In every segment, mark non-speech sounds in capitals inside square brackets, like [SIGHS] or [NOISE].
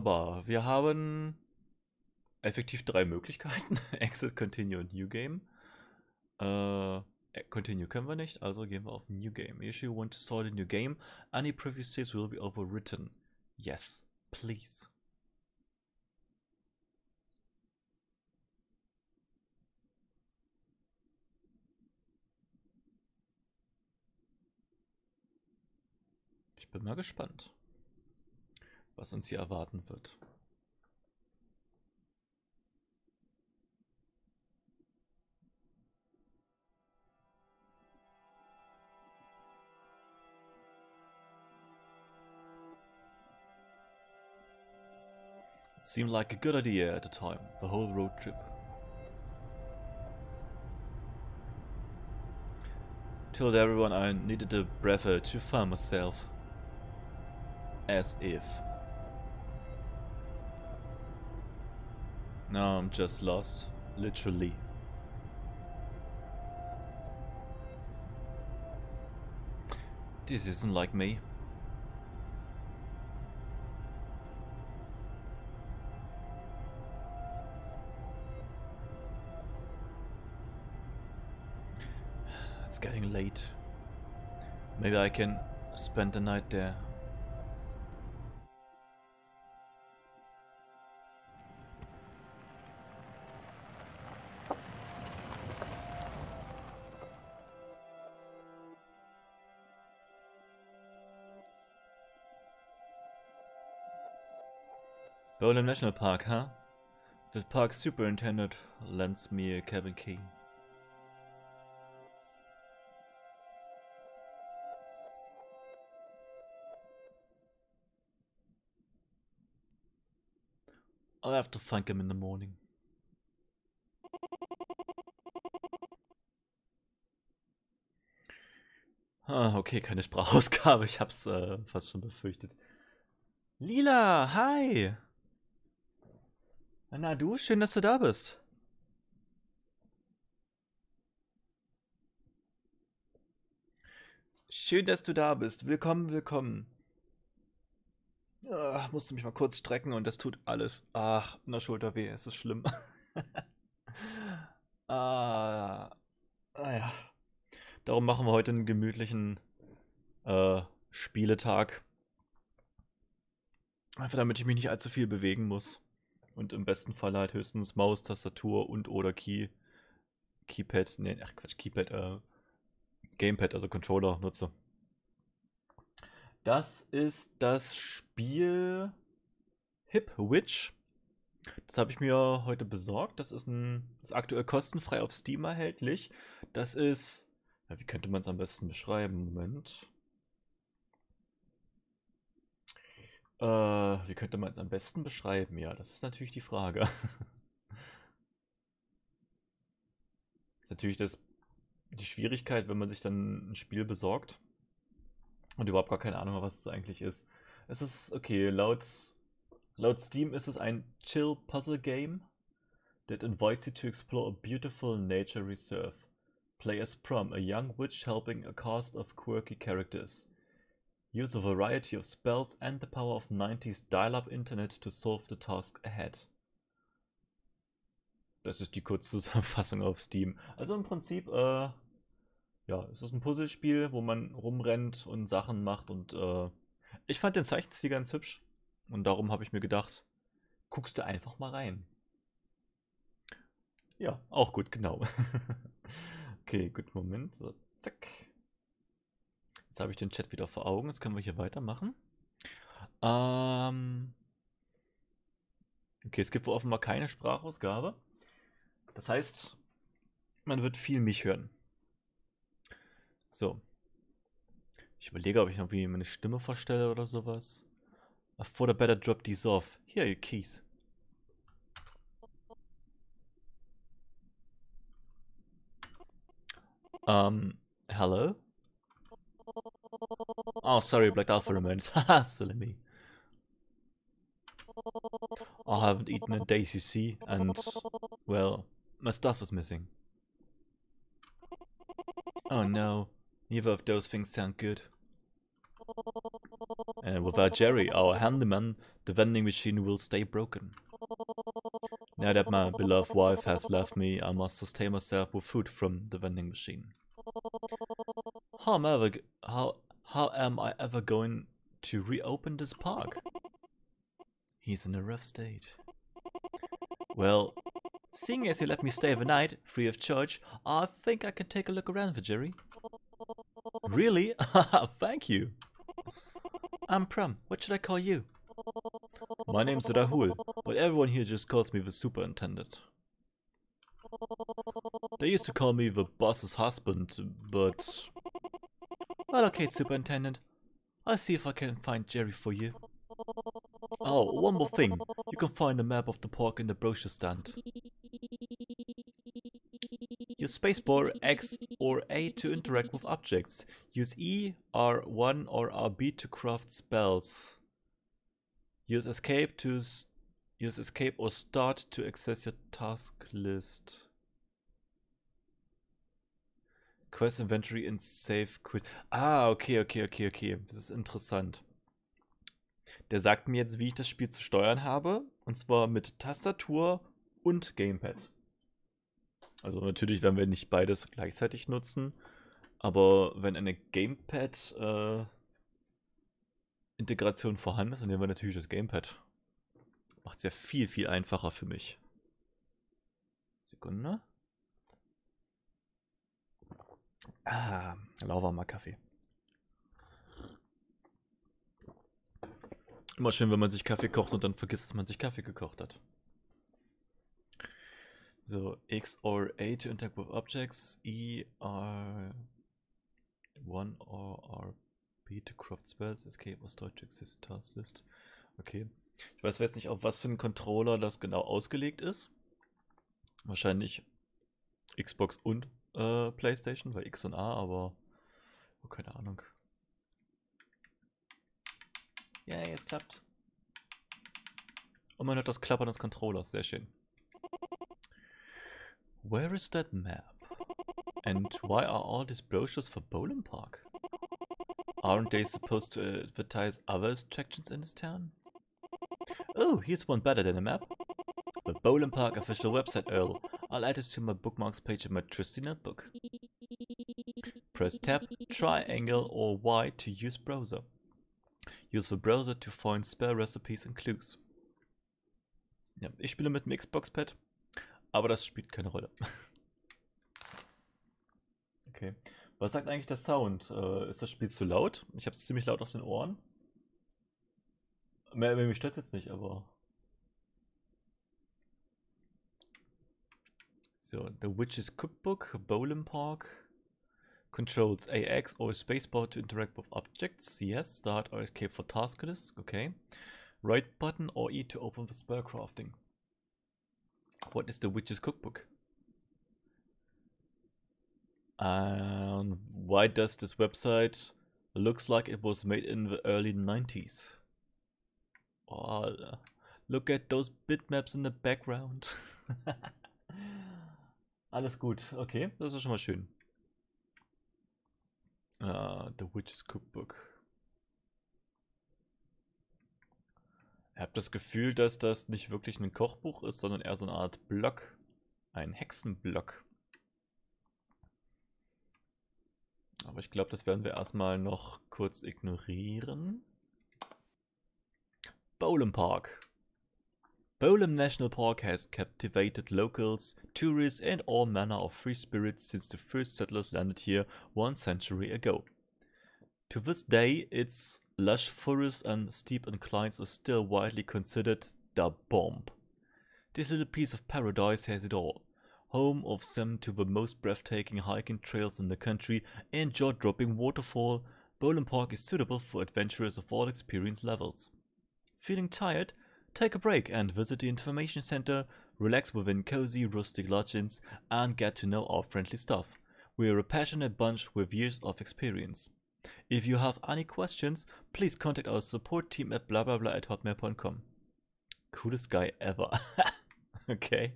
Aber wir haben effektiv drei Möglichkeiten. [LAUGHS] Exit, Continue und New Game. Äh, continue können wir nicht, also gehen wir auf New Game. If you want to start a new game, any previous saves will be overwritten. Yes, please. Ich bin mal gespannt, was uns hier erwarten wird. Seemed like a good idea at the time, the whole road trip. Told everyone I needed a breather to find myself. As if. Now I'm just lost, literally. This isn't like me. It's getting late. Maybe I can spend the night there. Golem National Park, huh? The park superintendent lends me a cabin key. I'll have to thank him in the morning. Ah, okay, keine Sprachausgabe. Ich hab's äh, fast schon befürchtet. Lila, hi! Na du, schön, dass du da bist. Schön, dass du da bist. Willkommen, willkommen. Uh, musste mich mal kurz strecken und das tut alles. Ach, in der Schulter weh, es ist schlimm. [LAUGHS] ah, ah ja. Darum machen wir heute einen gemütlichen äh, Spieletag. Einfach damit ich mich nicht allzu viel bewegen muss. Und im besten Fall halt höchstens Maus, Tastatur und oder Key. Keypad, nee, ach Quatsch, Keypad, äh, Gamepad, also Controller nutze. Das ist das Spiel Hip Witch. Das habe ich mir heute besorgt. Das ist, ein, ist aktuell kostenfrei auf Steam erhältlich. Das ist, ja, wie könnte man es am besten beschreiben? Moment. Äh, wie könnte man es am besten beschreiben? Ja, das ist natürlich die Frage. das [LAUGHS] ist natürlich das, die Schwierigkeit, wenn man sich dann ein Spiel besorgt und überhaupt gar keine Ahnung, was es eigentlich ist. Es ist, okay, laut, laut Steam ist es ein Chill Puzzle Game that invites you to explore a beautiful nature reserve. Play as Prom, a young witch helping a cast of quirky characters. Use a variety of spells and the power of 90s dial-up Internet to solve the task ahead. Das ist die Kurzzusammenfassung [LAUGHS] auf Steam. Also im Prinzip, äh, ja, es ist ein Puzzlespiel, wo man rumrennt und Sachen macht und äh, ich fand den Zeichenstil ganz hübsch und darum habe ich mir gedacht, guckst du einfach mal rein. Ja, auch gut, genau. [LAUGHS] okay, gut, Moment. So, zack. Jetzt habe ich den Chat wieder vor Augen. Jetzt können wir hier weitermachen. Ähm okay, es gibt wohl offenbar keine Sprachausgabe. Das heißt, man wird viel mich hören. So. Ich überlege, ob ich irgendwie meine Stimme verstelle oder sowas. Thought I better drop these off. Here are your keys. Um, hello? Oh, sorry, blacked out for a minute. [LAUGHS] Silly me. I haven't eaten in days, you see, and, well, my stuff is missing. Oh no. Neither of those things sound good. And without Jerry, our handyman, the vending machine will stay broken. Now that my beloved wife has left me, I must sustain myself with food from the vending machine. How am I ever, how, how am I ever going to reopen this park? [LAUGHS] He's in a rough state. Well, seeing as you let me stay the night, free of charge, I think I can take a look around for Jerry. Really? [LAUGHS] Thank you. I'm Prum. What should I call you? My name's Rahul, but everyone here just calls me the superintendent. They used to call me the boss's husband, but... Well, okay, superintendent. I'll see if I can find Jerry for you. Oh, one more thing. You can find a map of the park in the brochure stand. Use spacebar X or A to interact with objects. Use E, R1 or RB to craft spells. Use escape to use escape or start to access your task list. Quest Inventory and Save Quit. Ah, okay, okay, okay, okay. Das ist interessant. Der sagt mir jetzt, wie ich das Spiel zu steuern habe. Und zwar mit Tastatur und Gamepad. Also natürlich werden wir nicht beides gleichzeitig nutzen. Aber wenn eine Gamepad-Integration äh, vorhanden ist, dann nehmen wir natürlich das Gamepad. Macht es ja viel, viel einfacher für mich. Sekunde. Ah, lauwarmer Kaffee. Immer schön, wenn man sich Kaffee kocht und dann vergisst, dass man sich Kaffee gekocht hat. So, X or A to interact with objects, E, R, 1 or B to craft spells, Escape start to exist task list. Okay. Ich weiß jetzt nicht, auf was für einen Controller das genau ausgelegt ist. Wahrscheinlich Xbox und äh, Playstation, weil X und A, aber oh, keine Ahnung. Ja, jetzt klappt. Und man hört das Klappern des Controllers, sehr schön. Where is that map? And why are all these brochures for Bowling Park? Aren't they supposed to advertise other attractions in this town? Oh, here's one better than a map. The Bowling Park official website Earl. I'll add it to my bookmarks page in my trusty notebook. Press tab, triangle or Y to use browser. Use the browser to find spare recipes and clues. Ja, ich spiele mit dem Xbox-Pad, aber das spielt keine Rolle. [LAUGHS] okay. Was sagt eigentlich der Sound? Äh, ist das Spiel zu laut? Ich habe es ziemlich laut auf den Ohren. Mehr, mich stört jetzt nicht, aber So, The Witch's Cookbook, Bowling Park, controls AX or spacebar to interact with objects, yes, start or escape for task list, okay. Right button or E to open the spell crafting. What is The Witch's Cookbook? And why does this website looks like it was made in the early 90s? Oh, look at those bitmaps in the background. [LAUGHS] Alles gut, okay, das ist schon mal schön. Uh, The Witch's Cookbook. Ich habe das Gefühl, dass das nicht wirklich ein Kochbuch ist, sondern eher so eine Art Block. Ein Hexenblock. Aber ich glaube, das werden wir erstmal noch kurz ignorieren. Bowlen Park. Bolam National Park has captivated locals, tourists and all manner of free spirits since the first settlers landed here one century ago. To this day, its lush forests and steep inclines are still widely considered the bomb. This little piece of paradise has it all. Home of some to the most breathtaking hiking trails in the country and jaw-dropping waterfall, Bolam Park is suitable for adventurers of all experience levels. Feeling tired? Take a break and visit the information center, relax within cozy rustic lodgings, and get to know our friendly staff. We are a passionate bunch with years of experience. If you have any questions, please contact our support team at blah blah blah at hotmail.com. Coolest guy ever. [LAUGHS] okay.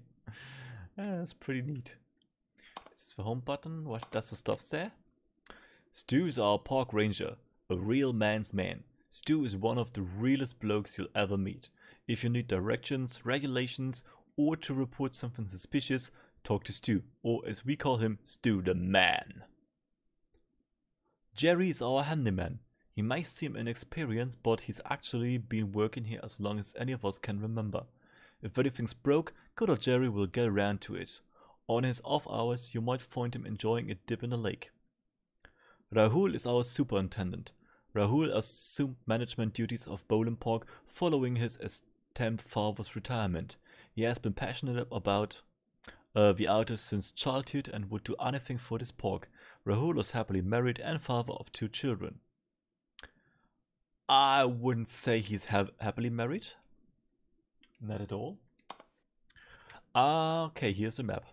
Yeah, that's pretty neat. This is the home button. What does the stuff say? Stu is our park ranger, a real man's man. Stu is one of the realest blokes you'll ever meet. If you need directions, regulations, or to report something suspicious, talk to Stu, or as we call him, Stu the Man. Jerry is our handyman. He may seem inexperienced, but he's actually been working here as long as any of us can remember. If anything's broke, good old Jerry will get around to it. On his off hours, you might find him enjoying a dip in the lake. Rahul is our superintendent. Rahul assumed management duties of Bolin Park following his esteemed father's retirement. He has been passionate about uh, the outdoors since childhood and would do anything for this park. Rahul is happily married and father of two children. I wouldn't say he's ha happily married. Not at all. Okay, here's the map.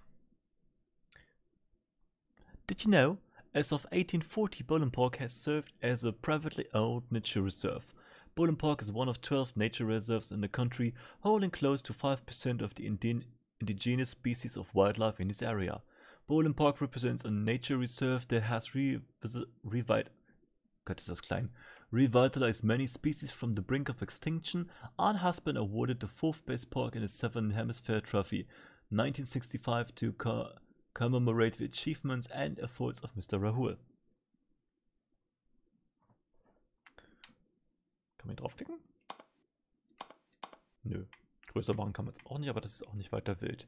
Did you know? As of 1840, Bolin Park has served as a privately owned nature reserve. Bolin Park is one of 12 nature reserves in the country, holding close to 5% of the indi indigenous species of wildlife in this area. Bolin Park represents a nature reserve that has re revi Gott, ist klein. revitalized many species from the brink of extinction and has been awarded the fourth best park in the Southern Hemisphere Trophy 1965 to co commemorate the achievements and efforts of Mr. Rahul. Kann man hier draufklicken? Nö. Größer machen kann man es auch nicht, aber das ist auch nicht weiter wild.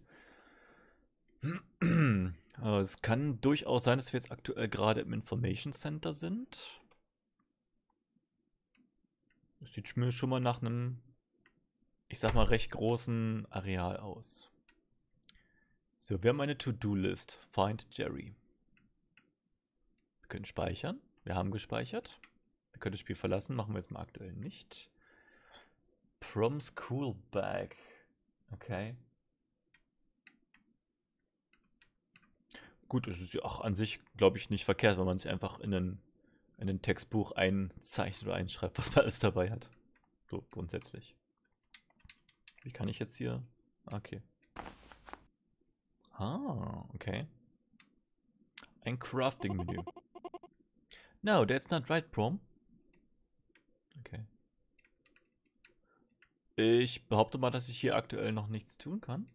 [CLEARS THROAT] es kann durchaus sein, dass wir jetzt aktuell gerade im Information Center sind. Das sieht mir schon mal nach einem, ich sag mal, recht großen Areal aus. So, wir haben eine To-Do-List. Find Jerry. Wir können speichern. Wir haben gespeichert. Wir können das Spiel verlassen. Machen wir jetzt mal aktuell nicht. Prom School Bag. Okay. Gut, es ist ja auch an sich, glaube ich, nicht verkehrt, wenn man sich einfach in ein, in ein Textbuch einzeichnet oder einschreibt, [LAUGHS] was man alles dabei hat. So, grundsätzlich. Wie kann ich jetzt hier... Okay. Ah, okay. Ein Crafting-Menü. No, that's not right, Prom. Okay. Ich behaupte mal, dass ich hier aktuell noch nichts tun kann.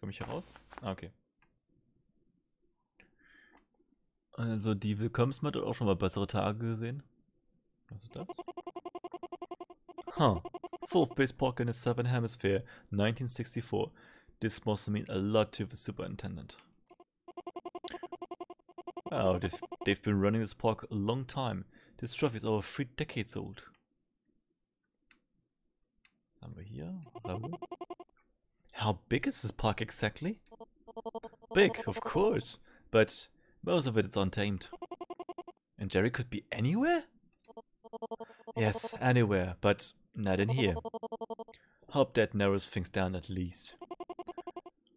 Komme ich hier raus? Ah, okay. Also die Willkommensmat hat auch schon mal bessere Tage gesehen. Was ist das? Huh. Fourth base park in the Southern Hemisphere, 1964. This must mean a lot to the superintendent. Oh, they've, they've been running this park a long time. This trophy is over three decades old. Was haben wir hier? How big is this park exactly? Big, of course, but most of it is untamed. And Jerry could be anywhere? Yes, anywhere, but not in here. Hope that narrows things down at least.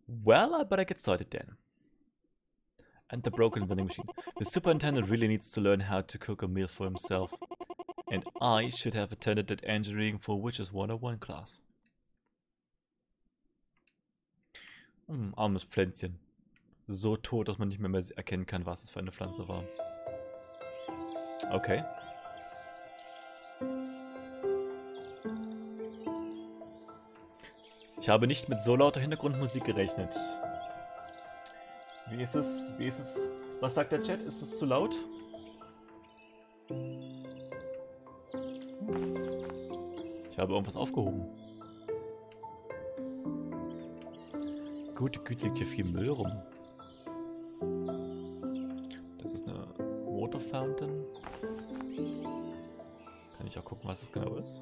Well, I better get started then. And the broken vending machine. The superintendent really needs to learn how to cook a meal for himself. And I should have attended that engineering for Witches 101 class. Hm, armes Pflänzchen. So tot, dass man nicht mehr, mehr erkennen kann, was es für eine Pflanze war. Okay. Ich habe nicht mit so lauter Hintergrundmusik gerechnet. Wie ist es? Wie ist es? Was sagt der Chat? Ist es zu laut? Ich habe irgendwas aufgehoben. Gute Güte, liegt hier viel Müll rum. Das ist eine Water Fountain. Kann ich auch gucken, was es genau ist?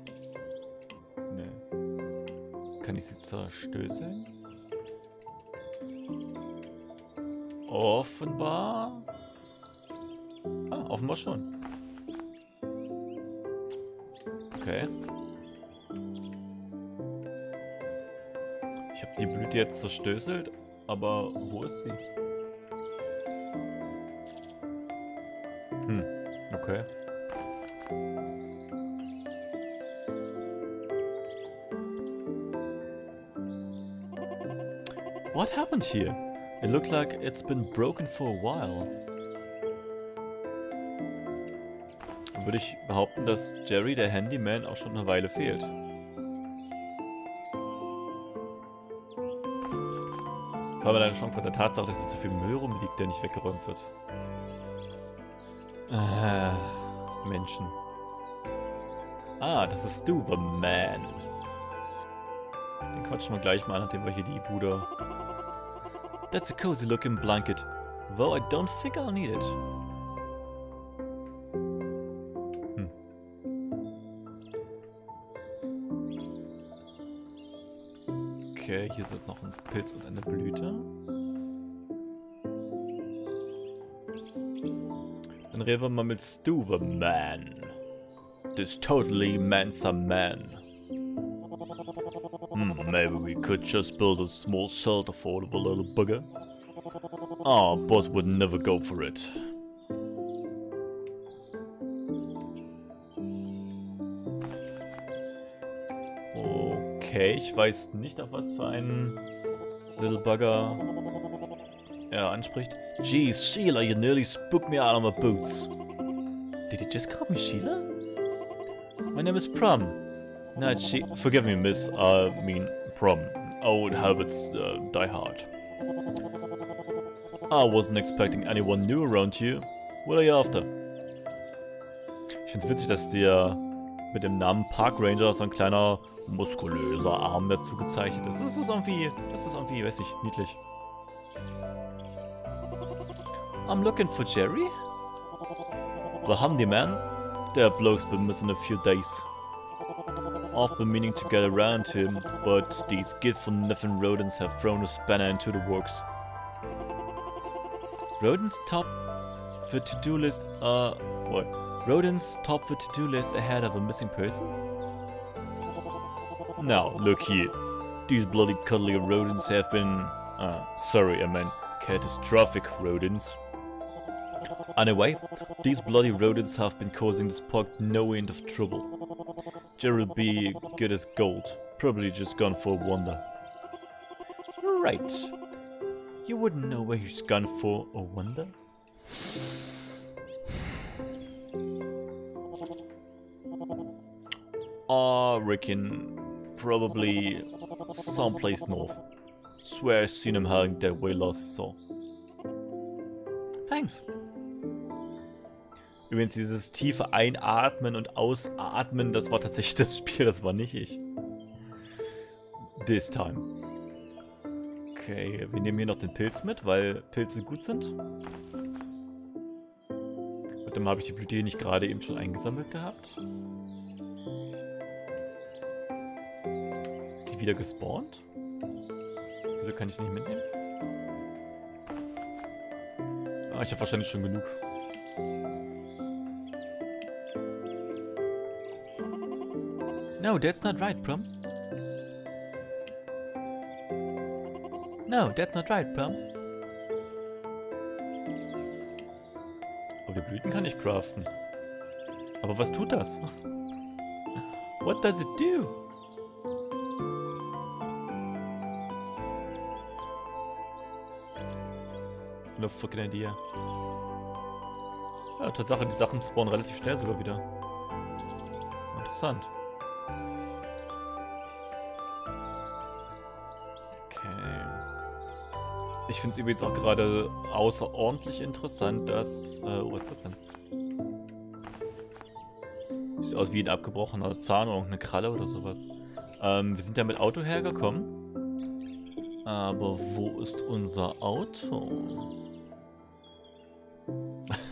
Kann ich sie zerstößeln? Offenbar. Ah, offenbar schon. Okay. Ich habe die Blüte jetzt zerstößelt, aber wo ist sie? Hm, okay. What happened here? It looked like it's been broken for a while. würde ich behaupten, dass Jerry, der Handyman, auch schon eine Weile fehlt. Vor allem allein schon von der Tatsache, dass es so viel Müll rumliegt, der nicht weggeräumt wird. Ah, Menschen. Ah, das ist du, the man. Den quatschen wir gleich mal nachdem wir hier die Bude... That's a cozy looking blanket. Though I don't think I'll need it. Hm. Okay, hier sind noch ein Pilz und eine Blüte. Dann reden wir mal mit Stu, the man. This totally man's man. Maybe we could just build a small shelter for the little bugger. Ah, boss would never go for it. Okay, ich weiß nicht, auf was für einen Little Bugger er anspricht. Jeez, Sheila, you nearly spooked me out of my boots. Did you just call me Sheila? My name is Prom. Not she. Forgive me, miss. I mean, Prom. Old habits uh, die hard. I wasn't expecting anyone new around you. What are you after? Ich find's witzig, dass dir mit dem Namen Park Ranger so ein kleiner muskulöser Arm dazu gezeichnet ist. Das ist irgendwie, das ist irgendwie, weiß ich, niedlich. I'm looking for Jerry? The handyman? That bloke's been missing a few days. I've been meaning to get around him, but these good-for-nothing rodents have thrown a spanner into the works. Rodents top the to-do list, uh, what? Rodents top the to-do list ahead of a missing person? Now, look here. These bloody cuddly rodents have been, uh, sorry, I meant catastrophic rodents. Anyway, these bloody rodents have been causing this park no end of trouble. Will be good as gold, probably just gone for a wander. Right. You wouldn't know where he's gone for a wander? I reckon probably someplace north. Swear I seen him heading that way last saw. Thanks. Übrigens, dieses tiefe Einatmen und Ausatmen, das war tatsächlich [LAUGHS] das Spiel, das war nicht ich. This time. Okay, wir nehmen hier noch den Pilz mit, weil Pilze gut sind. Und dann habe ich die Blüte hier nicht gerade eben schon eingesammelt gehabt. Ist die wieder gespawnt? Wieso kann ich die nicht mitnehmen? Ah, ich habe wahrscheinlich schon genug. No, that's not right, Prom. No, that's not right, Prom. Aber die Blüten kann ich craften. Aber was tut das? [LAUGHS] What does it do? No fucking idea. Ja, Tatsache, die Sachen spawnen relativ schnell sogar wieder. Interessant. Ich finde es übrigens auch gerade außerordentlich interessant, dass... Äh, was ist das denn? Sieht aus wie ein abgebrochener Zahn oder eine Kralle oder sowas. Ähm, wir sind ja mit Auto hergekommen. Aber wo ist unser Auto? [LAUGHS]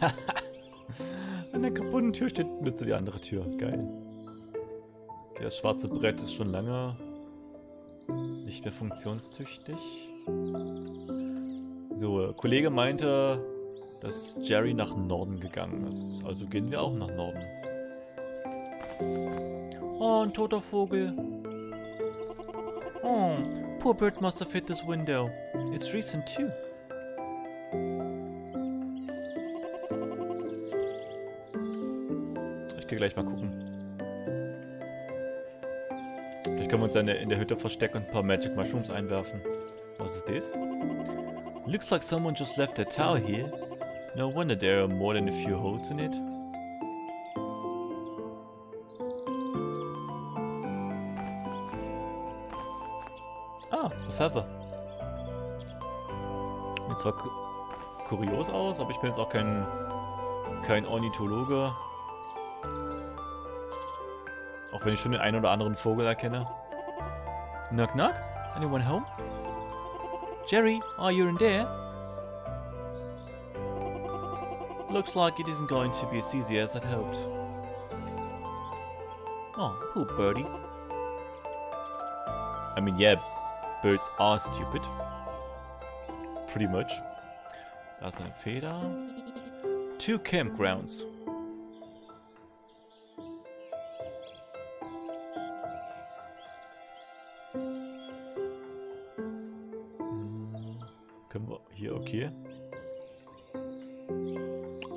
An der kaputten Tür steht bitte die andere Tür. Geil. Okay, das schwarze Brett ist schon lange nicht mehr funktionstüchtig. So, Kollege meinte, dass Jerry nach Norden gegangen ist. Also gehen wir auch nach Norden. Oh, ein toter Vogel. Oh, poor bird must have hit this window. It's recent too. Ich gehe gleich mal gucken. Vielleicht können wir uns in der, in der Hütte verstecken und ein paar Magic Mushrooms einwerfen. Was ist das? Looks like someone just left their towel here. No wonder there are more than a few holes in it. Ah, eine feather. Sieht zwar kurios aus, aber ich bin jetzt auch kein, kein Ornithologe. Auch wenn ich schon den einen oder anderen Vogel erkenne. Knock knock? Anyone home? Jerry, are you in there? Looks like it isn't going to be as easy as I'd hoped. Oh, poor birdie. I mean, yeah, birds are stupid. Pretty much. Ist eine Feder. Two campgrounds.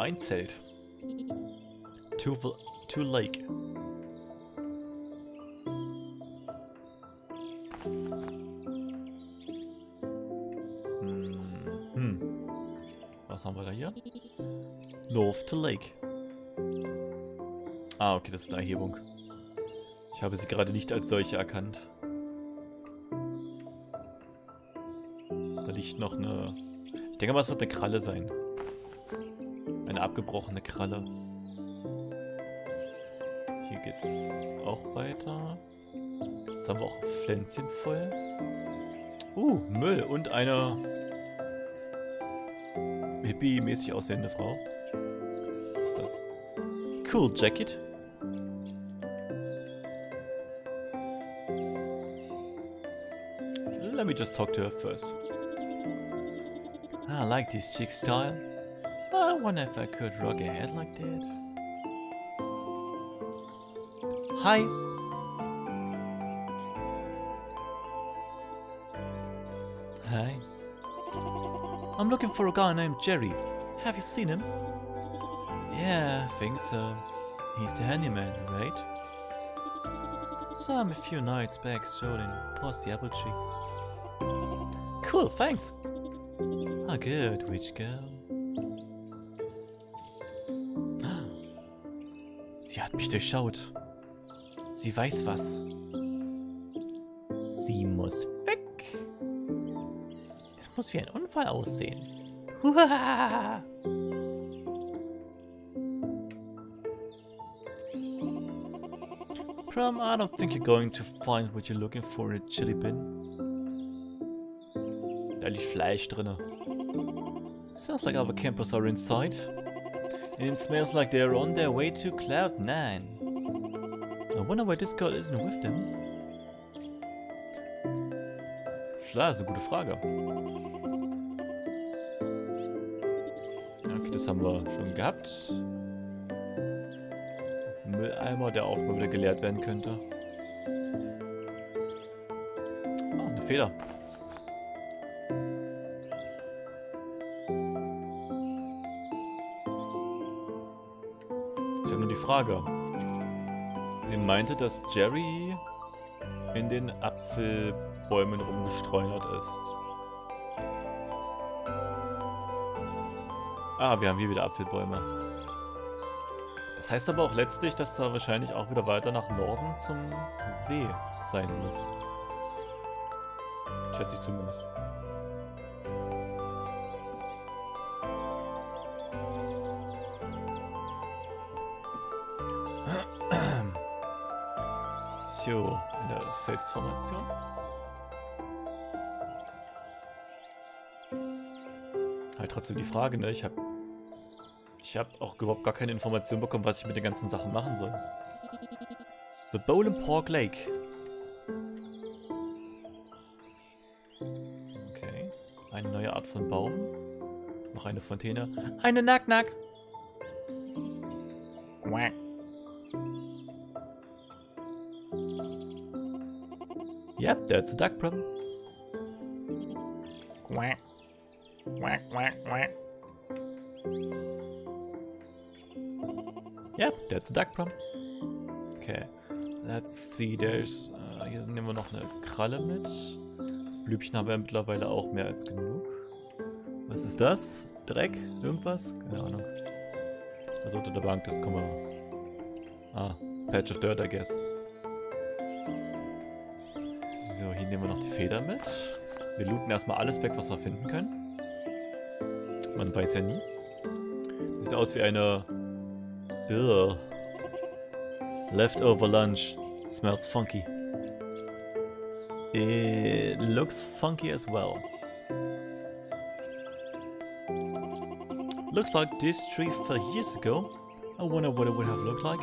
Ein Zelt. Two, v- two Lake. Hm. Was haben wir da hier? North to Lake. Ah, okay, das ist eine Erhebung. Ich habe sie gerade nicht als solche erkannt. Da liegt noch eine... Ich denke mal, es wird eine Kralle sein. Abgebrochene Kralle. Hier geht's auch weiter. Jetzt haben wir auch Pflänzchen voll. Uh, Müll und eine hippie-mäßig aussehende Frau. Was ist das? Cool Jacket. Let me just talk to her first. I like this chick style. Wonder if I could rock a head like that. Hi. Hi. I'm looking for a guy named Jerry. Have you seen him? Yeah, I think so. He's the handyman, right? Saw him a few nights back strolling past the apple trees. Cool, thanks. Oh, good, witch girl. Mich durchschaut. Sie weiß was. Sie muss weg. Es muss wie ein Unfall aussehen. [LAUGHS] Huhaha. Prom, I don't think you're going to find what you're looking for in a chili bin. Da liegt Fleisch drinne. Sounds like other campers are inside. It smells like they're on their way to Cloud 9. I wonder why this girl isn't with them. Klar, ist eine gute Frage. Okay, das haben wir schon gehabt. Mülleimer, der auch mal wieder geleert werden könnte. Ah, eine Feder. Frage. Sie meinte, dass Jerry in den Apfelbäumen rumgestreunert ist. Ah, wir haben hier wieder Apfelbäume. Das heißt aber auch letztlich, dass er wahrscheinlich auch wieder weiter nach Norden zum See sein muss. Schätze ich zumindest. So, eine Felsformation. Halt trotzdem die Frage, ne? Ich habe ich habe auch überhaupt gar keine Information bekommen, was ich mit den ganzen Sachen machen soll. The Bowl and Pork Lake. Okay. Eine neue Art von Baum. Noch eine Fontäne. Eine Nack-Nack. That's a duck problem. Quack. Quack, quack, quack. Yep, that's a duck problem. Okay, let's see, there's... Äh, hier nehmen wir noch eine Kralle mit. Blübchen haben wir mittlerweile auch mehr als genug. Was ist das? Dreck? Irgendwas? Keine Ahnung. Also unter der Bank, das kann man... Ah, Patch of Dirt, I guess. Hier nehmen wir noch die Feder mit. Wir looten erstmal alles weg, was wir finden können. Man weiß ja nie. Sieht aus wie eine... Ugh. Leftover lunch. Smells funky. It looks funky as well. Looks like this tree fell years ago. I wonder what it would have looked like.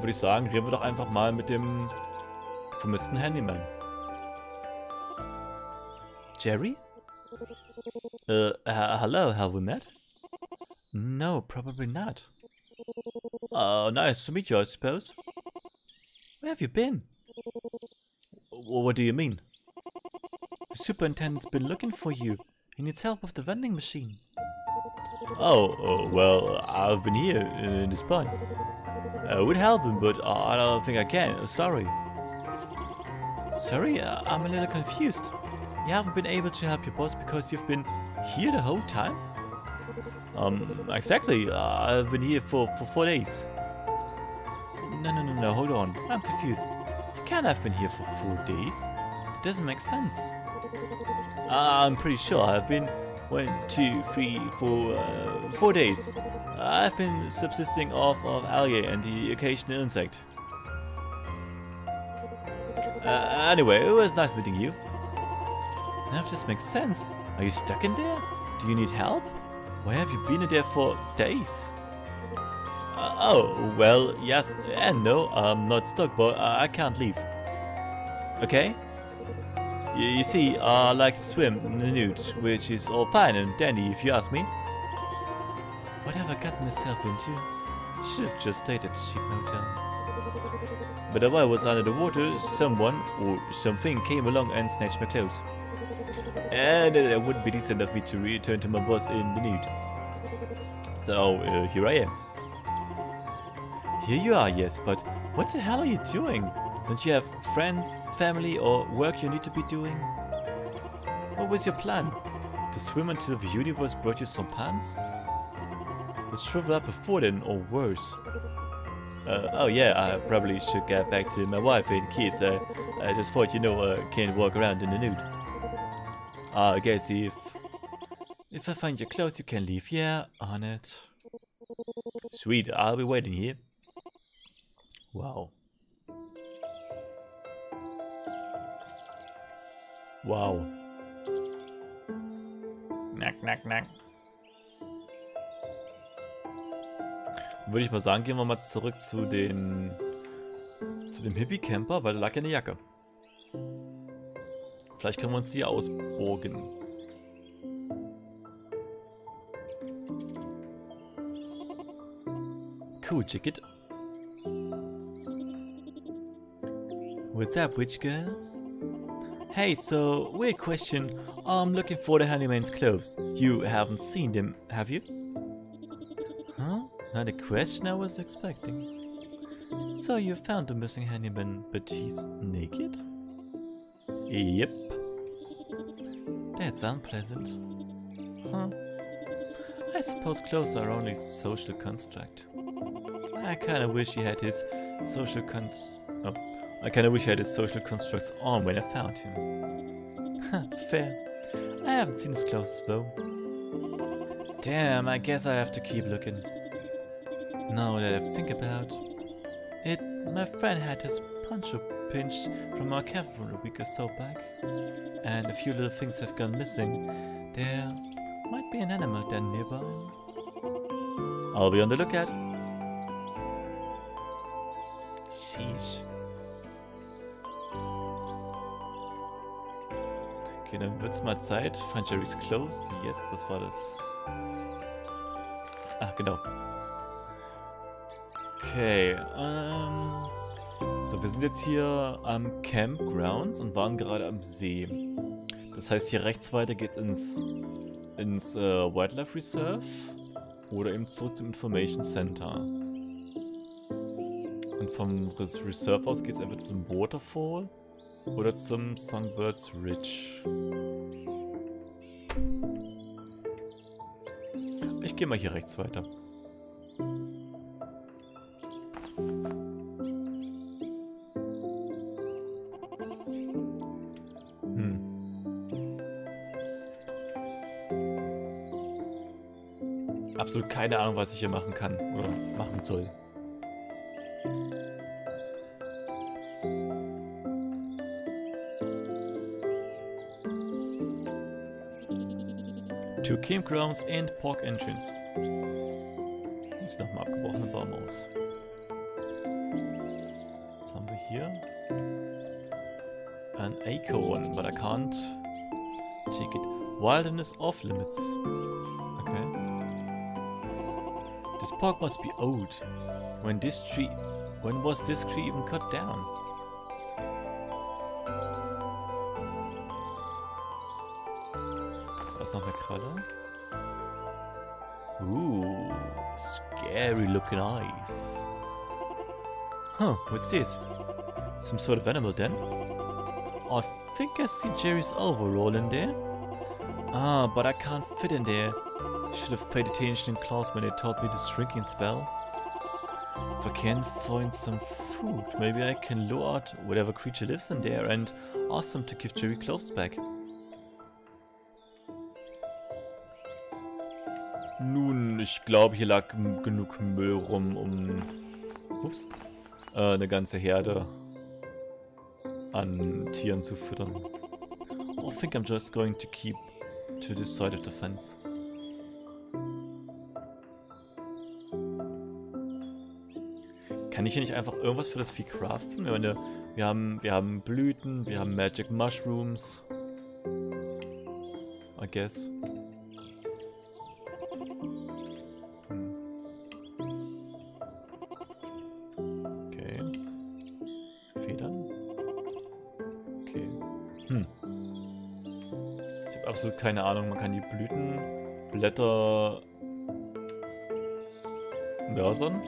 Dann würde ich sagen, reden wir doch einfach mal mit dem vermissten Handyman. Jerry? Uh, hello, have we met? No, probably not. Oh, nice to meet you, I suppose. Where have you been? What do you mean? The superintendent's been looking for you. He needs help with the vending machine. Oh, uh, well, I've been here in this barn. I would help him, but I don't think I can. Sorry. Sorry, uh, I'm a little confused. You haven't been able to help your boss because you've been here the whole time? Um, exactly. Uh, I've been here for, for four days. No, no, no, no, hold on. I'm confused. You can't have been here for four days. It doesn't make sense. Uh, I'm pretty sure I've been one, two, three, four, uh, four days. I've been subsisting off of algae and the occasional insect. Uh, anyway, it was nice meeting you. None of this makes sense. Are you stuck in there? Do you need help? Why have you been in there for days? Uh, oh, well, yes and no. I'm not stuck, but I can't leave. Okay? You, you see, I like to swim in the nude, which is all fine and dandy if you ask me. I gotten myself into? Should have just stayed at the cheap motel. But while I was under the water, someone or something came along and snatched my clothes. And it wouldn't be decent of me to return to my boss in the nude. So, uh, here I am. Here you are, yes, but what the hell are you doing? Don't you have friends, family, or work you need to be doing? What was your plan? To swim until the universe brought you some pants? Let's shrivel up before then, or worse. Uh, oh yeah, I probably should get back to my wife and kids. Uh, I just thought, you know, uh, can't walk around in the nude. I guess if if I find your clothes, you can leave. Yeah, on it. Sweet, I'll be waiting here. Wow. Wow. Nack, nack, nack. Würde ich mal sagen, gehen wir mal zurück zu den zu dem Hippie-Camper, weil da lag ja eine Jacke. Vielleicht können wir uns die ausborgen. Cool, Jacket. What's up, witch girl? Hey, so, weird question. I'm looking for the handyman's clothes. You haven't seen them, have you? Not a question I was expecting. So you found the missing handyman, but he's naked? Yep. That's unpleasant. Huh. I suppose clothes are only social construct. I kinda wish he had his social const... Oh, I kinda wish he had his social constructs on when I found him. Fair. I haven't seen his clothes though. Damn, I guess I have to keep looking. Now that I think about it, my friend had his poncho pinched from our cavern a week or so back. And a few little things have gone missing. There might be an animal den nearby. I'll be on the lookout. Sheesh. Okay, dann wird's mal Zeit. Find Jerry's clothes. Yes, das war das. Ah, genau. Okay, ähm... So, wir sind jetzt hier am Campgrounds und waren gerade am See. Das heißt, hier rechts weiter geht's ins, ins äh, Wildlife Reserve oder eben zurück zum Information Center. Und vom Res Reserve aus geht's entweder zum Waterfall oder zum Songbirds Ridge. Ich gehe mal hier rechts weiter. Keine Ahnung, was ich hier machen kann oder machen soll. Two campgrounds and park entrance. Sieht nach einem abgebrochenen Baum aus. Was haben wir hier? An acorn, but I can't take it. Wilderness off limits. Park must be old. When this tree... When was this tree even cut down? Da noch eine Kralle. Ooh, scary looking eyes. Huh, what's this? Some sort of animal then? I think I see Jerry's overall in there. Ah, but I can't fit in there. Should have paid attention in class when they taught me the shrinking spell. If I can find some food, maybe I can lure out whatever creature lives in there and ask them to give Jerry clothes back. Nun, ich glaube, hier lag genug Müll rum, um ups, äh, eine ganze Herde an Tieren zu füttern. I think I'm just going to keep to this side of the fence. Kann ich hier nicht einfach irgendwas für das Vieh craften? Ich meine, wir haben, wir haben Blüten, wir haben Magic Mushrooms. I guess. Hm. Okay. Federn. Okay. Hm. Ich habe absolut keine Ahnung. Man kann die Blüten, Blätter mörsern.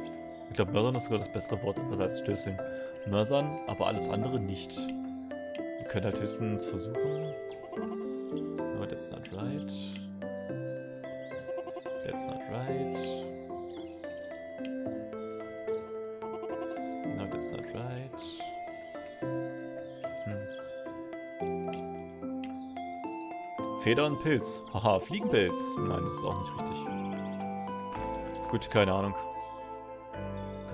Ich glaube, mörsern ist sogar das bessere Wort als stößeln. Mörsern, aber alles andere nicht. Wir können halt höchstens versuchen. No, that's not right. That's not right. No, that's not right. Hm. Feder und Pilz. Haha, Fliegenpilz. Nein, das ist auch nicht richtig. Gut, keine Ahnung.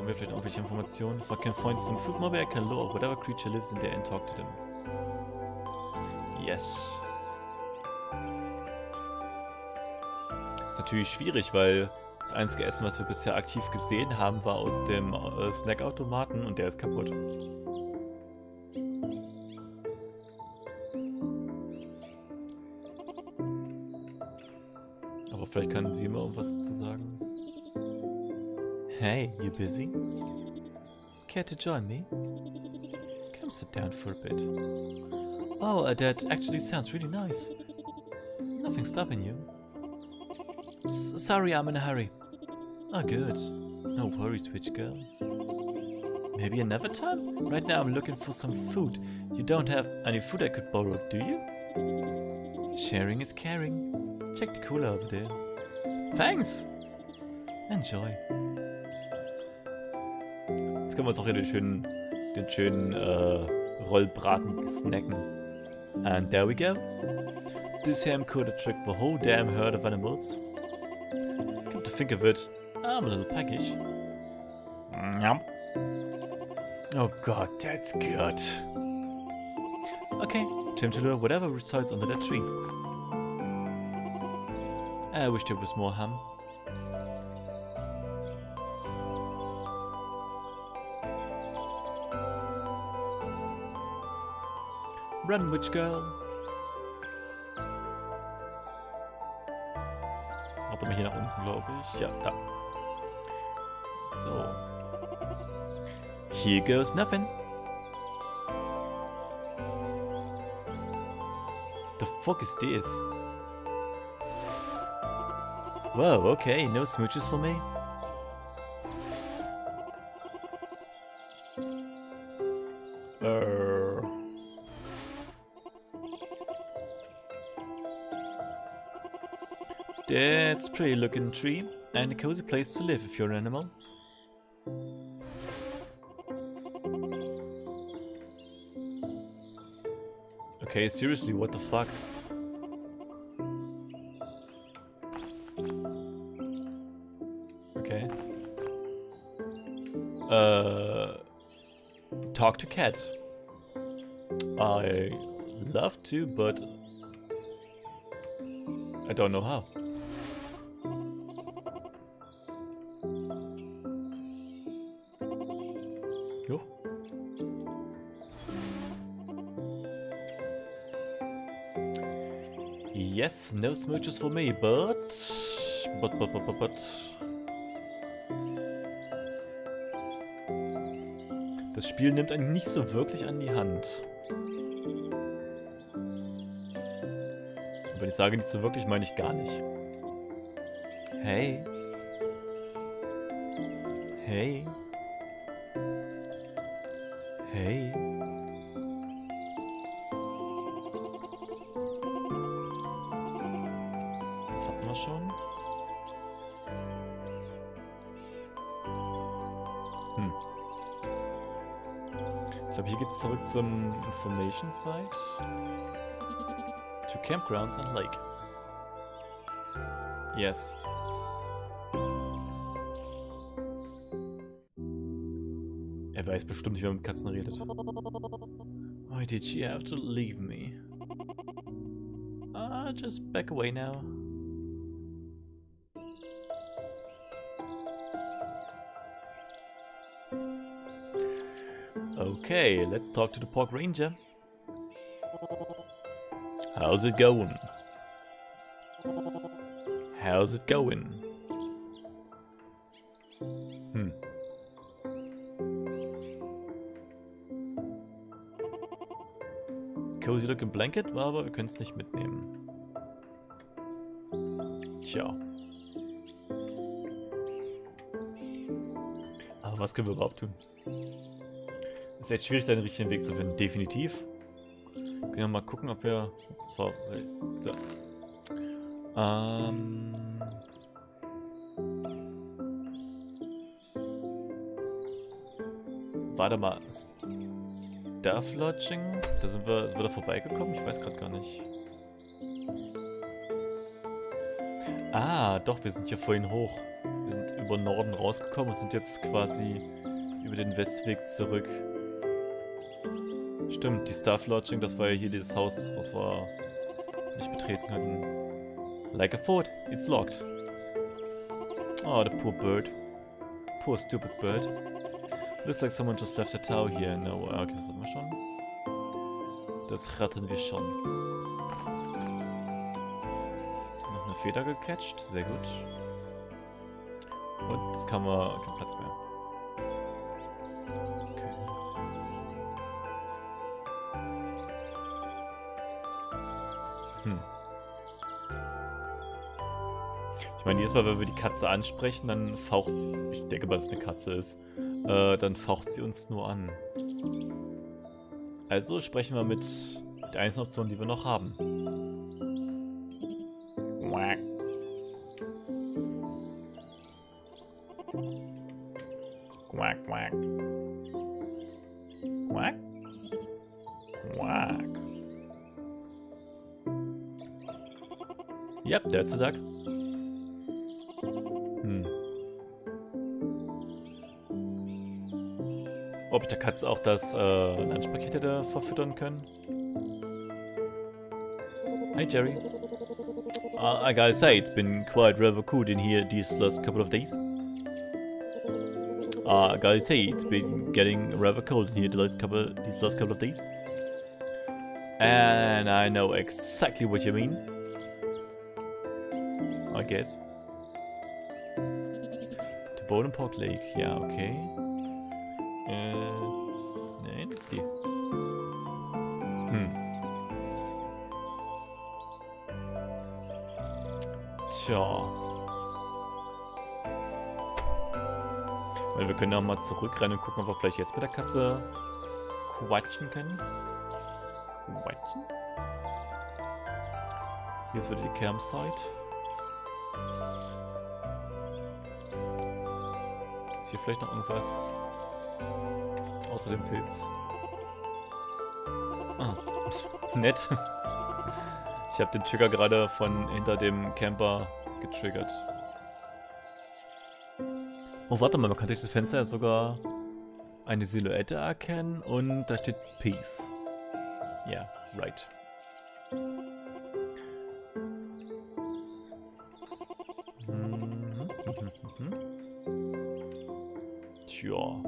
Wir vielleicht irgendwelche Informationen? If I can find some food, maybe can lure whatever creature lives in there and talk to them. Yes. Ist natürlich schwierig, weil das einzige Essen, was wir bisher aktiv gesehen haben, war aus dem äh, Snackautomaten und der ist kaputt. Aber vielleicht kann sie mal irgendwas. Hey, you busy? Care to join me? Come sit down for a bit. Oh, uh, that actually sounds really nice. Nothing stopping you. S sorry, I'm in a hurry. Oh, good. No worries, witch girl. Maybe another time? Right now I'm looking for some food. You don't have any food I could borrow, do you? Sharing is caring. Check the cooler over there. Thanks! Enjoy. Können wir uns auch hier den schönen, den schönen äh, Rollbraten snacken. And there we go. This ham could tricked the whole damn herd of animals. Come to think of it, I'm a little peckish. Yum. Oh god, that's good. Okay, time to lure whatever resides under that tree. I wish there was more ham. Run, witch girl. Warte mal hier nach unten, glaube ich. Ja, da. So. Here goes nothing. The fuck is this? Whoa, okay, no smooches for me. Pretty looking tree and a cozy place to live if you're an animal. Okay, seriously, what the fuck? Okay. Uh, talk to cat. I love to, but I don't know how. No smooches for me, but... But, but, but, but, but... Das Spiel nimmt einen nicht so wirklich an die Hand. Und wenn ich sage nicht so wirklich, meine ich gar nicht. Hey. Hey. Zum Information Site. To campgrounds and lake. Yes. Er weiß bestimmt, wie man mit Katzen redet. Why did she have to leave me? Ah, just back away now. Okay, let's talk to the park ranger. How's it going? How's it going? Hm. Cozy looking blanket, aber wir können es nicht mitnehmen. Tja. Aber was können wir überhaupt tun? Ist echt schwierig, da den richtigen Weg zu finden. Definitiv. Wir können ja mal gucken, ob wir... So. Ähm... Warte mal. Staff Lodging? Da sind wir, wir da vorbeigekommen? Ich weiß gerade gar nicht. Ah, doch, wir sind hier vorhin hoch. Wir sind über Norden rausgekommen und sind jetzt quasi über den Westweg zurück. Stimmt, die Staff Lodging, das war ja hier dieses Haus, was wir nicht betreten hatten. Like a fort, it's locked. Oh, the poor bird. Poor stupid bird. Looks like someone just left a towel here. No, okay, das haben wir schon. Das ratten wir schon. Noch eine Feder gecatcht, sehr gut. Und jetzt kann man kein Platz mehr. Meine, jedes Mal, wenn wir die Katze ansprechen, dann faucht sie. Ich denke mal, dass es eine Katze ist. Äh, dann faucht sie uns nur an. Also sprechen wir mit der einzigen Option, die wir noch haben. Quack. Quack, quack. Quack. Yep, that's a duck. Katze auch das äh, Lunchpaket hätte verfüttern können? Hi Jerry. Uh, I gotta say, it's been quite rather cool in here these last couple of days. Uh, I gotta say, it's been getting rather cold in here the last couple, these last couple of days. And I know exactly what you mean. I guess. Bowden Park Lake, ja, okay. Tja. Weil wir können ja mal zurückrennen und gucken, ob wir vielleicht jetzt mit der Katze quatschen können. Quatschen? Hier ist wieder die Campsite. Ist hier vielleicht noch irgendwas außer dem Pilz? Ah, [LAUGHS] nett. Ich habe den Trigger gerade von hinter dem Camper getriggert. Oh, warte mal, man kann durch das Fenster sogar eine Silhouette erkennen und da steht Peace. Ja, yeah, right. Tja.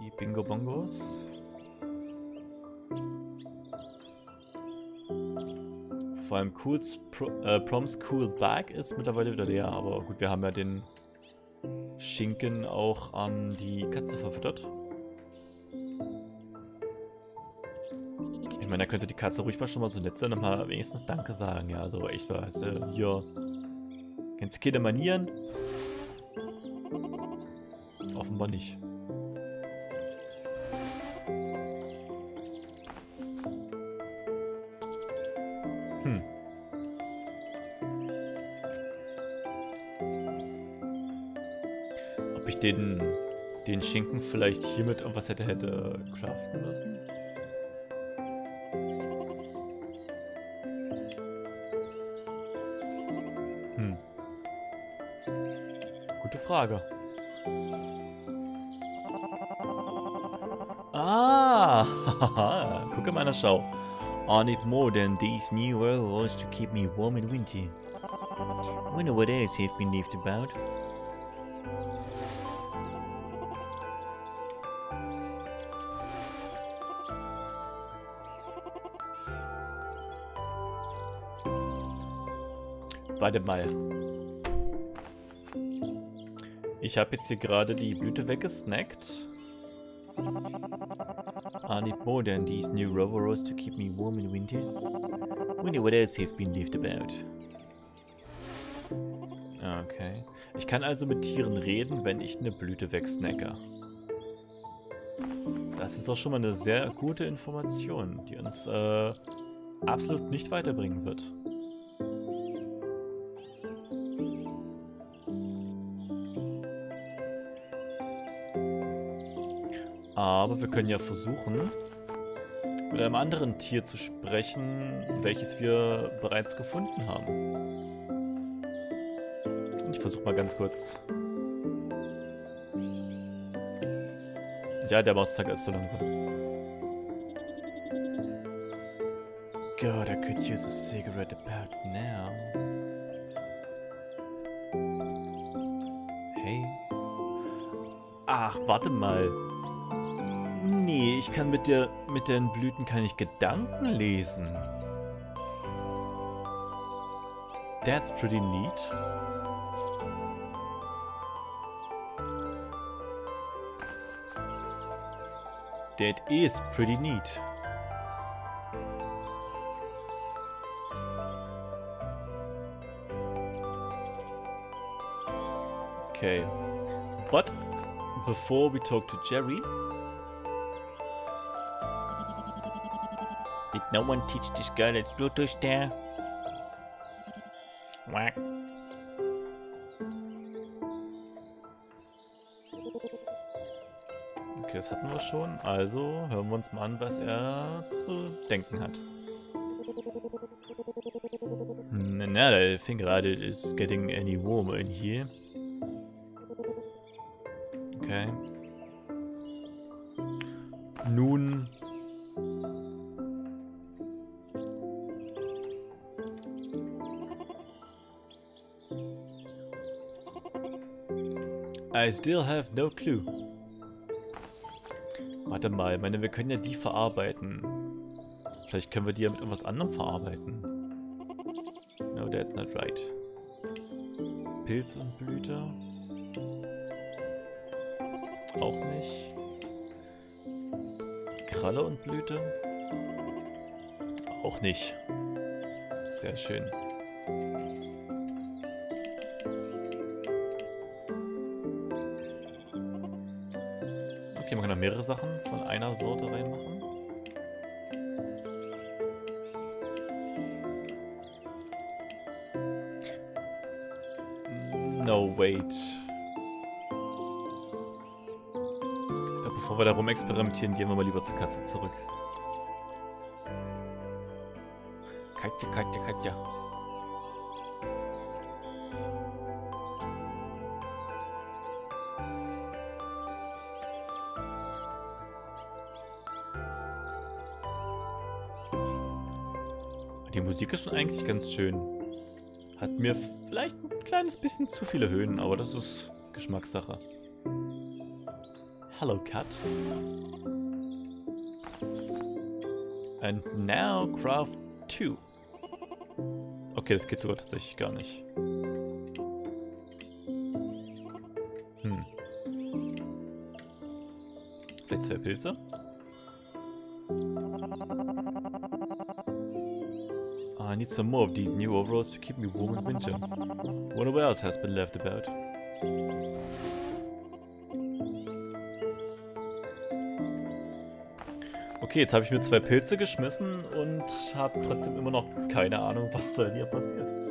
Die Bingo Allem Cools Pro, äh, Proms Cool Bag ist mittlerweile wieder leer, aber gut, wir haben ja den Schinken auch an die Katze verfüttert. Ich meine, da könnte die Katze ruhig mal schon mal so nett sein und mal wenigstens Danke sagen. Ja, also echt mal, also hier. Kennst keine Manieren? Offenbar nicht. Den Schinken vielleicht hiermit irgendwas hätte, hätte craften müssen? Hm. Gute Frage. Ah, [LAUGHS] gucke mal Schau. I need more than these new arrows to keep me warm and winter. Wonder what else have been left about. Warte mal. Ich habe jetzt hier gerade die Blüte weggesnackt. I need more than these new roveros to keep me warm in winter. Wonder what else have been left about. Okay. Ich kann also mit Tieren reden, wenn ich eine Blüte wegsnacke. Das ist doch schon mal eine sehr gute Information, die uns äh, absolut nicht weiterbringen wird. Aber wir können ja versuchen, mit einem anderen Tier zu sprechen, welches wir bereits gefunden haben. Ich versuche mal ganz kurz. Ja, der Mauszeiger ist so langsam. God, I could use a cigarette about now. Hey. Ach, warte mal. Ich kann mit der mit den Blüten kann ich Gedanken lesen. That's pretty neat. That is pretty neat. Okay. But before we talk to Jerry, no one teach this girl its Bluetooth there? Whack. Okay, das hatten wir schon. Also hören wir uns mal an, was er zu denken hat. Na, I think getting any warmer in here. I still have no clue. Warte mal, ich meine, wir können ja die verarbeiten. Vielleicht können wir die ja mit irgendwas anderem verarbeiten. No, that's not right. Pilz und Blüte. Auch nicht. Kralle und Blüte. Auch nicht. Sehr schön. denke, man kann da mehrere Sachen von einer Sorte reinmachen. No, wait. Ich glaube, bevor wir da rumexperimentieren, gehen wir mal lieber zur Katze zurück. Katja, Katja, Katja. Musik ist schon eigentlich ganz schön. Hat mir vielleicht ein kleines bisschen zu viele Höhen, aber das ist Geschmackssache. Hello, cat. And now craft 2. Okay, das geht sogar tatsächlich gar nicht. Hm. Vielleicht zwei Pilze? Need some more of these new overalls to keep me warm in winter. Wonder what else has been left about. Okay, jetzt habe ich mir zwei Pilze geschmissen und habe trotzdem immer noch keine Ahnung, was da hier passiert.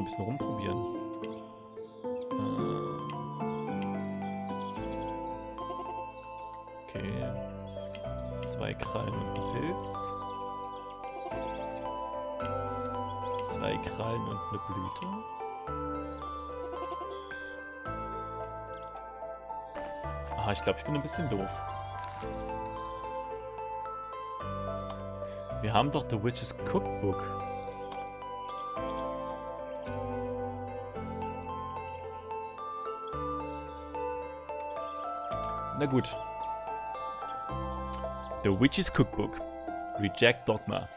Ein bisschen rumprobieren. Ähm. Okay. Zwei Krallen und ein Pilz. Zwei Krallen und eine Blüte. Ah, ich glaube, ich bin ein bisschen doof. Wir haben doch The Witch's Cookbook. Na gut. The Witch's Cookbook. Reject Dogma.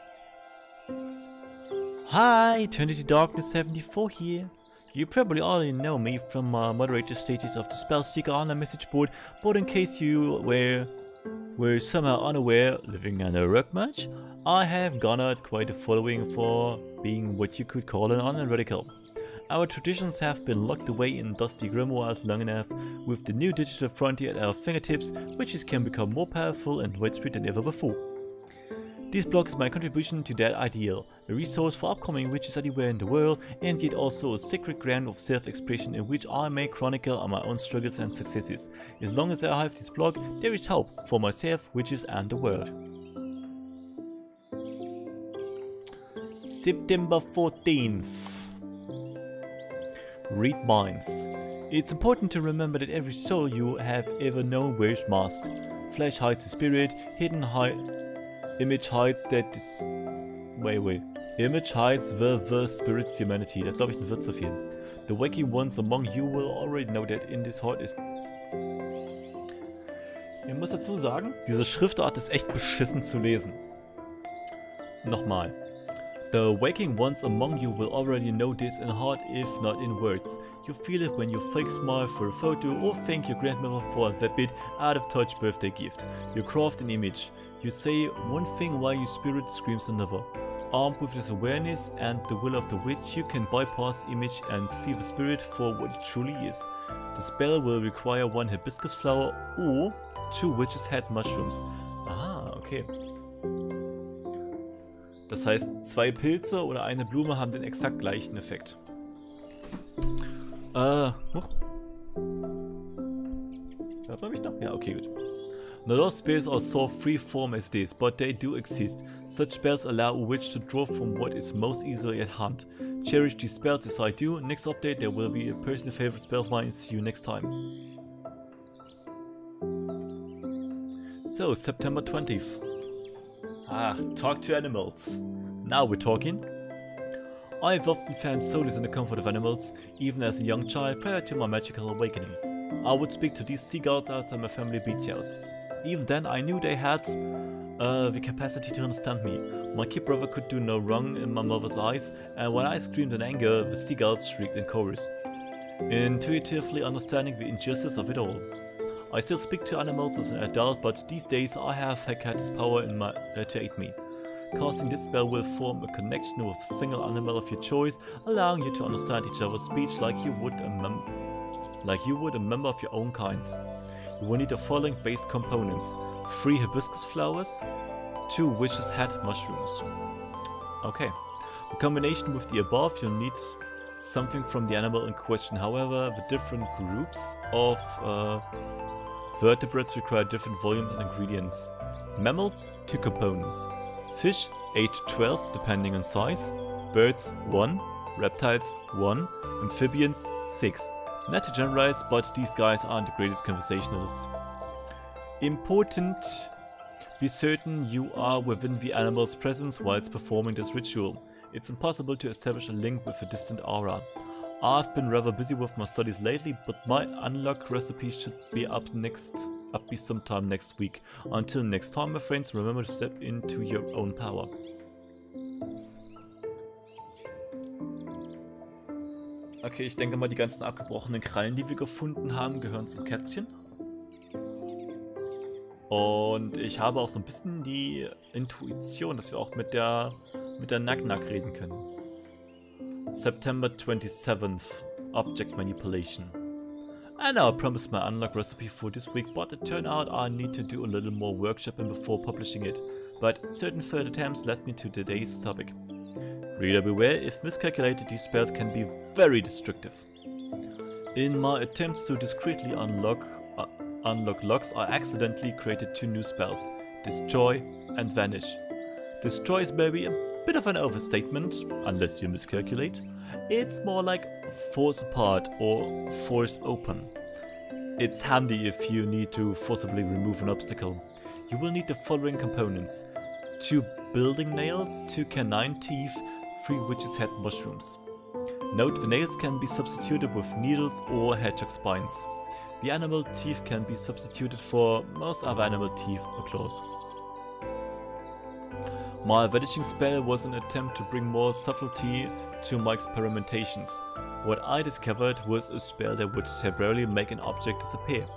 Hi, Eternity Darkness 74 here. You probably already know me from my moderator status of the Spellseeker on the message board, but in case you were were somehow unaware, living under a rock much, I have garnered quite a following for being what you could call an online radical. Our traditions have been locked away in dusty grimoires long enough, with the new digital frontier at our fingertips, witches can become more powerful and widespread than ever before. This blog is my contribution to that ideal, a resource for upcoming witches anywhere in the world, and yet also a sacred ground of self-expression in which I may chronicle my own struggles and successes. As long as I have this blog, there is hope for myself, witches and the world. September 14th. Read minds. It's important to remember that every soul you have ever known wears mask. Flesh hides the spirit, hidden hide image hides that this wait wait. Image hides the the spirit's humanity. Das glaube ich ein wird zu viel. The waking ones among you will already know that in this heart is. Ich muss dazu sagen, diese Schriftart ist echt beschissen zu lesen. Nochmal. The waking ones among you will already know this in heart if not in words. You feel it when you fake smile for a photo or thank your grandmother for that bit out of touch birthday gift. You craft an image. You say one thing while your spirit screams another. Armed with this awareness and the will of the witch, you can bypass image and see the spirit for what it truly is. The spell will require one hibiscus flower or two witch's head mushrooms. Ah, okay. Das heißt, zwei Pilze oder eine Blume haben den exakt gleichen Effekt. Äh, huch. Hört man mich noch? Ja, okay, gut. Not all spells are so free form as this, but they do exist. Such spells allow a witch to draw from what is most easily at hand. Cherish these spells as I do. Next update there will be a personal favorite spell of mine. See you next time. So, September 20th. Ah, talk to animals. Now we're talking. I've often found solace in the comfort of animals, even as a young child prior to my magical awakening. I would speak to these seagulls outside my family beach house. Even then, I knew they had uh, the capacity to understand me. My kid brother could do no wrong in my mother's eyes, and when I screamed in anger, the seagulls shrieked in chorus, intuitively understanding the injustice of it all. I still speak to animals as an adult, but these days I have had power in my, uh, to aid me. Casting this spell will form a connection with a single animal of your choice, allowing you to understand each other's speech like you would a mem like you would a member of your own kinds. you will need the following base components. 3 hibiscus flowers, 2 witch's head mushrooms. Okay. In combination with the above, you'll need something from the animal in question. However, the different groups of uh, vertebrates require different volume and ingredients. Mammals, 2 components. Fish, 8 to 12 depending on size. Birds, 1. Reptiles, 1. Amphibians, 6. Not to generalize, but these guys aren't the greatest conversationalists. Important be certain you are within the animal's presence whilst performing this ritual. It's impossible to establish a link with a distant aura. I've been rather busy with my studies lately, but my unlock recipe should be up next up be sometime next week. Until next time, my friends, remember to step into your own power. Okay, ich denke mal, die ganzen abgebrochenen Krallen, die wir gefunden haben, gehören zum Kätzchen. Und ich habe auch so ein bisschen die Intuition, dass wir auch mit der mit der Nack-Nack reden können. September 27th, Object Manipulation. I know I promised my unlock recipe for this week, but it turned out I need to do a little more workshopping before publishing it. But certain third attempts led me to today's topic. Reader beware, if miscalculated these spells can be very destructive. In my attempts to discreetly unlock uh, unlock locks, I accidentally created two new spells, Destroy and Vanish. Destroy is maybe a bit of an overstatement, unless you miscalculate. It's more like force apart or force open. It's handy if you need to forcibly remove an obstacle. You will need the following components. Two building nails, two canine teeth, three witch's head mushrooms. Note the nails can be substituted with needles or hedgehog spines. The animal teeth can be substituted for most other animal teeth or claws. My vanishing spell was an attempt to bring more subtlety to my experimentations. What I discovered was a spell that would temporarily make an object disappear.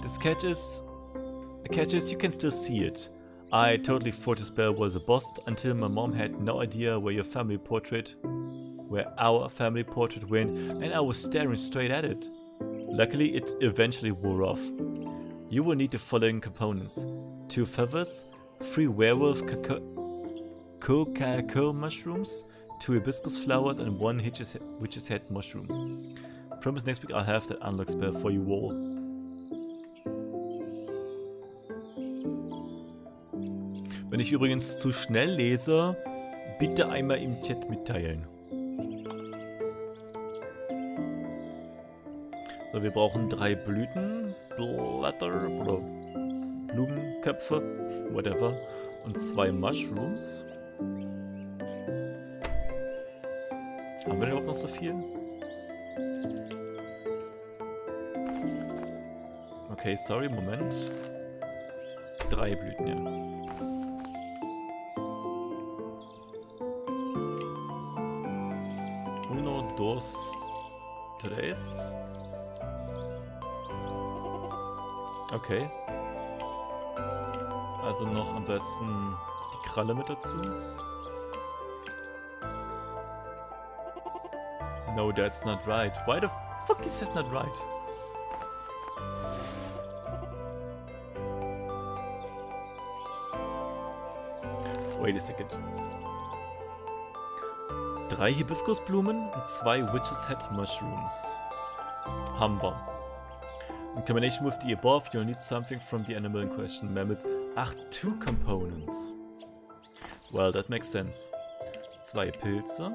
The sketch is... The catch is you can still see it. I totally thought the spell was a bust until my mom had no idea where your family portrait... where our family portrait went and I was staring straight at it. Luckily it eventually wore off. You will need the following components. Two feathers, three werewolf cocoa mushrooms, two hibiscus flowers and one witch's, witch's head mushroom. Promise next week I'll have that unlock spell for you all. Wenn ich übrigens zu schnell lese, bitte einmal im Chat mitteilen. So, wir brauchen drei Blüten, Blätter oder Blumenköpfe, whatever, und zwei Mushrooms. Haben wir überhaupt noch so viel? Okay, sorry, Moment. Drei Blüten, ja. Uno, dos, tres. Okay. Also noch am besten Kralle mit dazu. No, that's not right. Why the fuck is that not right? Wait a second. Drei Hibiskusblumen und zwei Witch's Head Mushrooms. Haben wir. In combination with the above, you'll need something from the animal in question. Mammals. Ach, two components. Well, that makes sense. Zwei Pilze,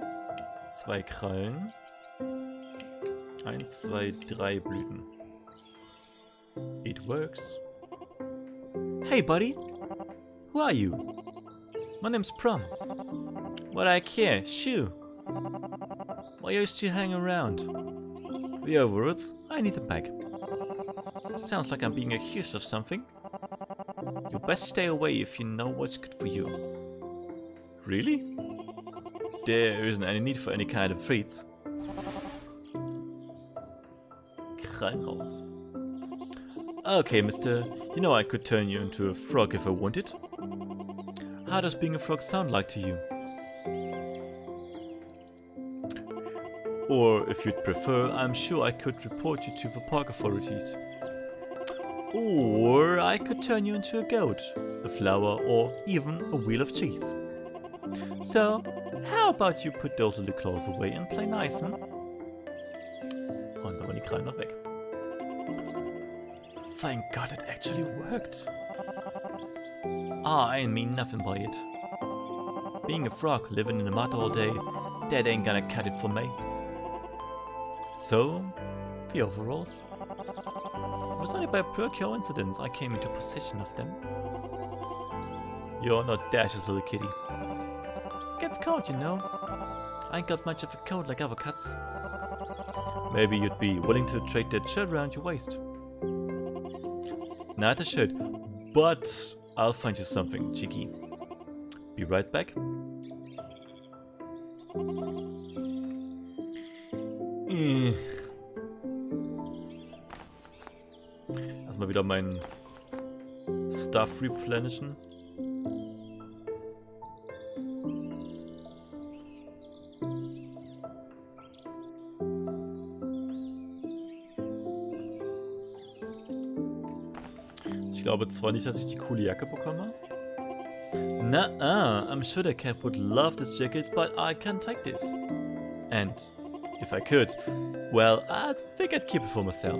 zwei Krallen, Eins, zwei, drei Blüten. It works. Hey, buddy. Who are you? My name's Prom. What I care, shoo. Why are you still hanging around? The overworlds, I need a bag. Sounds like I'm being accused of something. You best stay away if you know what's good for you. Really? There isn't any need for any kind of threats. rein raus. Okay, mister, you know I could turn you into a frog if I wanted. How does being a frog sound like to you? Or, if you'd prefer, I'm sure I could report you to the park authorities. Or I could turn you into a goat, a flower, or even a wheel of cheese. So, how about you put those little claws away and play nice, hm? Und dann waren die Krallen noch weg. Thank God it actually worked. Ah, I mean nothing by it. Being a frog living in the mud all day, that ain't gonna cut it for me. So, the overalls. It was only by pure coincidence I came into possession of them. You're not Dash's little kitty. Gets cold, you know. I ain't got much of a coat like other cats. Maybe you'd be willing to trade that shirt around your waist. Not a shirt, but I'll find you something, cheeky. Be right back. Äh. Erstmal wieder mein Stuff replenishen. Glaube zwar nicht, dass ich die coole Jacke bekomme. Na, uh, I'm sure the cat would love this jacket, but I can't take this. And if I could, well, I think I'd keep it for myself.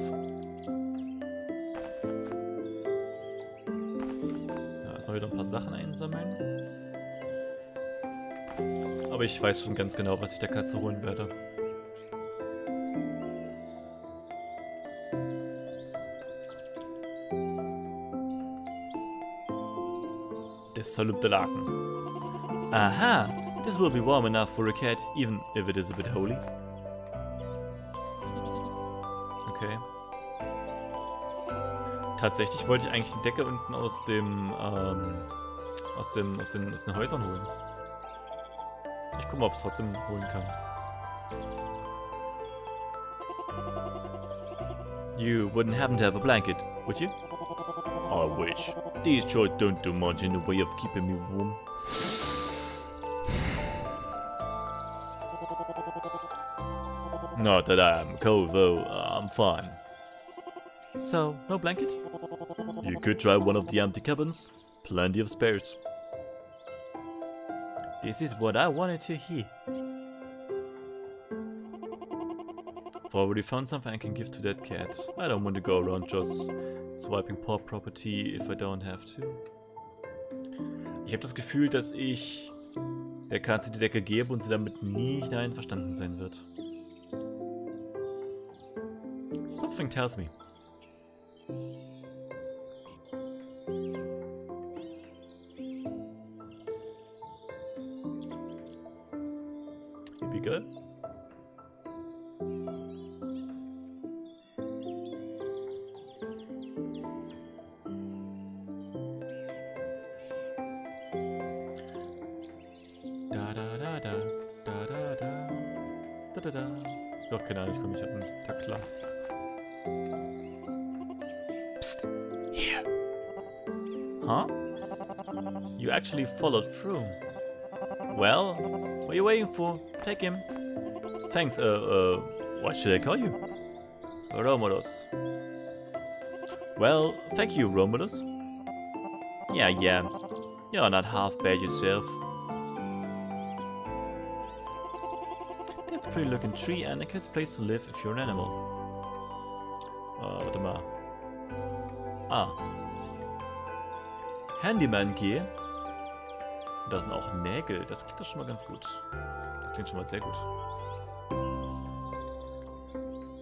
Ja, erstmal wieder ein paar Sachen einsammeln. Aber ich weiß schon ganz genau, was ich der Katze holen werde. Der zerlübte Laken. Aha, this will be warm enough for a cat, even if it is a bit holy. Okay. Tatsächlich wollte ich eigentlich die Decke unten aus dem, ähm, aus, dem, aus, den, aus den Häusern holen. Ich gucke mal, ob ich es trotzdem holen kann. You wouldn't happen to have a blanket, would you? Wish. These shorts don't do much in the way of keeping me warm. Not that I'm cold though, I'm fine. So, no blanket? You could try one of the empty cabins. Plenty of spares. This is what I wanted to hear. I've already found something I can give to that cat. I don't want to go around just swiping poor property if I don't have to. Ich habe das Gefühl, dass ich der Katze die Decke gebe und sie damit nicht einverstanden sein wird. Something tells me. Followed through. Well, what are you waiting for? Take him. Thanks, uh, uh, what should I call you? Romulus. Well, thank you, Romulus. Yeah, yeah. You're not half bad yourself. That's a pretty looking tree and a good place to live if you're an animal. Uh, warte mal. Ah. Handyman Gear. Da sind auch Nägel. Das klingt doch schon mal ganz gut. Das klingt schon mal sehr gut.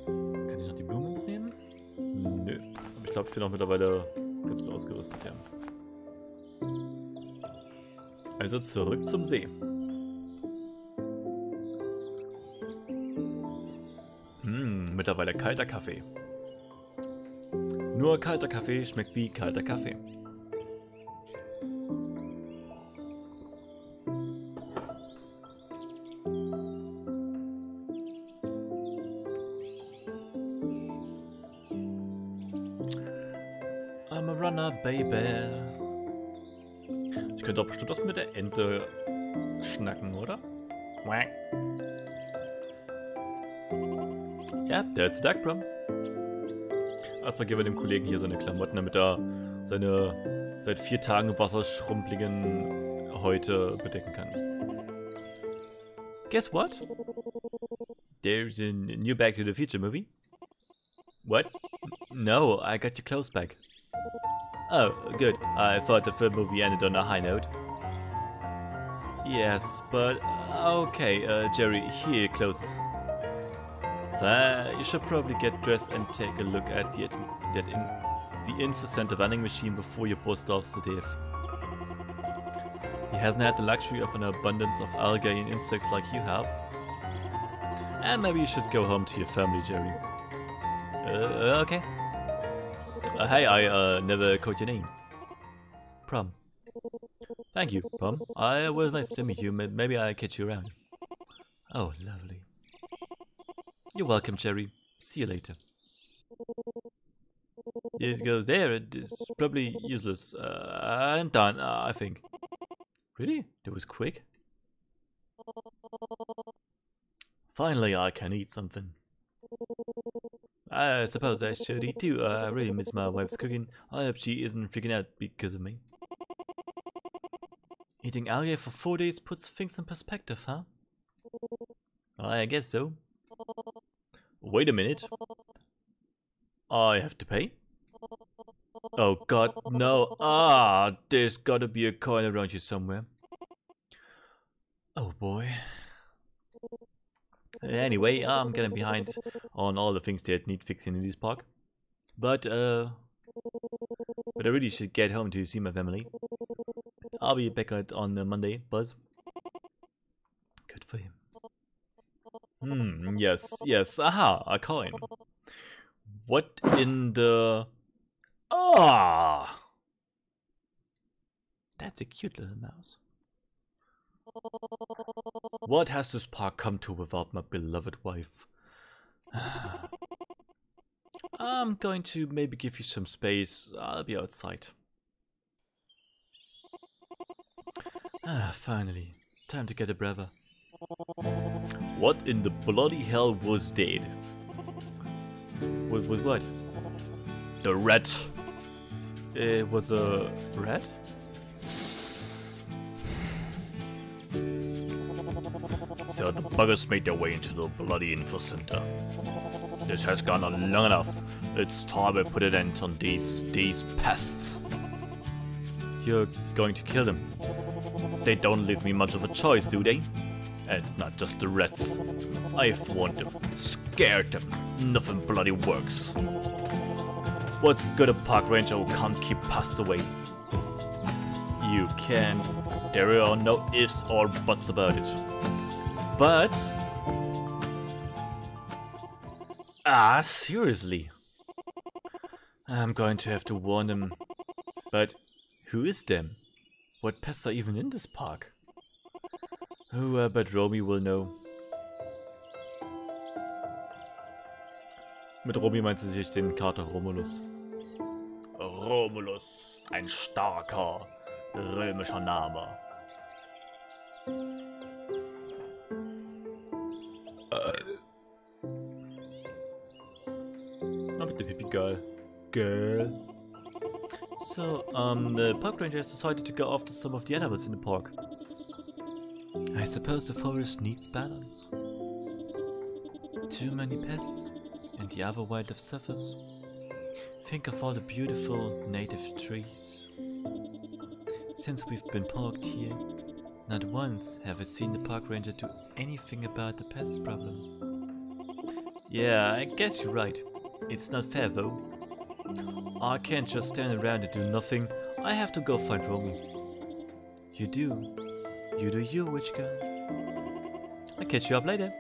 Kann ich noch die Blumen mitnehmen? Nö. Aber ich glaube, ich bin auch mittlerweile ganz gut ausgerüstet, ja. Also zurück zum See. Hm, mittlerweile kalter Kaffee. Nur kalter Kaffee schmeckt wie kalter Kaffee. That's a duck drum. Erstmal geben wir dem Kollegen hier seine Klamotten, damit er seine seit vier Tagen im Wasser Häute bedecken kann. Guess what? There's a new Back to the Future movie. What? No, I got your clothes back. Oh, good. I thought the film movie ended on a high note. Yes, but okay, uh, Jerry, here your Uh, you should probably get dressed and take a look at the, that in, the info center vending machine before your boss starves to death. He hasn't had the luxury of an abundance of algae and insects like you have. And maybe you should go home to your family, Jerry. Uh, okay. Uh, hey, I uh, never caught your name. Prom. Thank you, Prom. I was nice to meet you. Maybe I'll catch you around. Oh, lovely. You're welcome, Jerry. See you later. It goes there. It's probably useless. Uh, I'm done, uh, I think. Really? That was quick? Finally, I can eat something. I suppose I should eat too. I really miss my wife's cooking. I hope she isn't freaking out because of me. Eating algae for four days puts things in perspective, huh? I guess so. Wait a minute. I have to pay? Oh god, no. Ah, there's gotta be a coin around here somewhere. Oh boy. Anyway, I'm getting behind on all the things that need fixing in this park. But, uh... But I really should get home to see my family. I'll be back out on uh, Monday, Buzz. Good for him. Hmm, yes, yes, aha, a coin. What in the... Ah! That's a cute little mouse. What has this park come to without my beloved wife? [SIGHS] I'm going to maybe give you some space. I'll be outside. [SIGHS] Ah, finally. Time to get a brother. What in the bloody hell was dead? Was, was what? The rat. It was a rat? So the buggers made their way into the bloody info center. This has gone on long enough. It's time I put an end on these, these pests. You're going to kill them. They don't leave me much of a choice, do they? And not just the rats. I've warned them, scared them. Nothing bloody works. What's good a park ranger who can't keep pests away? You can. There are no ifs or buts about it. But... Ah, seriously. I'm going to have to warn them. But who is them? What pests are even in this park? Uh, but Romy will know. Mit Romy meint sie sich den Kater Romulus. Romulus, ein starker römischer Name. Na bitte Pipi, geil. Geil. So, um, the park ranger has decided to go after some of the animals in the park. I suppose the forest needs balance. Too many pests, and the other wildlife suffers. Think of all the beautiful native trees. Since we've been parked here, not once have I seen the park ranger do anything about the pest problem. Yeah, I guess you're right. It's not fair though. I can't just stand around and do nothing. I have to go find Romy. You do. You do you, witch girl. I'll catch you up later.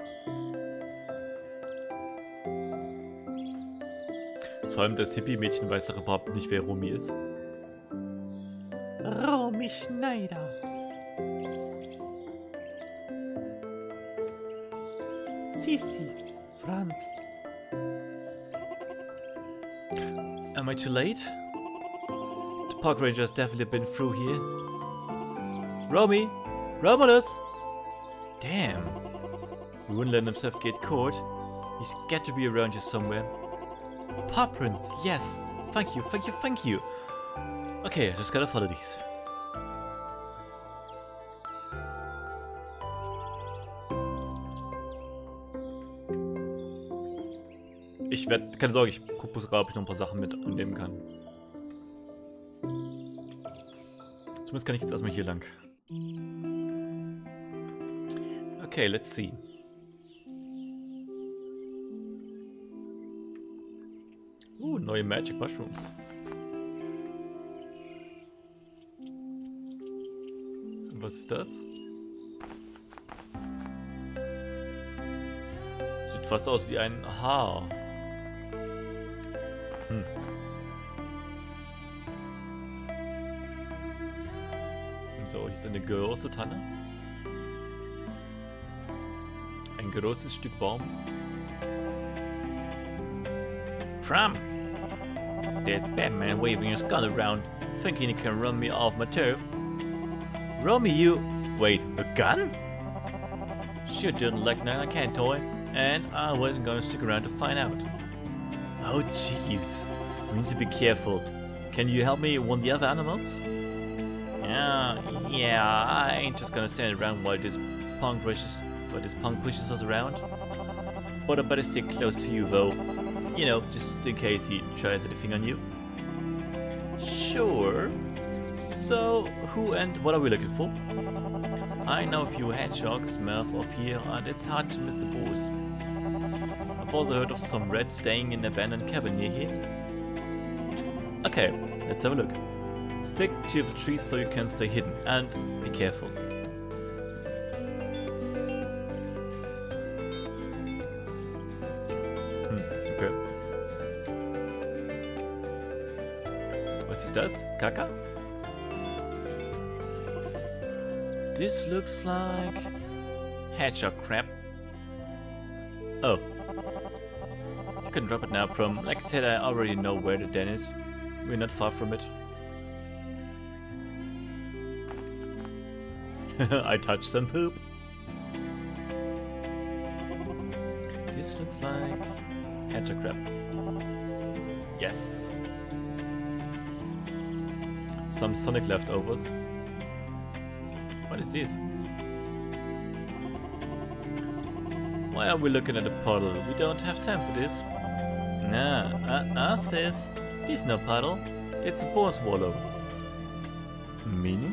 Vor allem das Hippie-Mädchen weiß doch überhaupt nicht, wer Romy ist. Romy Schneider. Sisi. Franz. Am I too late? The park ranger has definitely been through here. Romy! Romulus! Damn. He wouldn't let himself get caught. He's got to be around here somewhere. Paw prints, yes. Thank you, thank you, thank you. Okay, I just gotta follow these. Ich werde, keine Sorge, ich gucke sogar, ob ich noch ein paar Sachen mit annehmen kann. Zumindest kann ich jetzt erstmal hier lang. Okay, let's see. Uh, neue Magic Mushrooms. Was ist das? Sieht fast aus wie ein Haar. Hm. So, hier ist eine große Tanne. Großes Stück Baum. Pram! That Batman waving his gun around, thinking he can run me off my turf. Me, you... Wait, a gun? Sure didn't like Nine Can toy, and I wasn't gonna stick around to find out. Oh jeez, we need to be careful. Can you help me warn the other animals? Yeah, yeah, I ain't just gonna stand around while this punk rushes, while this punk pushes us around. But I better stick close to you though. You know, just in case he tries anything on you. Sure. So, who and what are we looking for? I know a few hedgehogs mouth off here, and it's hard to miss the boars. I've also heard of some rats staying in an abandoned cabin near here. Okay, let's have a look. Stick to the trees so you can stay hidden, and be careful. Looks like... Hedgehog crap. Oh. I can drop it now, Prom. Like I said, I already know where the den is. We're not far from it. [LAUGHS] I touched some poop. This looks like hedgehog crab. Yes. Some Sonic leftovers. Is this? Why are we looking at a puddle? We don't have time for this. Nah, uh, uh sis. There's no puddle. It's a boar swallow. Meaning?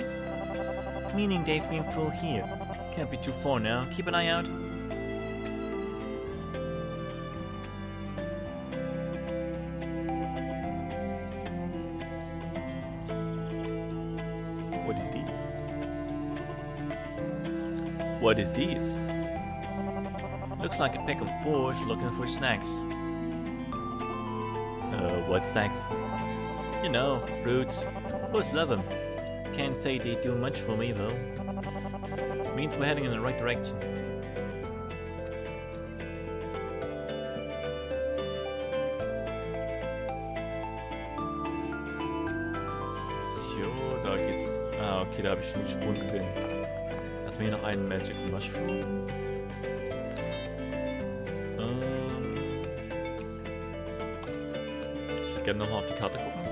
Meaning they've been through here. Can't be too far now. Keep an eye out. What is this? Looks like a pack of boars looking for snacks. Uh, what snacks? You know, fruits. Boys love them. Can't say they do much for me though. Means we're heading in the right direction. So, da geht's. Ah, okay, da habe ich die Spuren gesehen. Mir hier noch einen Magic Mushroom. Ähm, ich würde gerne nochmal auf die Karte gucken.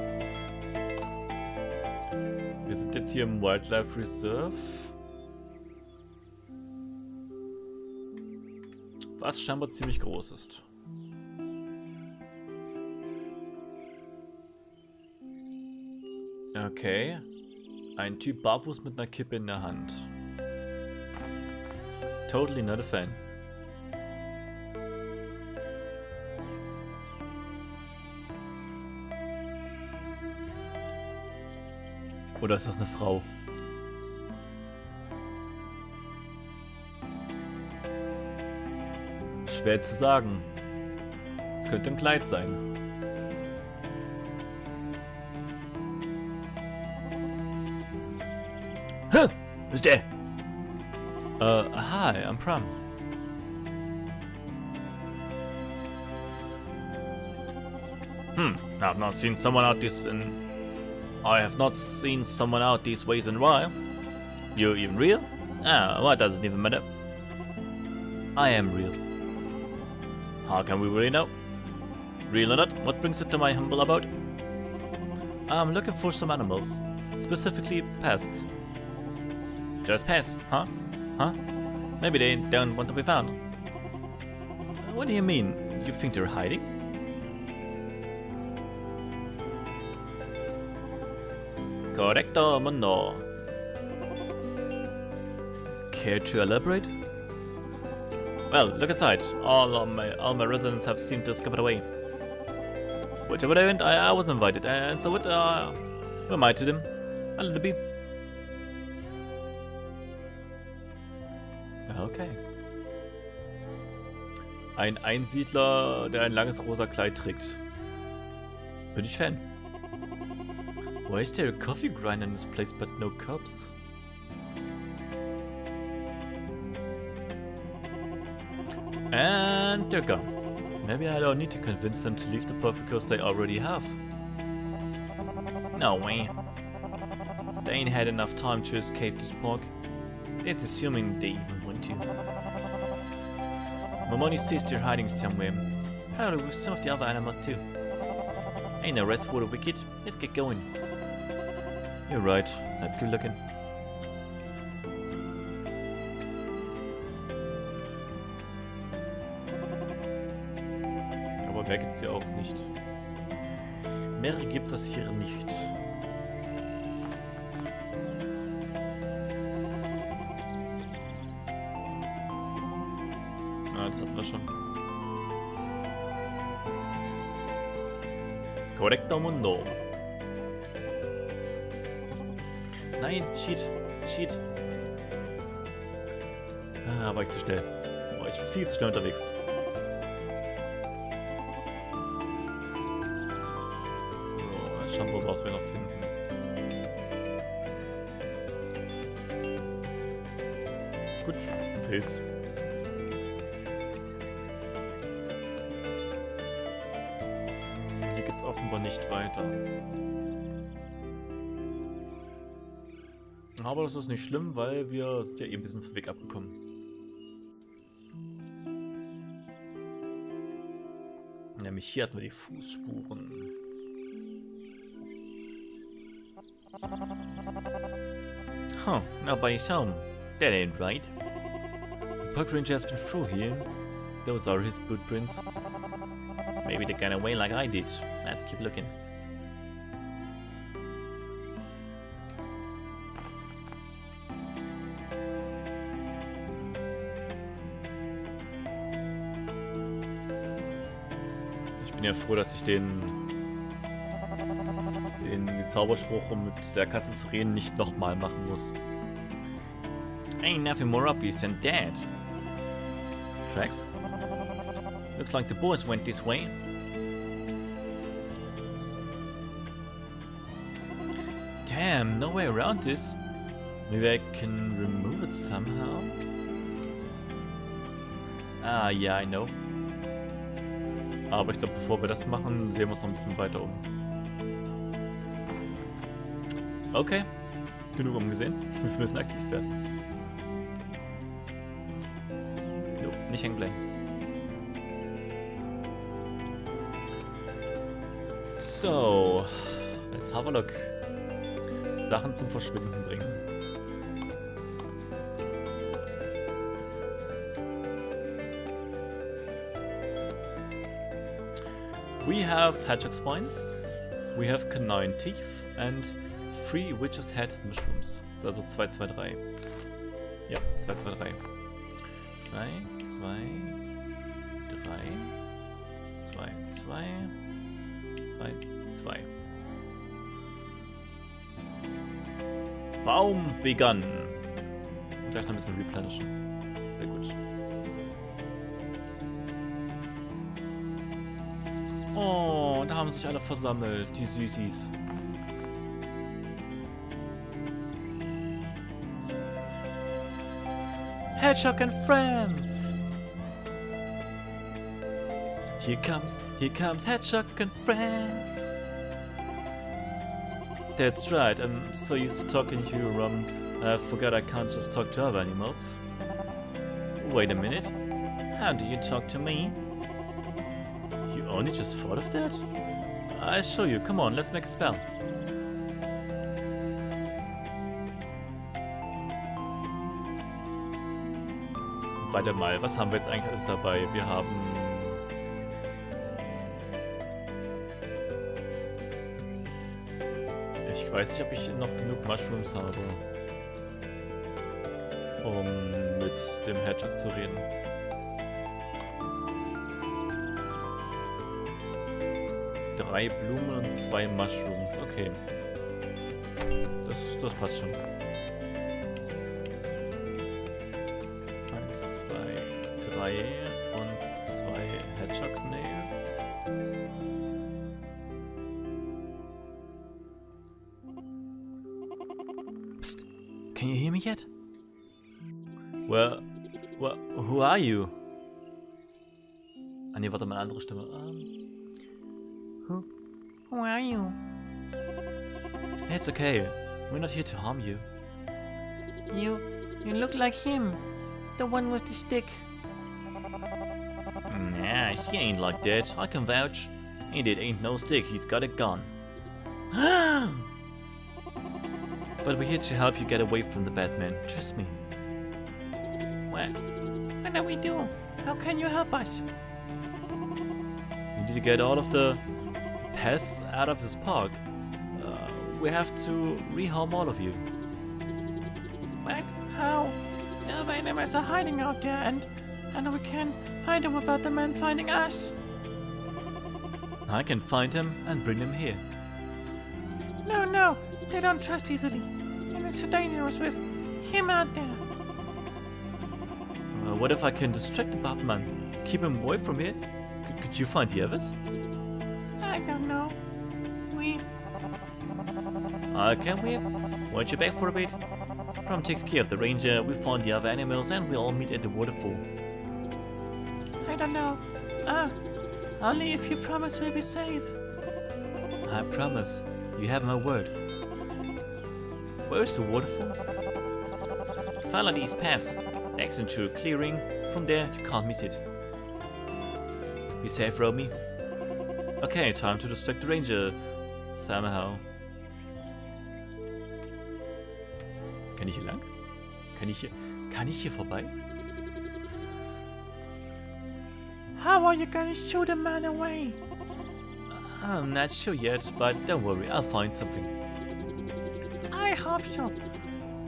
Wir sind jetzt hier im Wildlife Reserve. Was scheinbar ziemlich groß ist. Okay. Ein Typ barfuß mit einer Kippe in der Hand. Totally not a fan. Oder ist das eine Frau? Schwer zu sagen. Es könnte ein Kleid sein. Huh! There? Uh, hi, I'm Pram. Hmm, I've not seen someone out this in... I have not seen someone out these ways in a while. You even real? Ah, well, it doesn't even matter. I am real. How can we really know? Really not? What brings you to my humble abode? I'm looking for some animals. Specifically pests. Just pests, huh? Huh? Maybe they don't want to be found. What do you mean? You think they're hiding? Correcto mundo. Care to elaborate? Well, look inside. All of my all my residents have seemed to scuppered away. Whichever they went, I, I was invited, and so what? Uh, who am I to them? A little bit. Okay. Ein Einsiedler, der ein langes rosa Kleid trägt. Bin ich Fan. Why is there a coffee grinder in this place but no cups? And they're gone. Maybe I don't need to convince them to leave the pub because they already have. No way. They ain't had enough time to escape this park. It's assuming they even want to. Momoni says they're hiding somewhere. Probably with some of the other animals too. Ain't no rest for the wicked. Let's get going. You're right. Let's keep looking. Aber mehr gibt's hier auch nicht. Mehr gibt es hier nicht. Wir schon. Correcto Mundo. Nein, Cheat. Cheat. Ah, war ich zu schnell. War ich viel zu schnell unterwegs. Das ist nicht schlimm, weil wir sind ja eben ein bisschen vom Weg abgekommen. Nämlich hier hatten wir die Fußspuren. Huh, nobody's home. That ain't right. The park ranger has been through here. Those are his footprints. Maybe they got away like I did. Let's keep looking. Ja froh, dass ich den, den Zauberspruch, um mit der Katze zu reden, nicht nochmal machen muss. Ain't nothing more obvious than that. Tracks? Looks like the boys went this way. Damn, no way around this. Maybe I can remove it somehow? Ah, yeah, I know. Aber ich glaube, bevor wir das machen, sehen wir uns noch ein bisschen weiter um. Okay. Genug umgesehen. [LAUGHS] Wir müssen aktiv werden. Jo, nicht hängen bleiben. So. Let's have a look. Sachen zum Verschwinden have hedgehog spines, we have canine teeth and three witch's head mushrooms. Also 2, 2, 3. Ja, 2, 2, 3. 3, 2, 3, 2, 2, 3, 2. Baum begann. Gleich noch ein bisschen replenishen. Sehr gut. Oh, da haben sich alle versammelt, die Süßis. Hedgehog and friends! Here comes, here comes Hedgehog and friends! That's right, I'm so used to talking to you, um, I forgot I can't just talk to other animals. Wait a minute, how do you talk to me? Only just thought of that? I'll show you. Come on, let's make a spell. Weiter mal, was haben wir jetzt eigentlich alles dabei? Wir haben... Ich weiß nicht, ob ich noch genug Mushrooms habe, um mit dem Hedgehog zu reden. Drei Blumen und zwei Mushrooms, okay. Das, das passt schon. drei und zwei Hedgehog Nails. Psst, can you hear me yet? Well, well, who are you? Ah ne, warte mal, eine andere Stimme. Um, are you? It's okay. We're not here to harm you. You, you look like him. The one with the stick. Nah, he ain't like that. I can vouch. And it ain't no stick, he's got a gun. [GASPS] but we're here to help you get away from the Batman. Trust me. What? What do we do? How can you help us? We need to get all of the out of this park. Uh, we have to rehome all of you. What? How? The animals are hiding out there and and we can find him without the man finding us. I can find him and bring him here. No, no, they don't trust easily. And it's so dangerous with him out there. Uh, what if I can distract the Batman? Keep him away from here? C could you find the others? Uh, can we? Want you back for a bit? Rom takes care of the ranger, we find the other animals, and we all meet at the waterfall I don't know. Ah, only if you promise we'll be safe. I promise. You have my word. Where's the waterfall? Follow these paths. Takes into a clearing. From there, you can't miss it. Be safe, Romy. Okay, time to distract the ranger. Somehow. Kann ich hier lang? Kann ich hier... Kann ich hier vorbei? How are you going to show the man away? I'm not sure yet, but don't worry, I'll find something. I hope so.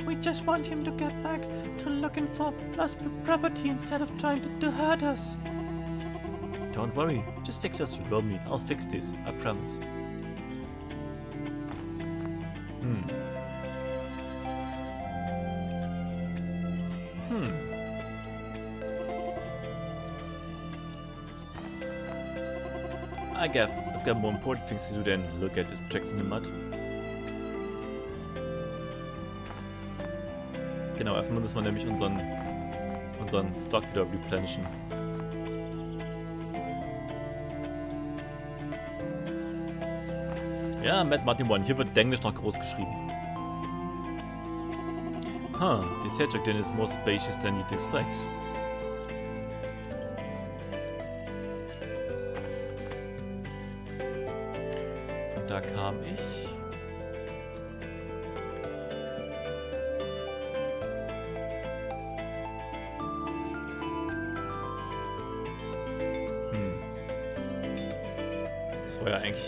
We just want him to get back to looking for lost property instead of trying to, to hurt us. Don't worry, just stay close to me. I'll fix this, I promise. I guess I've got more important things to do than look at these tracks in the mud. Genau, erstmal müssen wir nämlich unseren, unseren Stock wieder replenishen. Ja, Matt Martin One, hier wird Englisch noch groß geschrieben. Huh, this hedgehog then is more spacious than you'd expect.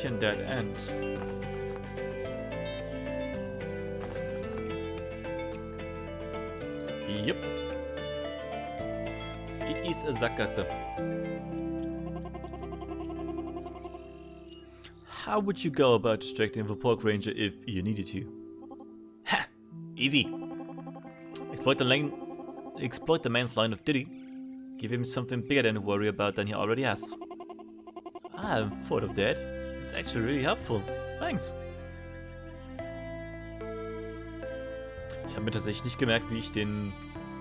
Ein Dead End. Yep. It is a Sackgasse. How would you go about distracting the pork ranger if you needed to? Ha! Easy! Exploit the lane, exploit the man's line of duty. Give him something bigger than to worry about than he already has. I haven't thought of that. It's actually really helpful. Thanks. Ich habe mir tatsächlich nicht gemerkt, wie ich den,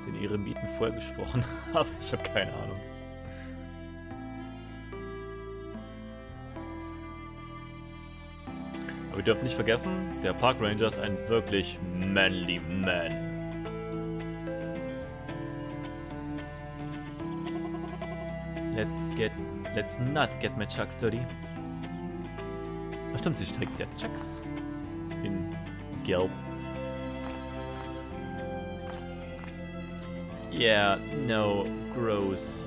den Eremiten vorher gesprochen [LAUGHS] habe. Ich habe keine Ahnung. Aber wir dürfen nicht vergessen, der Park Ranger ist ein wirklich manly man. Let's get Let's not get my chucks dirty. Ach stimmt, sie trägt ja Chucks. In Gelb. Yeah, no, gross.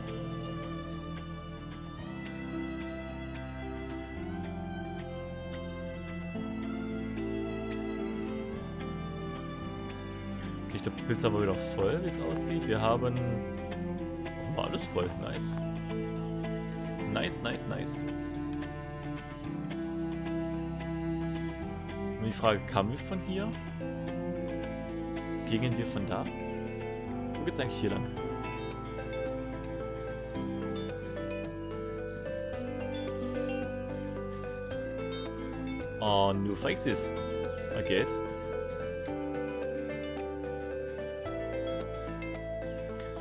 Okay, ich glaube, die Pilze haben wir wieder voll, wie es aussieht. Wir haben offenbar alles voll. Nice. Nice, nice, nice. Frage, kamen wir von hier? Gingen wir von da? Wo geht's eigentlich hier lang? Oh, new faces. I guess.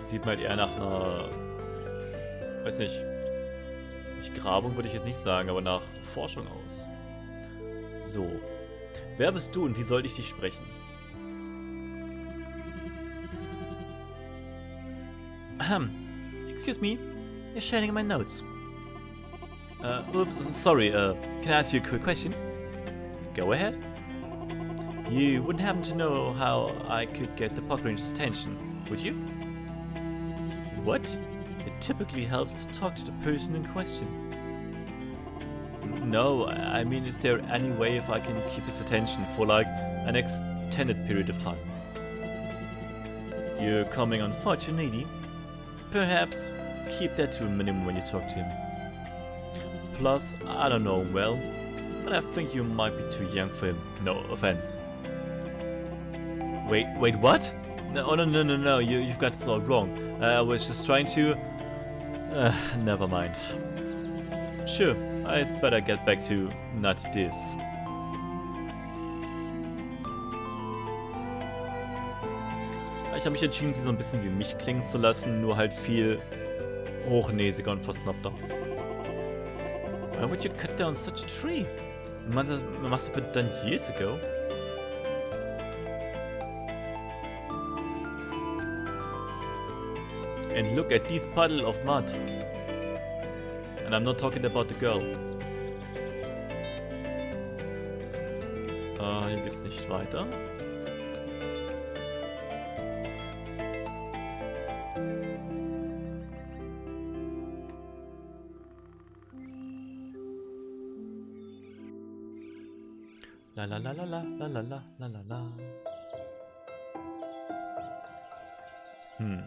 Sieht mal eher nach einer... Weiß nicht. Nicht Grabung würde ich jetzt nicht sagen, aber nach Forschung aus. So. Wer bist du und wie soll ich dich sprechen? Ahem. Excuse me. You're sharing my notes. Uh, oops, sorry, uh, can I ask you a quick question? Go ahead. You wouldn't happen to know how I could get the park ranger's attention, would you? What? It typically helps to talk to the person in question. No, I mean, is there any way if I can keep his attention for like an extended period of time? You're coming too. Perhaps keep that to a minimum when you talk to him. Plus, I don't know well, but I think you might be too young for him. No offense. Wait, wait, what? No, oh, no, no, no, no, you, you've got this all wrong. Uh, I was just trying to... Uh, never mind. Sure, I'd better get back to not this. Ich habe mich entschieden, sie so ein bisschen wie mich klingen zu lassen, nur halt viel hochnäsiger und versnobter. Why would you cut down such a tree? Das must have been done years ago. And look at this puddle of mud. And I'm not talking about the girl. Äh, hier geht's nicht weiter. La la la la la la la la la la la. Hm.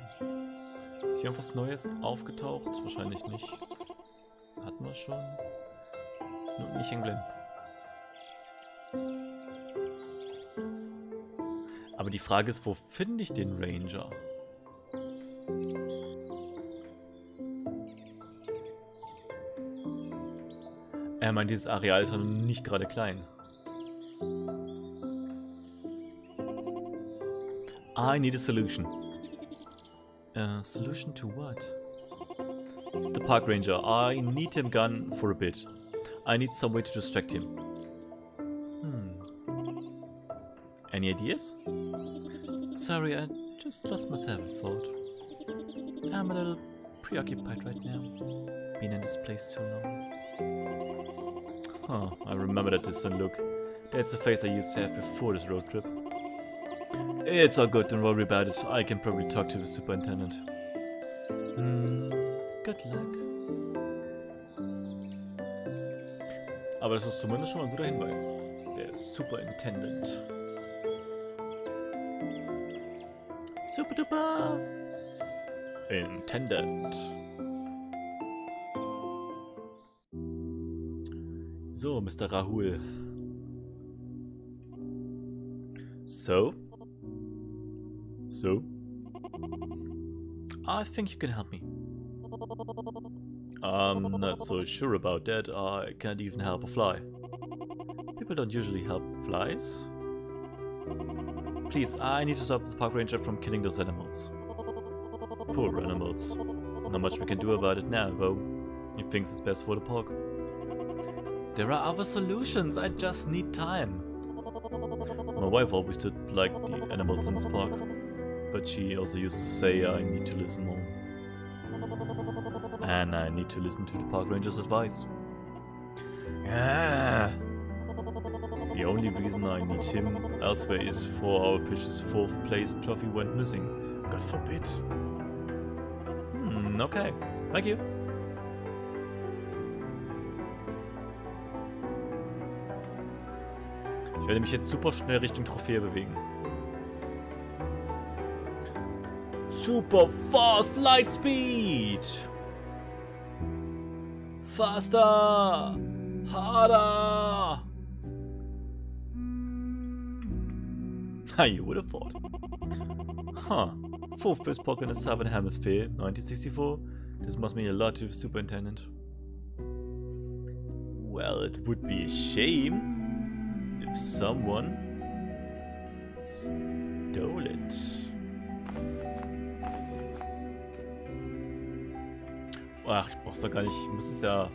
Ist hier irgendwas Neues aufgetaucht? Wahrscheinlich nicht. Schon. Nur nicht in Glen. Aber die Frage ist, wo finde ich den Ranger? Er meint, dieses Areal ist nun nicht gerade klein. I need a solution. A solution to what? The park ranger. I need him gone for a bit. I need some way to distract him. Hmm. Any ideas? Sorry, I just lost myself a thought. I'm a little preoccupied right now. Been in this place too long. Huh, I remember that distant look. That's the face I used to have before this road trip. It's all good, don't worry about it. I can probably talk to the superintendent. Hmm, good luck. Aber das ist zumindest schon mal ein guter Hinweis. Der Superintendent. Super duper! Intendant. So, Mr. Rahul. So? So? I think you can help me. I'm not so sure about that. I can't even help a fly. People don't usually help flies. Please, I need to stop the park ranger from killing those animals. Poor animals. Not much we can do about it now, though. He thinks it's best for the park. There are other solutions, I just need time. My wife always did like the animals in this park, but she also used to say I need to listen more. And I need to listen to the park ranger's advice. Ah. The only reason I need him elsewhere is for our precious fourth place trophy went missing. God forbid. Hmm, okay. Thank you. Ich werde mich jetzt super schnell Richtung Trophäe bewegen. Super fast light speed! Faster! Harder! you would have thought. Huh. Fourth best pocket in the Southern Hemisphere, 1964. This must mean a lot to the Superintendent. Well, it would be a shame if someone stole it. Ach, ich brauch's doch gar nicht. Ich muss es ja.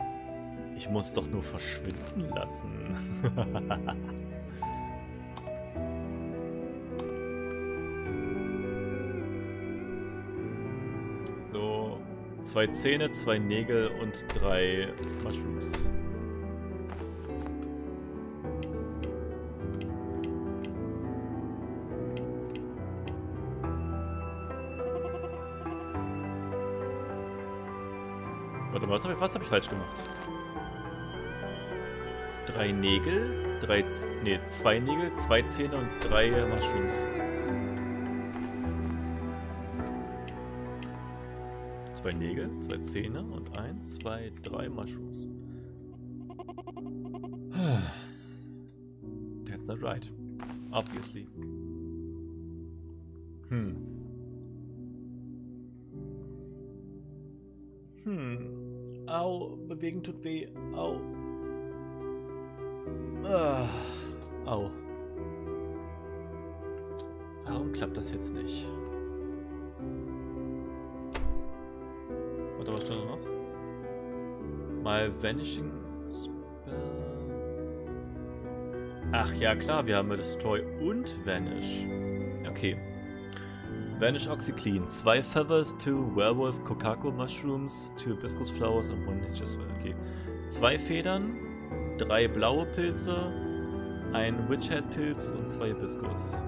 Ich muss es doch nur verschwinden lassen. [LAUGHS] Zwei Zähne, zwei Nägel und drei Mushrooms. Was habe ich, falsch gemacht? Drei Nägel, drei, nee, zwei Nägel, zwei Zähne und drei Mushrooms. zwei Nägel, zwei Zähne und eins, zwei, drei Mushrooms. [SIGHS] That's not right. Obviously. Tut weh. Au. Ah. Au. Warum klappt das jetzt nicht? was stand da noch? My Vanishing Spell. Ach ja, klar, wir haben Destroy und Vanish. Okay. Vanish Oxyclean. Zwei Feathers, two Werewolf Kokako Mushrooms, two Hibiscus Flowers und one Nature's Okay. Zwei Federn, drei blaue Pilze, ein Witchhead Pilz und zwei Hibiscus.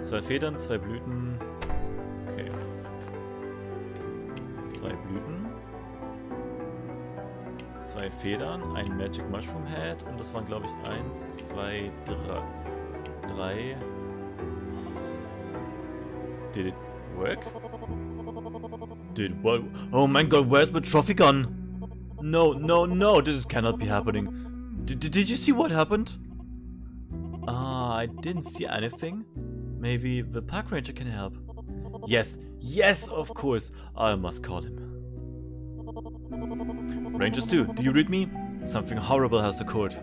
Zwei Federn, zwei Blüten, zwei Blüten, zwei Federn, ein Magic Mushroom Head und das waren glaube ich eins, zwei, drei. drei. Did it work? Did what? Oh my god, where's my trophy gun? No, no, no, this cannot be happening. D did you see what happened? Ah, I didn't see anything. Maybe the park ranger can help. Yes, yes, of course. I must call him. Rangers 2, do you read me? Something horrible has occurred.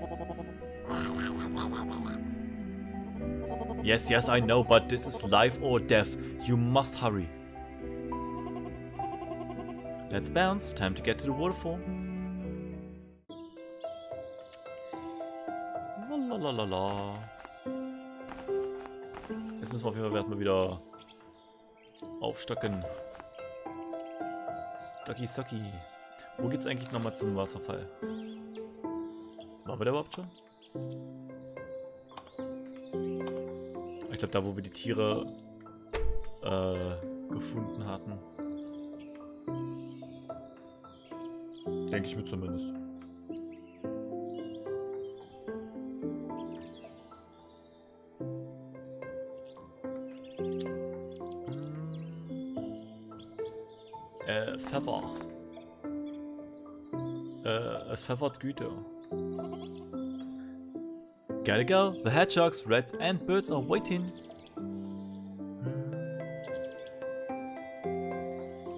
Yes, yes, I know, but this is life or death. You must hurry. Let's bounce. Time to get to the waterfall. Lalalala. Jetzt müssen wir auf jeden Fall mal wieder aufstocken. Stocky, stocky. Wo geht's eigentlich nochmal zum Wasserfall? Waren wir da überhaupt schon? Ich glaube, da, wo wir die Tiere äh, gefunden hatten. Denke ich mir zumindest. verwirrt Güte. Gotta go. The hedgehogs, rats and birds are waiting.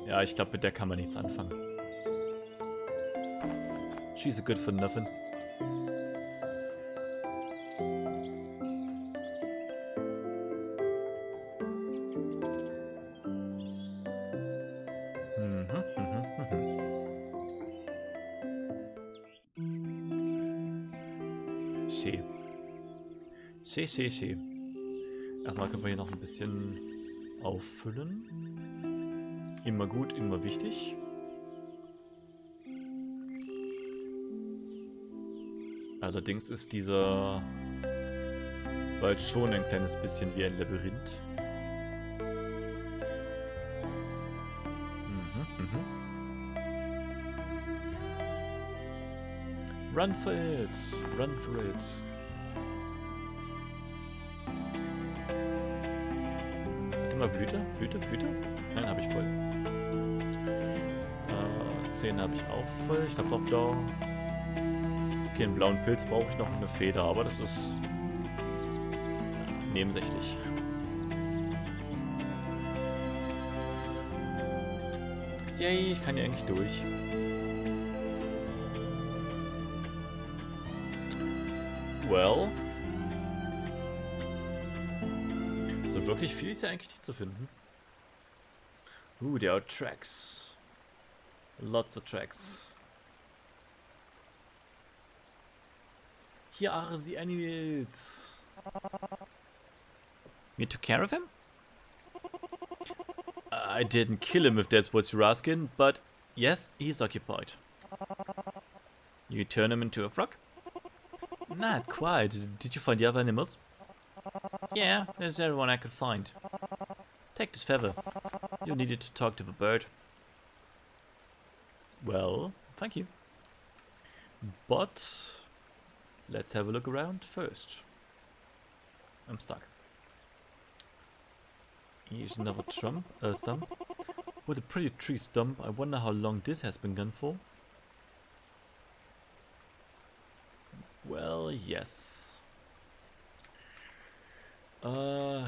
Ja, ich glaube, mit der kann man nichts anfangen. She's a good for nothing. Schee. Erstmal können wir hier noch ein bisschen auffüllen. Immer gut, immer wichtig. Allerdings ist dieser Wald schon ein kleines bisschen wie ein Labyrinth. Mhm, mhm. Run for it! Run for it! Blüte? Blüte? Blüte? Nein, habe ich voll. Äh, 10 habe ich auch voll. Ich auf da. Okay, einen blauen Pilz brauche ich noch eine Feder, aber das ist nebensächlich. Yay, ich kann ja eigentlich durch. Viel ist ja eigentlich nicht zu finden. Uh, there are tracks. Lots of tracks. Here are the animals. You took care of him? I didn't kill him if that's what you're asking, but yes, he's occupied. You turn him into a frog? Not quite. Did you find the other animals? Yeah, there's everyone I could find. Take this feather. You needed to talk to the bird. Well, thank you. But let's have a look around first. I'm stuck. Here's another trump, uh, stump. With a pretty tree stump, I wonder how long this has been gone for. Well, yes.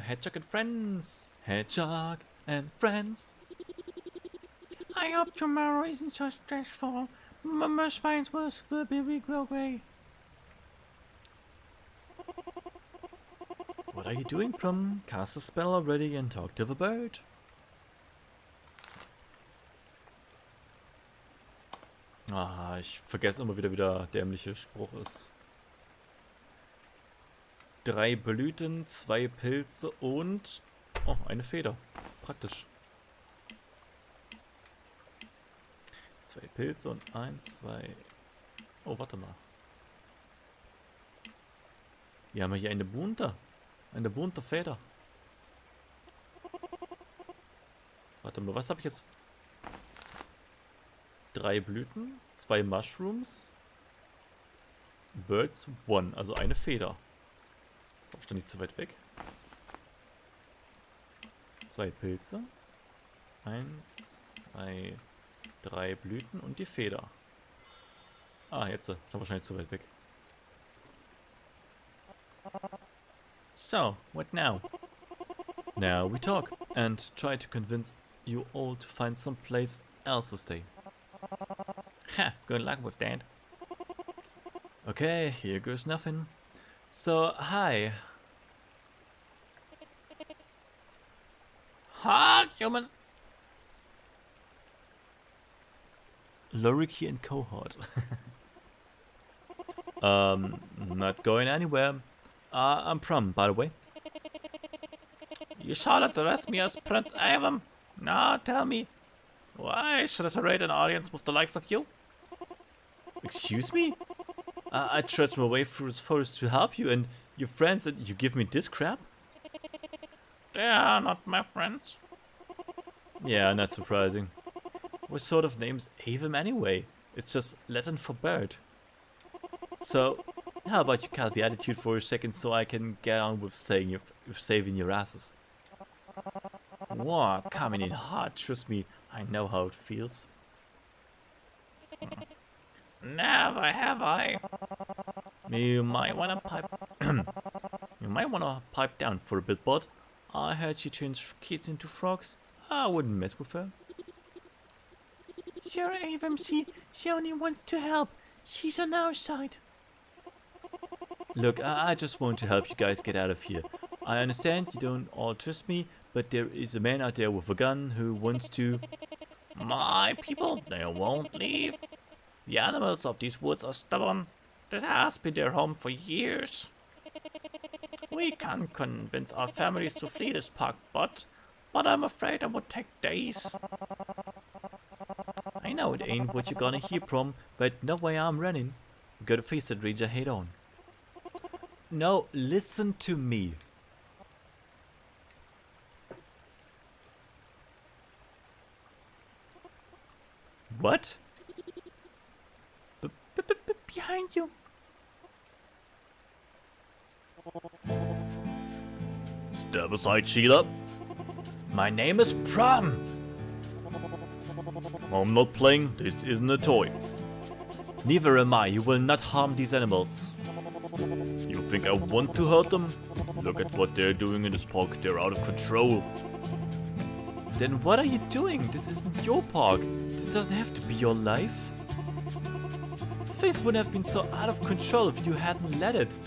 Hedgehog and Friends! Hedgehog and Friends! I hope tomorrow isn't so stressful. Mama spines will be grow gray. What are you doing, Prum? Cast a spell already and talk to the bird. Ah, ich vergesse immer wieder, wie der dämliche Spruch ist. Drei Blüten, zwei Pilze und... Oh, eine Feder. Praktisch. Zwei Pilze und eins, zwei... Oh, warte mal. Wir haben hier eine bunte. Eine bunte Feder. Warte mal, was habe ich jetzt? Drei Blüten, zwei Mushrooms, Birds, one, also eine Feder. Brauchst du nicht zu weit weg? Zwei Pilze. Eins, zwei, drei Blüten und die Feder. Ah, jetzt. Schon wahrscheinlich zu weit weg. So, what now? Now we talk and try to convince you all to find some place else to stay. Ha, good luck with that. Okay, here goes nothing. So, hi. Halt, human! Loriki and cohort. [LAUGHS] um, not going anywhere. Uh, I'm from, by the way. You shall address me as Prince Avon. Now tell me, why should I tolerate an audience with the likes of you? Excuse me? Uh, I trudged my way through this forest to help you and your friends and you give me this crap? They are not my friends. Yeah, not surprising. What sort of name's Avon anyway? It's just Latin for bird. So, how about you cut the attitude for a second so I can get on with saying your, with saving your asses? Wow, coming in hot, trust me, I know how it feels. Never have I. You might wanna pipe [CLEARS THROAT] You might wanna pipe down for a bit, bud. I heard she turns kids into frogs. I wouldn't mess with her. Sure, Avon, she, she only wants to help. She's on our side. Look, I, I just want to help you guys get out of here. I understand you don't all trust me, but there is a man out there with a gun who wants to... My people, they won't leave. The animals of these woods are stubborn. That has been their home for years. We can convince our families to flee this park, but, but I'm afraid it would take days. I know it ain't what you're gonna hear from, but no way I'm running. gotta face that ranger head on. No, listen to me. What? Behind you. Step aside, Sheila. My name is Prom. I'm not playing. This isn't a toy. Neither am I. You will not harm these animals. You think I want to hurt them? Look at what they're doing in this park. They're out of control. Then what are you doing? This isn't your park. This doesn't have to be your life. Things wouldn't have been so out of control if you hadn't let it.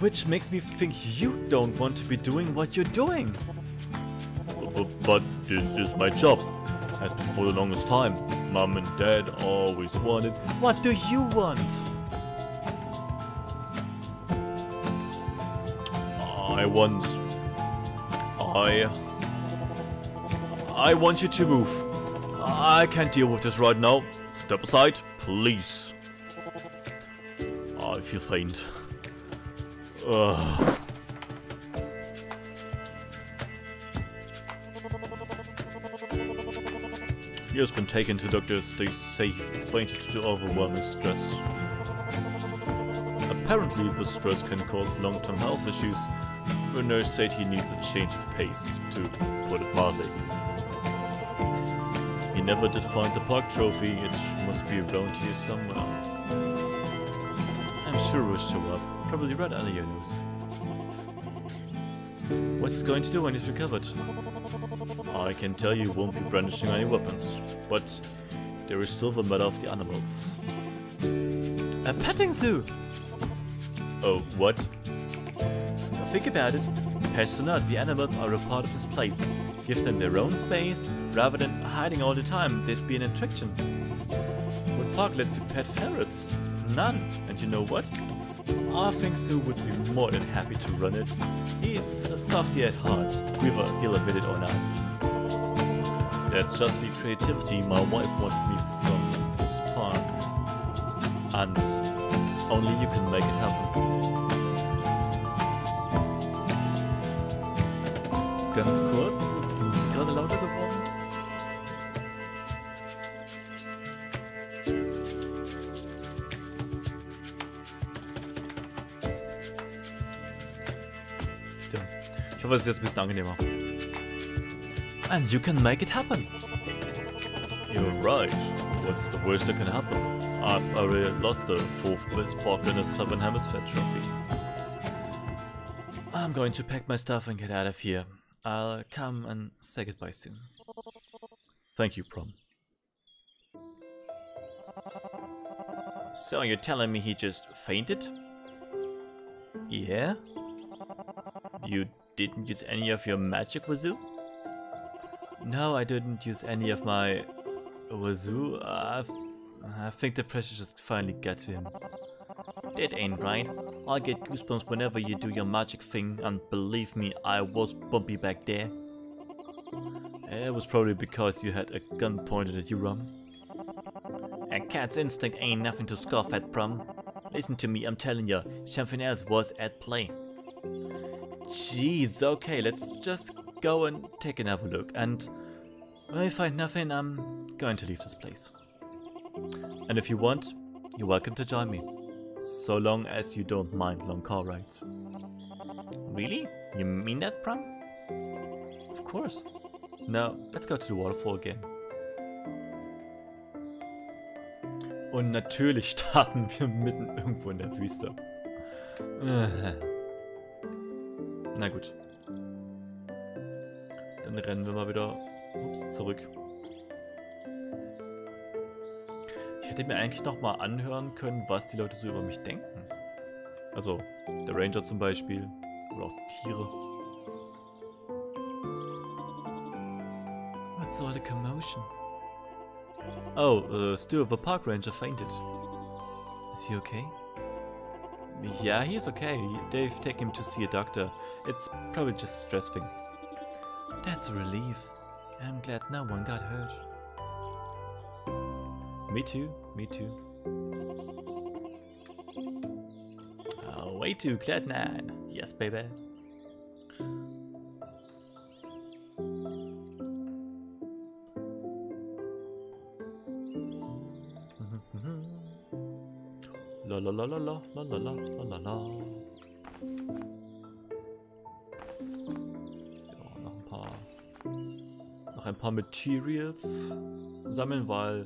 Which makes me think you don't want to be doing what you're doing. But, but this is my job. Has been for the longest time. Mom and Dad always wanted. What do you want? I want. I. I want you to move. I can't deal with this right now. Step aside, please. I feel faint. Ugh. He has been taken to doctors. They say he fainted to overwhelming stress. Apparently, the stress can cause long-term health issues. The nurse said he needs a change of pace, to put it mildly. He never did find the park trophy. It must be around here somewhere. It will show up. Probably right under your nose. What's he going to do when he's recovered? I can tell you won't be brandishing any weapons, but there is still the matter of the animals. A petting zoo. Oh, what? Think about it. Pets or not, the animals are a part of this place. Give them their own space, rather than hiding all the time, they'd be an attraction. What park lets you pet ferrets? None. You know what? Our things too would be more than happy to run it. He's a softy at heart, whether he'll admit it or not. That's just the creativity my wife wanted me from this park. And only you can make it happen. Ganz kurz, Hoffe, es ist jetzt ein bisschen angenehmer. And you can make it happen. You're right. What's the worst that can happen? I've already lost the fourth best park in the Southern Hemisphere trophy. I'm going to pack my stuff and get out of here. I'll come and say goodbye soon. Thank you, Prom. So you're telling me he just fainted? Yeah? You didn't use any of your magic wazoo? No, I didn't use any of my wazoo. I, I think the pressure just finally got to him. That ain't right. I get goosebumps whenever you do your magic thing, and believe me, I was bumpy back there. It was probably because you had a gun pointed at you, Rum. A cat's instinct ain't nothing to scoff at, Prom. Listen to me, I'm telling you, something else was at play. Jeez, okay, let's just go and take another look, and when I find nothing, I'm going to leave this place. And if you want, you're welcome to join me. So long as you don't mind long car rides. Really? You mean that, Prom? Of course. Now, let's go to the waterfall again. Und natürlich starten wir mitten irgendwo in der Wüste. Äh. Na gut. Dann rennen wir mal wieder ups, zurück. Ich hätte mir eigentlich noch mal anhören können, was die Leute so über mich denken. Also, der Ranger zum Beispiel. Oder auch Tiere. What's all the commotion? Oh, uh, Stu, the park ranger fainted. Is he okay? Yeah, he's okay. They've taken him to see a doctor. It's probably just stressing. That's a relief. I'm glad no one got hurt. Me too, me too. Oh, way too, glad, man. Yes, baby. Materials sammeln, weil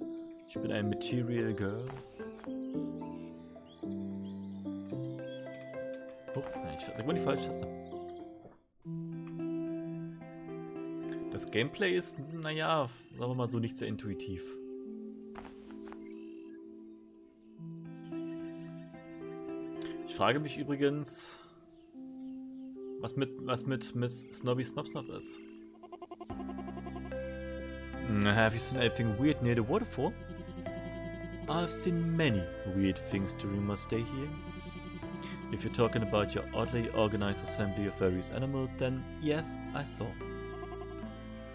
ich bin ein Material Girl. Oh, nein, ich drücke mal die falsche Taste. Das Gameplay ist, naja, sagen wir mal so, nicht sehr intuitiv. Ich frage mich übrigens, was mit, was mit Miss Snobby Snob Snob ist. Mm, Have you seen anything weird near the waterfall? I've seen many weird things during my stay here. If you're talking about your oddly organized assembly of various animals, then yes, I saw.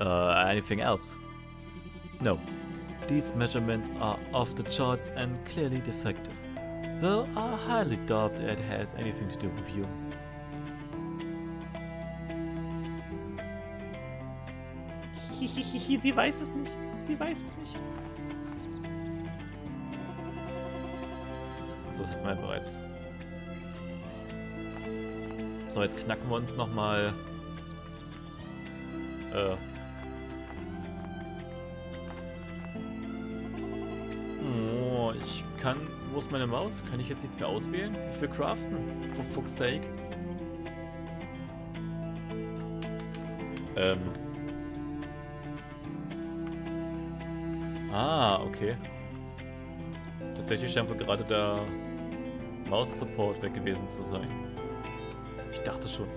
Uh, anything else? No. These measurements are off the charts and clearly defective. Though I highly doubt it has anything to do with you. Sie weiß es nicht. Sie weiß es nicht. So, das hatten wir bereits. So, jetzt knacken wir uns nochmal. Äh. Oh, ich kann. Wo ist meine Maus? Kann ich jetzt nichts mehr auswählen? Ich will craften. For fuck's sake. Ähm. Okay. Tatsächlich scheint wohl gerade der Maus-Support weg gewesen zu sein. Ich dachte schon.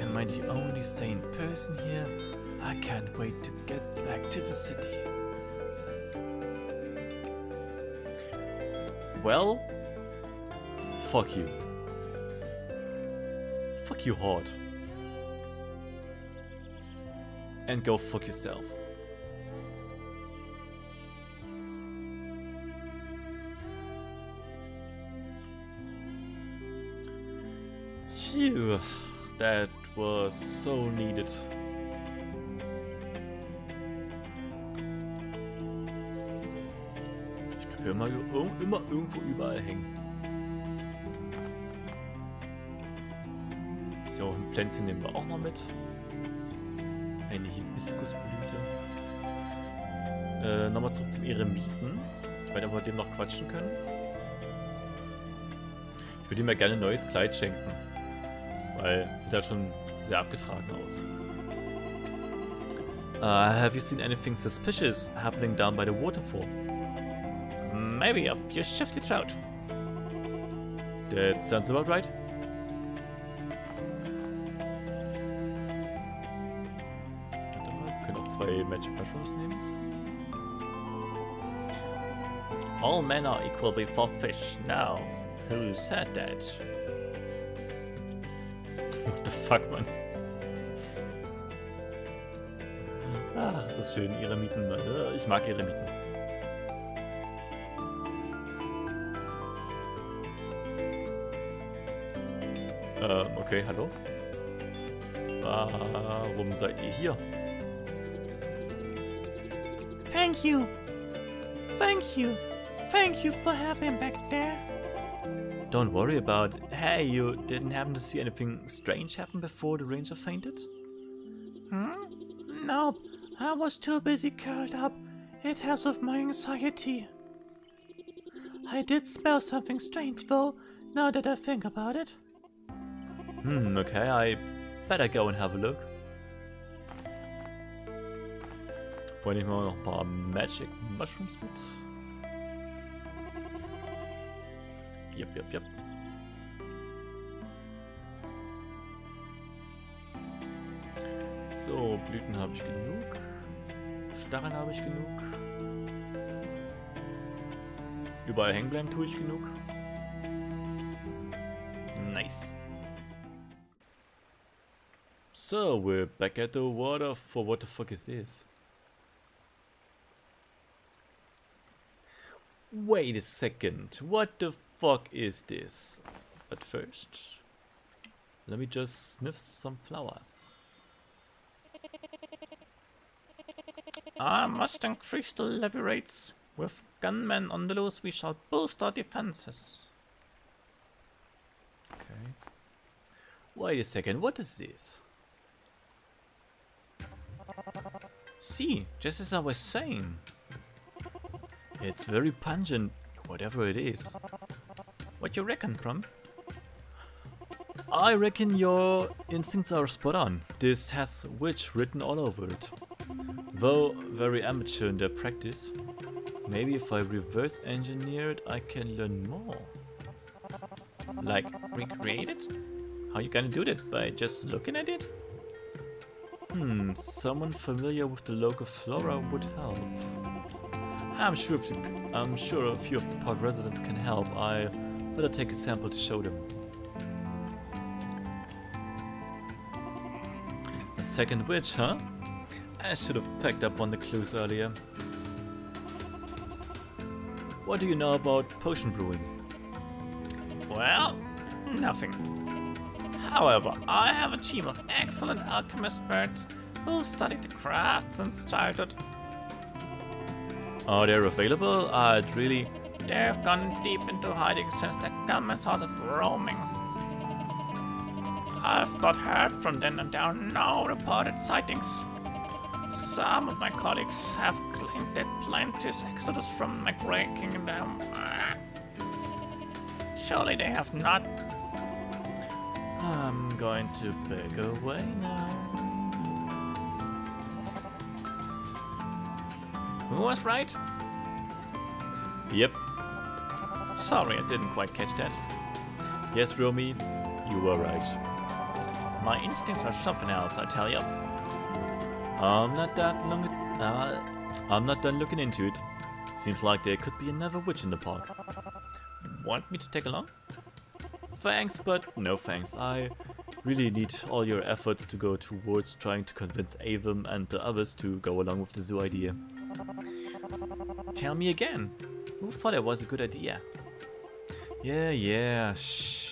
Am I the only sane person here? I can't wait to get back to the city. Well, fuck you. Fuck you hard. And go fuck yourself. That was so needed. Ich bleib hier immer, immer irgendwo überall hängen. So, ein Pflänzchen nehmen wir auch noch mit. Eine Hibiskusblüte. Äh, nochmal zurück zum Eremiten. Ich weiß nicht, ob wir dem noch quatschen können. Ich würde ihm ja gerne ein neues Kleid schenken. Weil sieht halt schon sehr abgetragen aus. Uh, have you seen anything suspicious happening down by the waterfall? Maybe a few shifty trout. That sounds about right. Warte mal, wir können auch zwei Magic Mushrooms nehmen. All men are equal before fish. Now, who said that? Fuck, man? Ah, das ist schön, Eremiten. Äh, Ich mag Eremiten. Ähm, okay, hallo? Warum seid ihr hier? Thank you. Thank you. Thank you for having back there. Don't worry about it. Hey, you didn't happen to see anything strange happen before the ranger fainted? Hmm? Nope. I was too busy curled up. It helps with my anxiety. I did smell something strange though, now that I think about it. Hmm, okay, I better go and have a look. Noch ein paar Magic Mushrooms mit. Yep, yep, yep. So, Blüten habe ich genug. Stacheln habe ich genug. Überall hängen bleiben tue ich genug. Nice. So, we're back at the water for what the fuck is this? Wait a second, what the fuck is this? But first, let me just sniff some flowers. I must increase the levy rates. With gunmen on the loose, we shall boost our defenses. Okay. Wait a second, what is this? See, just as I was saying. It's very pungent, whatever it is. What you reckon, from? I reckon your instincts are spot on. This has witch written all over it. Though very amateur in their practice. Maybe if I reverse engineer it, I can learn more. Like, recreate it? How you gonna do that? By just looking at it? Hmm, someone familiar with the local flora would help. I'm sure, if I'm sure a few of the park residents can help. I better take a sample to show them. Second witch, huh? I should have picked up on the clues earlier. What do you know about potion brewing? Well, nothing. However, I have a team of excellent alchemist birds who studied the craft since childhood. Are they available? I'd really... They've gone deep into hiding since the government started roaming. I've got heard from them and there are no reported sightings. Some of my colleagues have claimed that plenty's exodus from McRae Kingdom. Surely they have not. I'm going to back away now. Who was right? Yep. Sorry, I didn't quite catch that. Yes, Romy, you were right. My instincts are something else, I tell you. I'm not that long. Uh, I'm not done looking into it. Seems like there could be another witch in the park. Want me to take along? Thanks, but no thanks. I really need all your efforts to go towards trying to convince Avon and the others to go along with the zoo idea. Tell me again. Who thought it was a good idea? Yeah, yeah, shh.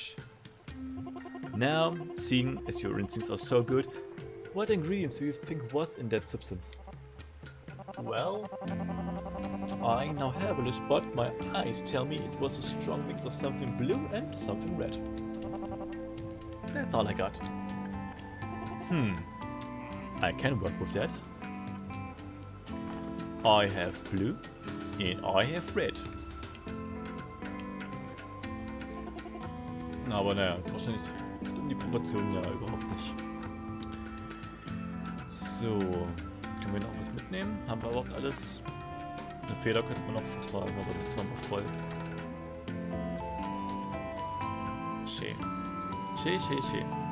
Now, seeing as your instincts are so good, what ingredients do you think was in that substance? Well, I now have a spot. My eyes tell me it was a strong mix of something blue and something red. That's all I got. Hmm. I can work with that. I have blue and I have red. Aber naja, wahrscheinlich die Proportionen ja überhaupt nicht. So, können wir noch was mitnehmen? Haben wir überhaupt alles? Eine Feder könnte man noch vertragen, aber das haben wir voll. Schön. Schön, schön, schön.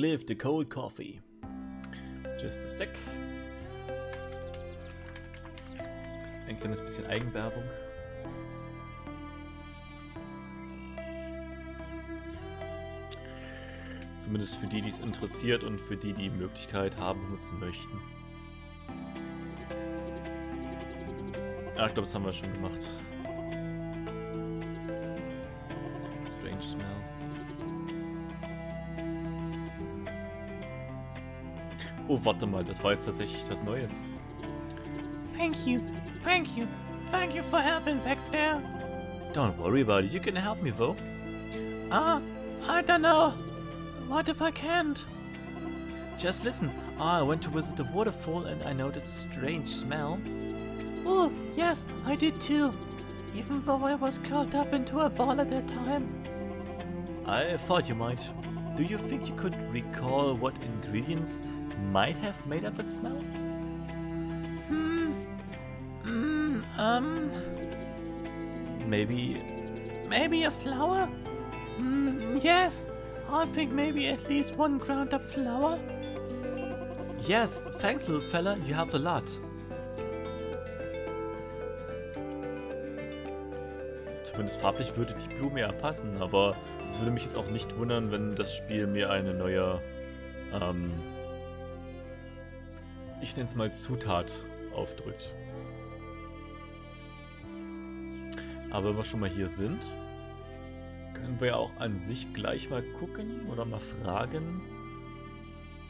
Live the cold coffee. Just a sec. Ein kleines bisschen Eigenwerbung. Zumindest für die, die es interessiert und für die, die Möglichkeit haben, nutzen möchten. Ja, ich glaube, das haben wir schon gemacht. Oh, warte mal, das war jetzt tatsächlich was Neues. thank you, thank you, thank you for helping back there. Don't worry about it, you can help me though. Ah, I don't know. What if I can't? Just listen, I went to visit the waterfall and I noticed a strange smell. Oh, yes, I did too. Even though I was curled up into a ball at that time. I thought you might. Do you think you could recall what ingredients might have made up that smell? Hmm. Hmm. Um. Maybe. Maybe a flower? Hmm. Yes. I think maybe at least one ground up flower. Yes, thanks, little fella, you helped a lot. zumindest farblich würde die Blume ja passen, aber es würde mich jetzt auch nicht wundern, wenn das Spiel mir eine neue, ähm, ich nenne es mal Zutat aufdrückt. Aber wenn wir schon mal hier sind, können wir ja auch an sich gleich mal gucken oder mal fragen,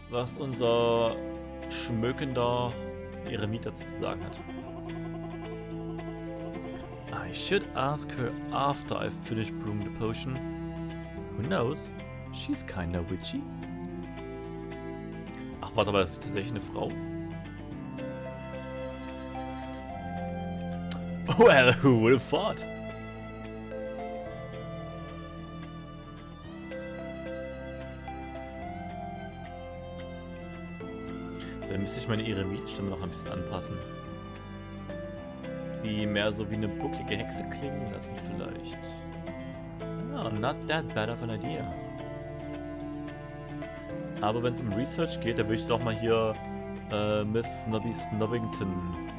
was unser schmückender Eremit dazu zu sagen hat. I should ask her after I finish brewing the potion. Who knows? She's kinda witchy. Ach, warte, aber das ist tatsächlich eine Frau. Well, who would have thought? Dann müsste ich meine Eremit-Stimme noch ein bisschen anpassen. Sie mehr so wie eine bucklige Hexe klingen lassen vielleicht. Oh, not that bad of an idea. Aber wenn es um Research geht, dann würde ich doch mal hier äh, Miss Snobby Snobbington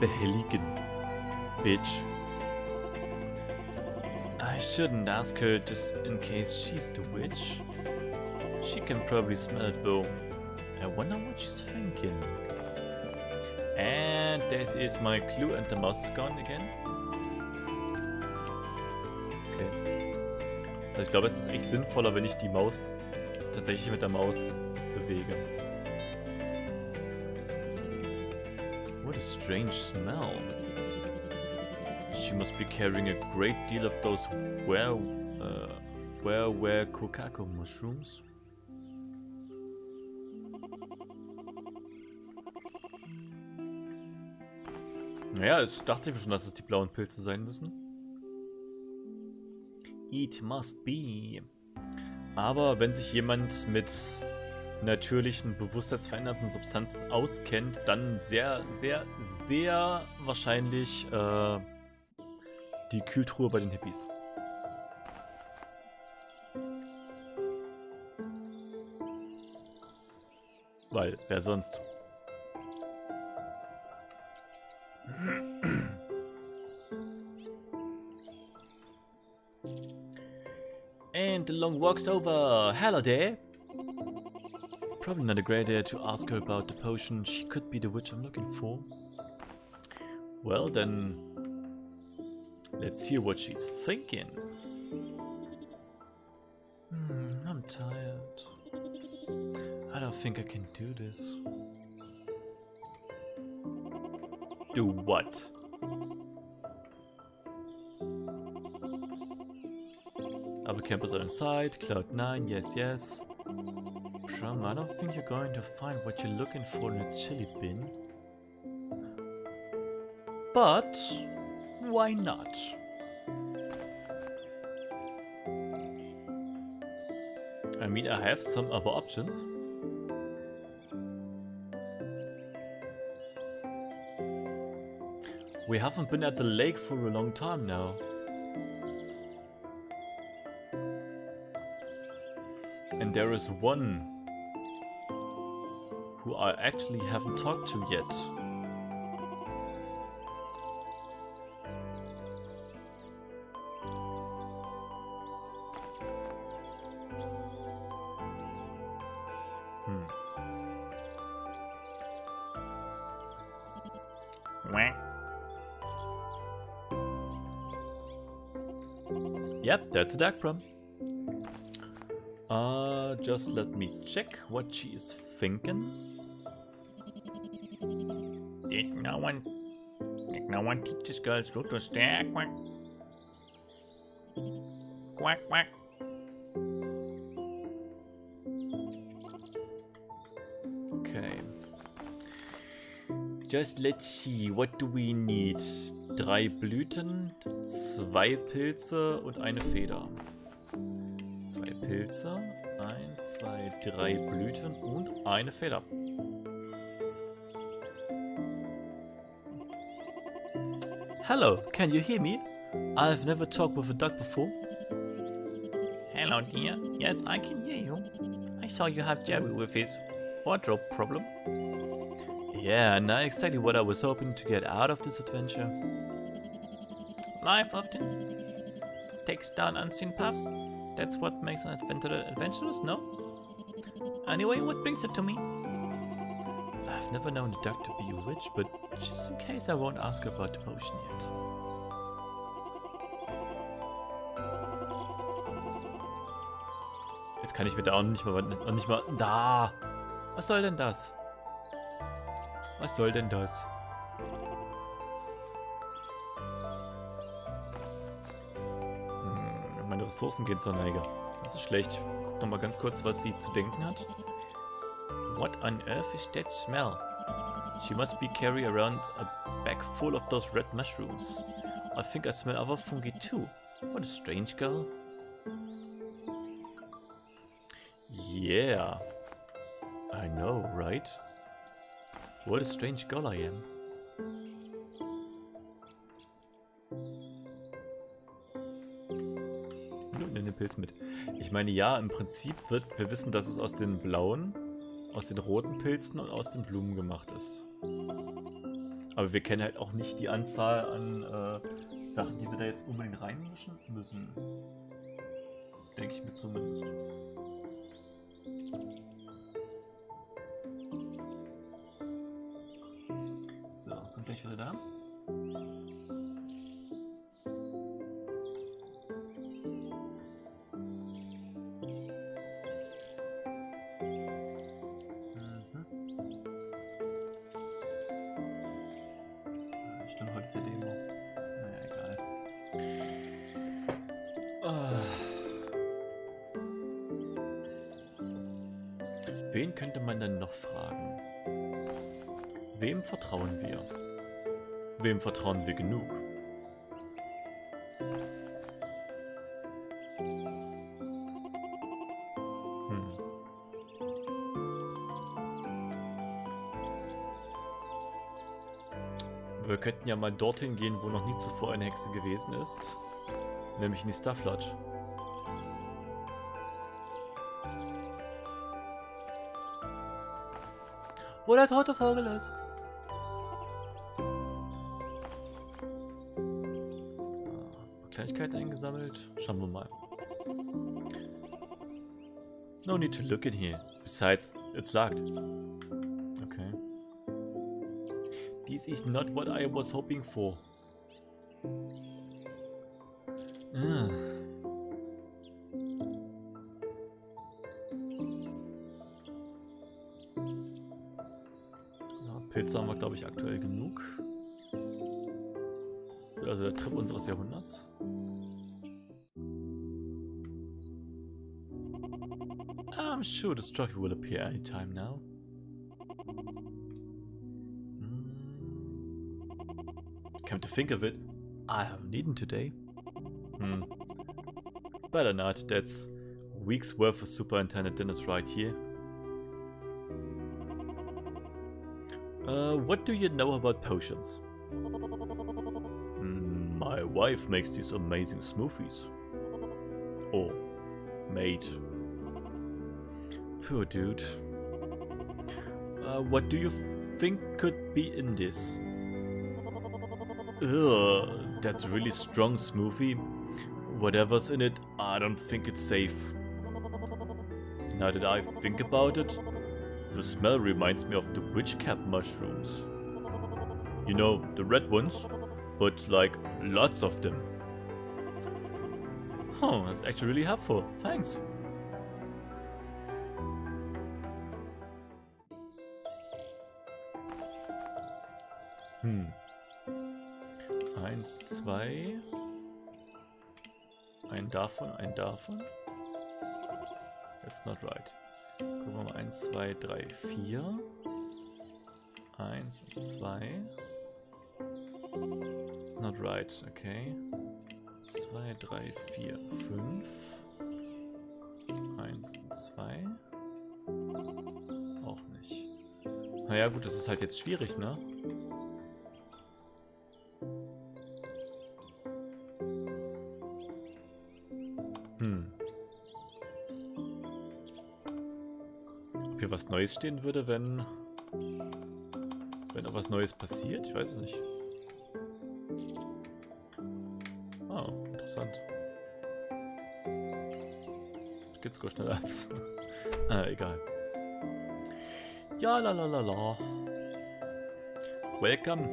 behelligen. Bitch. I shouldn't ask her just in case she's the witch. She can probably smell it though. I wonder what she's thinking. And this is my clue and the mouse is gone again. Okay. Also ich glaube, es ist echt sinnvoller, wenn ich die Maus tatsächlich mit der Maus bewege. Strange smell. She must be carrying a great deal of those where uh, where where kokako mushrooms. Ja, ich dachte mir schon, dass es die blauen Pilze sein müssen. It must be. Aber wenn sich jemand mit natürlichen, bewusstseinsverändernden Substanzen auskennt, dann sehr, sehr, sehr wahrscheinlich äh, die Kühltruhe bei den Hippies. Weil, wer sonst? And the long walk's over. Hello there. Probably not a great idea to ask her about the potion. She could be the witch I'm looking for. Well, then... Let's hear what she's thinking. Hmm, I'm tired. I don't think I can do this. Do what? Other campers are inside. Cloud9, yes, yes. Prum, I don't think you're going to find what you're looking for in a chili bin. But, why not? I mean, I have some other options. We haven't been at the lake for a long time now. And there is one I actually haven't talked to yet. Hmm. Yep, that's a dark prom. Uh, just let me check what she is thinking. No one... Did no one teach this girl's root to stare? Quack. Quack, quack. Okay. Just let's see, what do we need? Drei Blüten, zwei Pilze und eine Feder. Zwei Pilze, eins, zwei, drei Blüten und eine Feder. Hello, can you hear me? I've never talked with a duck before. Hello, dear. Yes, I can hear you. I saw you have Jerry with his wardrobe problem. Yeah, not exactly what I was hoping to get out of this adventure. Life often takes down unseen paths. That's what makes an adventurer adventurous, no? Anyway, what brings it to me? I've never known a duck to be a witch, but just in case I won't ask her about the potion yet. Jetzt kann ich mir da auch nicht mal, nicht mal, da. Was soll denn das? Was soll denn das? Hm, meine Ressourcen gehen zur Neige. Das ist schlecht. Guck noch mal ganz kurz, was sie zu denken hat. What on earth is that smell? She must be carrying around a bag full of those red mushrooms. I think I smell other fungi too. What a strange girl. Yeah. I know, right? What a strange girl I am. Nun, nimm den Pilz mit. Ich meine, ja, im Prinzip wird wir wissen, dass es aus den blauen, aus den roten Pilzen und aus den Blumen gemacht ist. Aber wir kennen halt auch nicht die Anzahl an äh, Sachen, die wir da jetzt unbedingt reinmischen müssen. Denke ich mir zumindest. So, kommt gleich wieder da. Könnten ja mal dorthin gehen, wo noch nie zuvor eine Hexe gewesen ist. Nämlich in die Stuff Lodge. Wo der tote Vogel ist. Ah, Kleinigkeiten eingesammelt. Schauen wir mal. No need to look in here. Besides, it's locked. This is not what I was hoping for. Ah. Ja, Pilze haben wir, glaube ich, aktuell genug. Also der Trip unseres Jahrhunderts. I'm sure this trophy will appear anytime now. Think of it, I haven't eaten today. Hmm. Better not, that's weeks worth of superintendent dinners right here. Uh, what do you know about potions? Mm, my wife makes these amazing smoothies. Or made. Poor dude. Uh, what do you think could be in this? Ugh, that's really strong smoothie. Whatever's in it, I don't think it's safe. Now that I think about it, the smell reminds me of the witch cap mushrooms. You know, the red ones, but like lots of them. Oh, that's actually really helpful. Thanks. Eins, zwei. Ein davon, ein davon. That's not right. Gucken wir mal. Eins, zwei, drei, vier. Eins, zwei. It's not right, okay. Zwei, drei, vier, fünf. Eins, zwei. Auch nicht. Naja gut, das ist halt jetzt schwierig, ne? Was Neues stehen würde, wenn... Wenn auch was Neues passiert? Ich weiß es nicht. Ah, interessant. Geht sogar schneller als. [LAUGHS] ah, egal. Ja, la la la la. Welcome.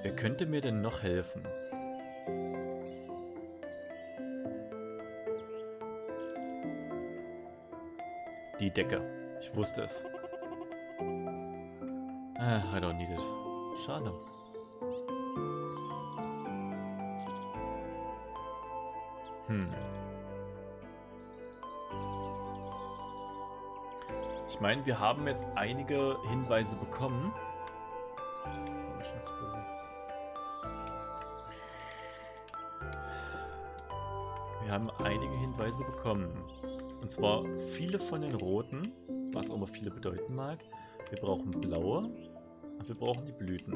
Wer könnte mir denn noch helfen? Die Decke. Ich wusste es. Ah, I don't need it. Schade. Hm. Ich meine, wir haben jetzt einige Hinweise bekommen. Wir haben einige Hinweise bekommen. Zwar viele von den roten, was auch immer viele bedeuten mag. Wir brauchen blaue und wir brauchen die Blüten.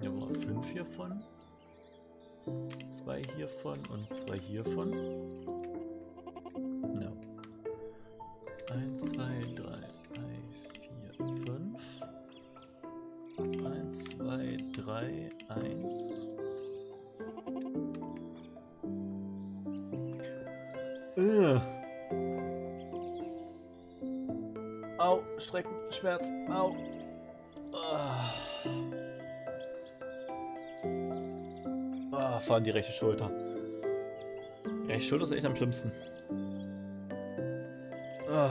Hier haben wir fünf hiervon. Zwei hiervon und zwei hiervon. Vor allem die rechte Schulter. Die rechte Schulter ist echt am schlimmsten. Ah.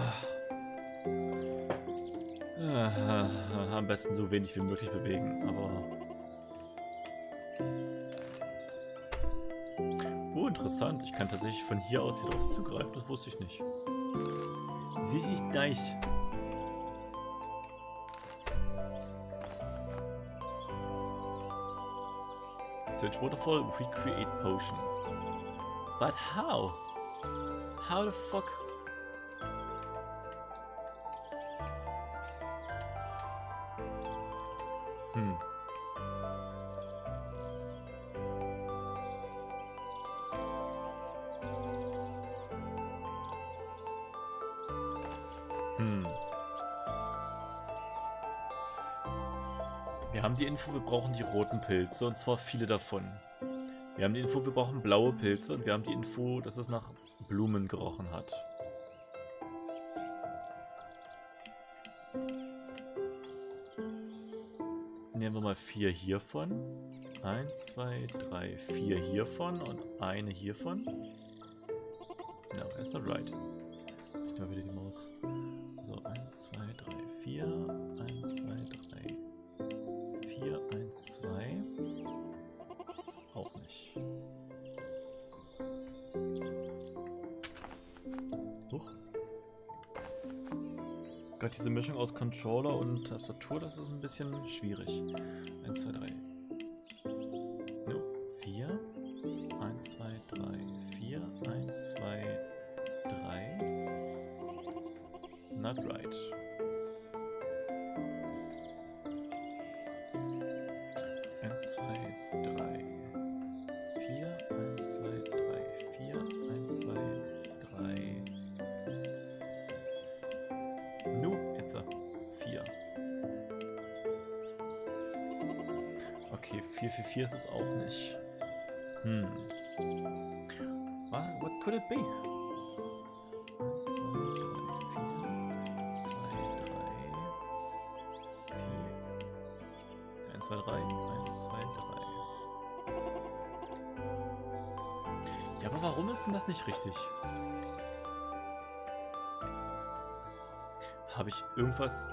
Am besten so wenig wie möglich bewegen, aber... Oh, interessant. Ich kann tatsächlich von hier aus hier drauf zugreifen. Das wusste ich nicht. Sieh ich gleich. Search waterfall, recreate potion. But how? How the fuck? Info, wir brauchen die roten Pilze und zwar viele davon. Wir haben die Info, wir brauchen blaue Pilze und wir haben die Info, dass es nach Blumen gerochen hat. Nehmen wir mal vier hiervon. Eins, zwei, drei, vier hiervon und eine hiervon. No, that's not right. Ich nehme wieder die Maus. Diese Mischung aus Controller und Tastatur, das ist ein bisschen schwierig. 1, 2, 3. Okay, vier, vier, vier ist es auch nicht. Hm. What, what could it be? Eins, zwei, drei, vier. Eins, zwei, drei, eins, zwei, drei. Ja, aber warum ist denn das nicht richtig? Habe ich irgendwas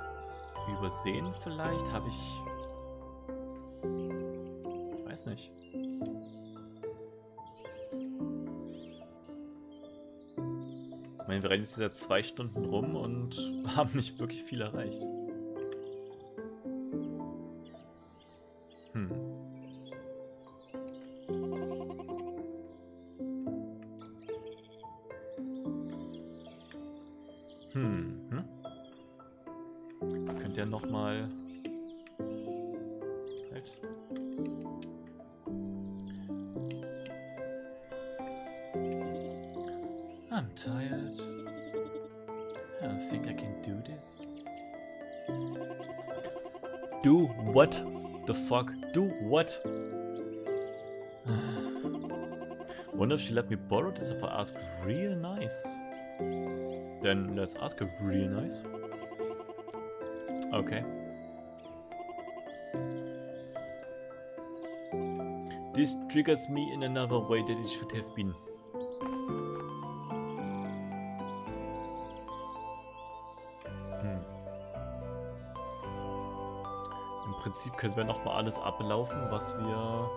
übersehen vielleicht? Habe ich... Weiß nicht. Ich meine, wir rennen jetzt seit zwei Stunden rum und [LAUGHS] haben nicht wirklich viel erreicht. What? [SIGHS] Wonder if she let me borrow this if I ask real nice. Then let's ask her real nice. Okay. This triggers me in another way that it should have been. Prinzip können wir nochmal alles ablaufen, was wir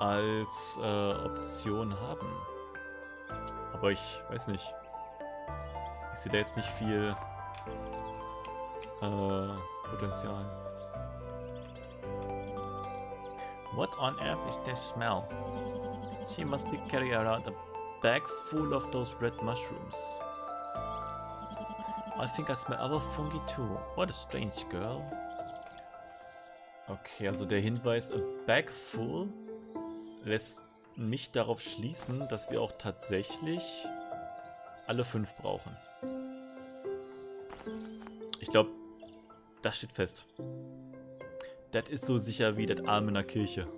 als äh, Option haben. Aber ich weiß nicht. Ich sehe da jetzt nicht viel äh, Potenzial. What on earth is this smell? She must be carrying around a bag full of those red mushrooms. I think I smell other fungi too. What a strange girl. Okay, also der Hinweis a bag full lässt mich darauf schließen, dass wir auch tatsächlich alle fünf brauchen. Ich glaube, das steht fest. Das ist so sicher wie das Arm in der Kirche.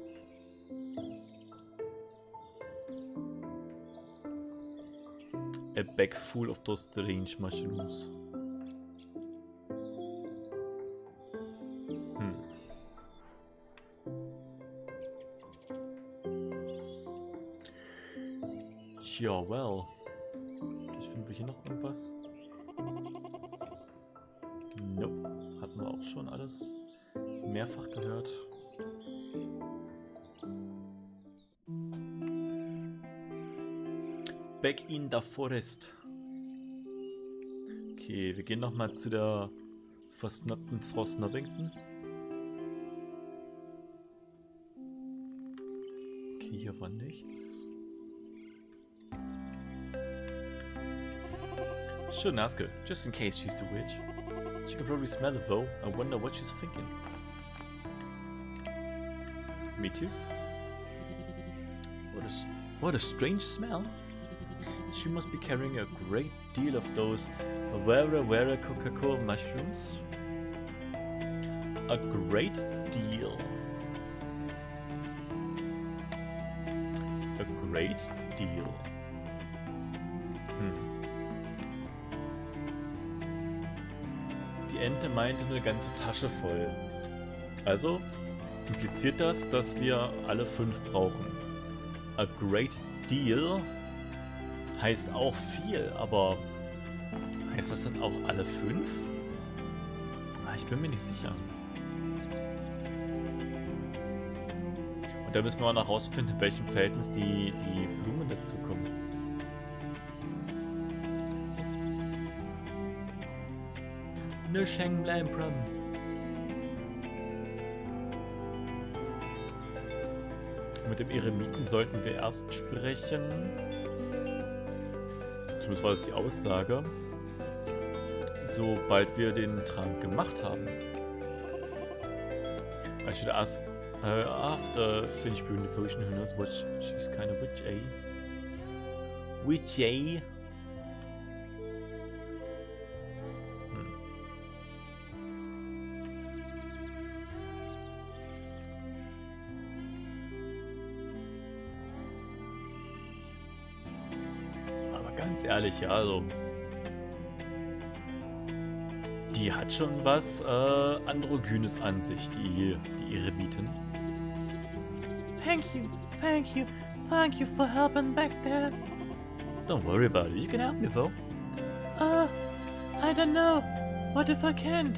A bag full of those strange mushrooms. Tja, well. Ich finden wir hier noch irgendwas? Nope. Hatten wir auch schon alles mehrfach gehört. Back in the Forest. Okay, wir gehen nochmal zu der versnobten Frau Snobbington. Okay, hier war nichts. Shouldn't ask her, just in case she's the witch. She can probably smell it though. I wonder what she's thinking. Me too. What a, what a strange smell. She must be carrying a great deal of those Wera Wera Coca-Cola mushrooms. A great deal. A great deal. Ente meinte eine ganze Tasche voll. Also impliziert das, dass wir alle fünf brauchen. A great deal heißt auch viel, aber heißt das dann auch alle fünf? Ah, ich bin mir nicht sicher. Und da müssen wir auch noch rausfinden, in welchem Verhältnis die, die Blumen dazu kommen. Nicht hängen bleiben. Mit dem Eremiten sollten wir erst sprechen. Zumindest war das die Aussage. Sobald wir den Trank gemacht haben. I should ask uh, after finish brewing the potion. Who knows what sh- she's kind of witch, eh? Witch, eh? Ganz ehrlich, ja, also. Die hat schon was äh, Androgynes an sich, die, die Eremiten. Thank you, thank you, thank you for helping back there. Don't worry about it, you can help me though. Uh, I don't know. What if I can't?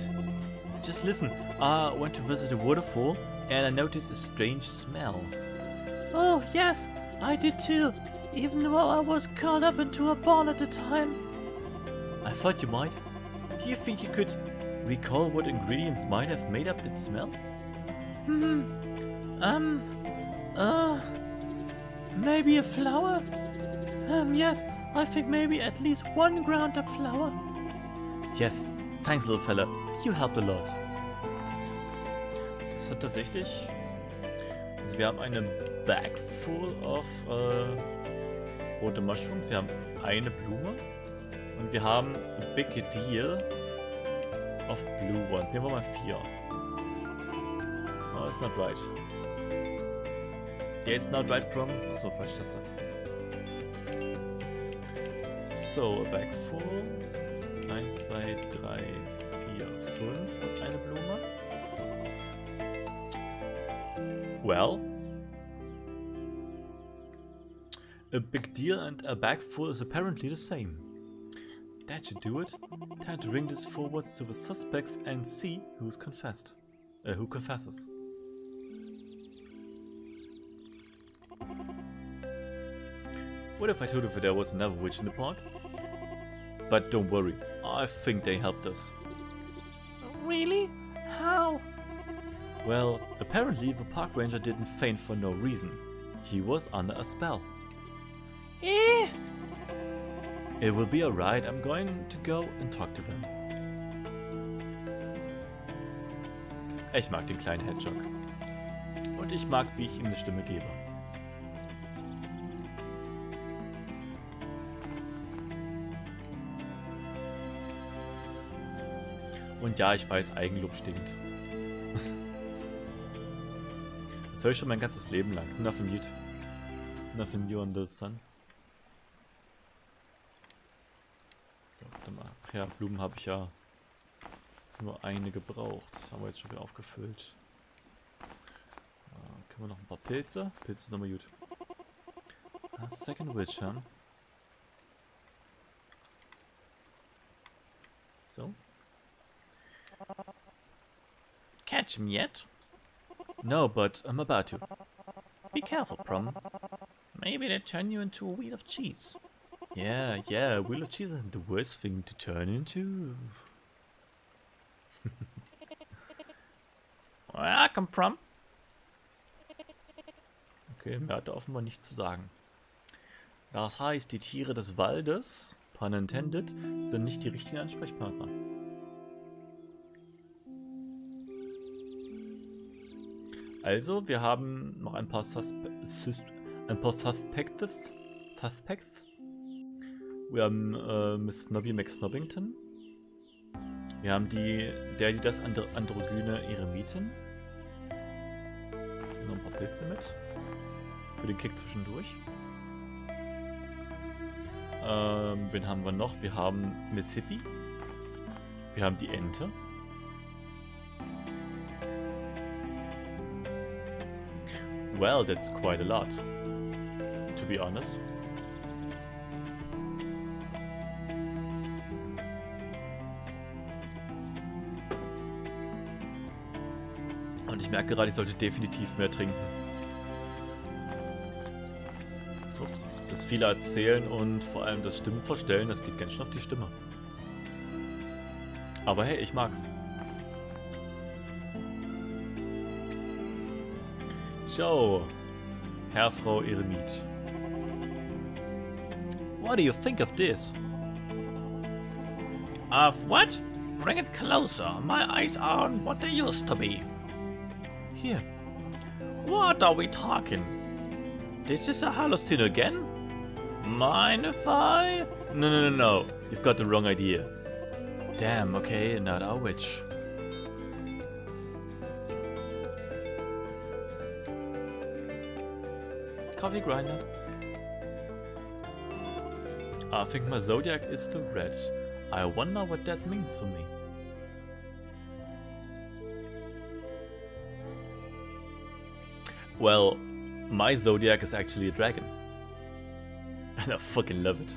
Just listen, I went to visit a waterfall and I noticed a strange smell. Oh, yes, I did too. Even though I was caught up into a ball at the time. I thought you might. Do you think you could recall what ingredients might have made up that smell? Hmm. Um. Uh. Maybe a flower? Um, yes, I think maybe at least one ground up flower. Yes, thanks little fella, you helped a lot. Das hat tatsächlich... Also wir haben eine bag full of äh, rote Mushrooms. Wir haben eine Blume. Und wir haben a Big Deal of Blue One. Nehmen wir mal 4. Oh, it's not right. Yeah, it's not right from... Achso, falsch Taste. So, bag full. 1, 2, 3, 4, A big deal and a bag full is apparently the same. That should do it. Time to bring this forwards to the suspects and see who's confessed. Uh, who confesses. What if I told you there was another witch in the park? But don't worry, I think they helped us. Really? How? Well, apparently the park ranger didn't faint for no reason. He was under a spell. It will be alright, I'm going to go and talk to them. Ich mag den kleinen Hedgehog. Und ich mag, wie ich ihm eine Stimme gebe. Und ja, ich weiß, Eigenlob stinkt. Das höre ich schon mein ganzes Leben lang. Nothing new. Nothing new on the sun. Ja, warte mal. Ach ja, Blumen habe ich ja nur eine gebraucht. Das haben wir jetzt schon wieder aufgefüllt. Äh, können wir noch ein paar Pilze? Pilze sind nochmal gut. Ah, second Witch, huh? So. Catch him yet? No, but I'm about to. Be careful, Prom. Maybe they turn you into a wheel of cheese. Yeah, yeah, wheel of cheese isn't the worst thing to turn into. [LAUGHS] Welcome, Prom. Okay, mehr hat er offenbar nicht zu sagen. Das heißt, die Tiere des Waldes, pun intended, sind nicht die richtigen Ansprechpartner. Also, wir haben noch ein paar, Suspe Sus ein paar Suspects. Suspects. Wir haben äh, Miss Snobby McSnobbington. Wir haben die, der, die das Andro androgyne Eremiten. Noch ein paar Pilze mit. Für den Kick zwischendurch. Ähm, wen haben wir noch? Wir haben Miss Hippie. Wir haben die Ente. Well, that's quite a lot. To be honest. Ich merke gerade, ich sollte definitiv mehr trinken. Ups. Das viele erzählen und vor allem das Stimmen verstellen, das geht ganz schön auf die Stimme. Aber hey, ich mag's. So, Herr, Frau Eremit. What do you think of this? Of what? Bring it closer. My eyes aren't what they used to be. Here. What are we talking? This is a hallucinogen? Mind if I? No, no, no, no. You've got the wrong idea. Damn, okay, not a witch. Coffee grinder. I think my zodiac is the red. I wonder what that means for me. Well, my zodiac is actually a dragon. And I fucking love it.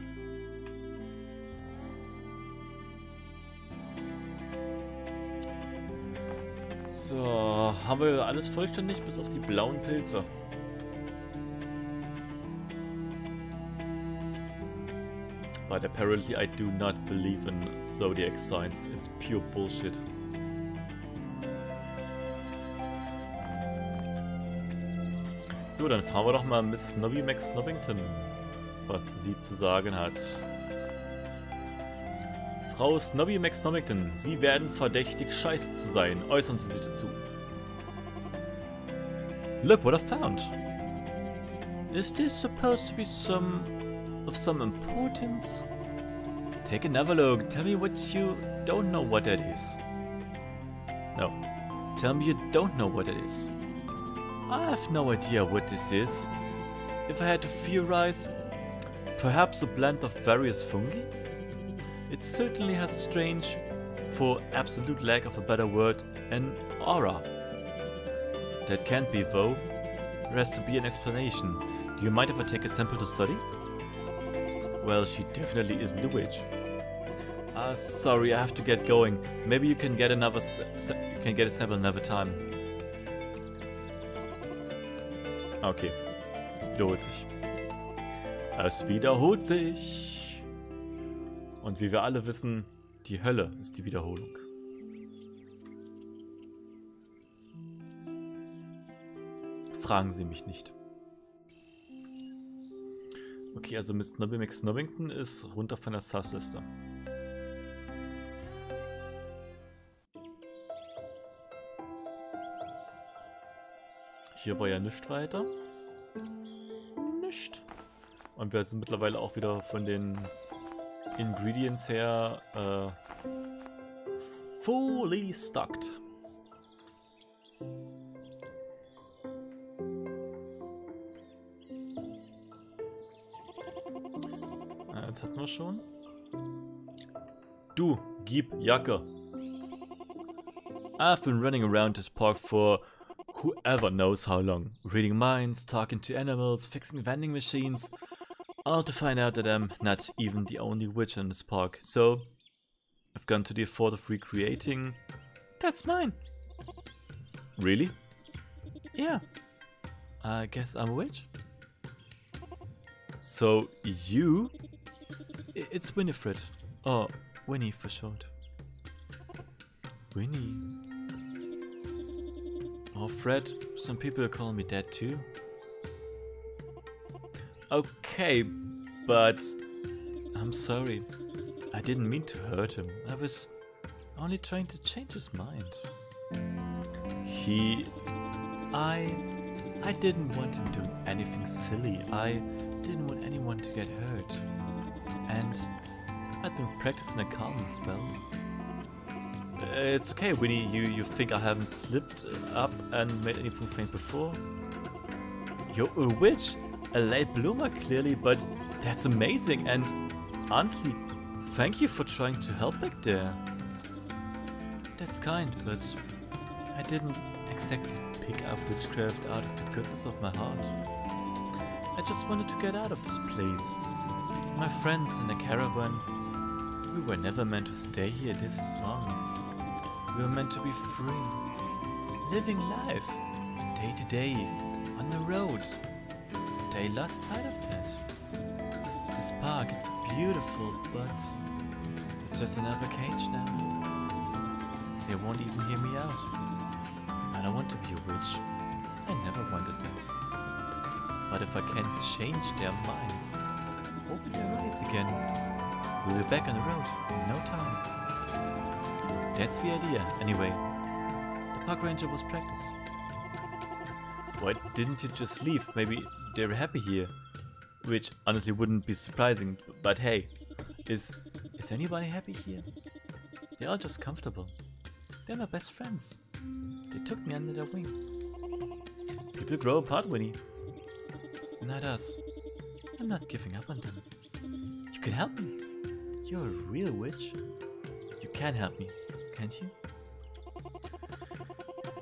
So, haben wir alles vollständig bis auf die blauen Pilze. But apparently I do not believe in zodiac signs. It's pure bullshit. So, dann fragen wir doch mal Miss Snobby McSnobbington, was sie zu sagen hat. Frau Snobby McSnobbington, Sie werden verdächtig scheiße zu sein. Äußern Sie sich dazu. Look what I found. Is this supposed to be some of some importance? Take another look. Tell me what you don't know what that is. No. Tell me you don't know what it is. I have no idea what this is. If I had to theorize, perhaps a blend of various fungi? It certainly has a strange, for absolute lack of a better word, an aura. That can't be though. There has to be an explanation. Do you mind if I take a sample to study? Well, she definitely isn't a witch. Ah, sorry, I have to get going. Maybe you can get another, you can get a sample another time. Okay, wiederholt sich. Es wiederholt sich. Und wie wir alle wissen, die Hölle ist die Wiederholung. Fragen Sie mich nicht. Okay, also Miss Snobby McSnobbington ist runter von der Sus-Liste. Hier war ja nichts weiter. Nicht. Und wir sind mittlerweile auch wieder von den Ingredients her äh, fully stocked. Ah, jetzt hatten wir schon. Du, gib Jacke. I've been running around this park for whoever knows how long. Reading minds, talking to animals, fixing vending machines. All to find out that I'm not even the only witch in this park. So, I've gone to the effort of recreating. That's mine. Really? Yeah. I guess I'm a witch. So, you... It's Winifred. Or Winnie for short. Winnie. Or Fred. Some people call me that too. Okay, but I'm sorry. I didn't mean to hurt him. I was only trying to change his mind. He. I. I didn't want him doing anything silly. I didn't want anyone to get hurt. And I'd been practicing a calming spell. Uh, It's okay, Winnie. You, you think I haven't slipped up and made anything faint before? You're a witch, a late bloomer clearly, but that's amazing. And honestly, thank you for trying to help back there. That's kind, but I didn't exactly pick up witchcraft out of the goodness of my heart. I just wanted to get out of this place. My friends in the caravan, we were never meant to stay here this long. We were meant to be free, living life, day to day, on the road. They lost sight of that. This park, it's beautiful, but it's just another cage now. They won't even hear me out. I don't want to be a witch. I never wanted that. But if I can change their minds, open their eyes again, we'll be back on the road in no time. That's the idea, anyway. The park ranger was practice. Why didn't you just leave? Maybe they're happy here. Which honestly wouldn't be surprising, but hey, is is anybody happy here? They're all just comfortable. They're my best friends. They took me under their wing. People grow apart, Winnie. Not us. I'm not giving up on them. You can help me. You're a real witch. You can help me, can't you?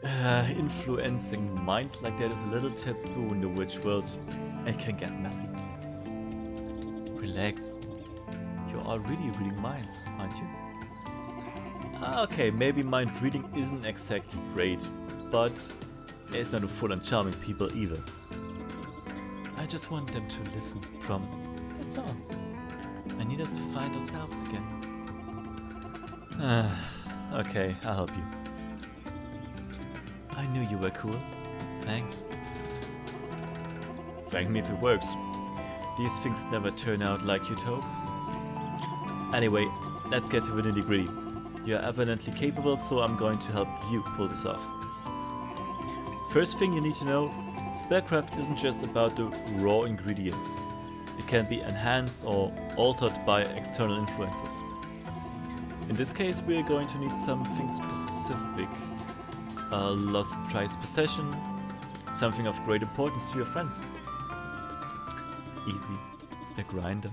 Uh, influencing minds like that is a little taboo in the witch world. It can get messy. Relax. You're already reading minds, aren't you? Ah, Okay, maybe mind reading isn't exactly great, but it's not a full on charming people either. I just want them to listen, Prom. That's all. I need us to find ourselves again. Okay, I'll help you. I knew you were cool. Thanks. Thank me if it works. These things never turn out like you'd hope. Anyway, let's get to the nitty gritty. You're evidently capable, so I'm going to help you pull this off. First thing you need to know spellcraft isn't just about the raw ingredients, it can be enhanced or altered by external influences. In this case, we're going to need something specific. A lost prized possession, something of great importance to your friends. Easy. A grinder.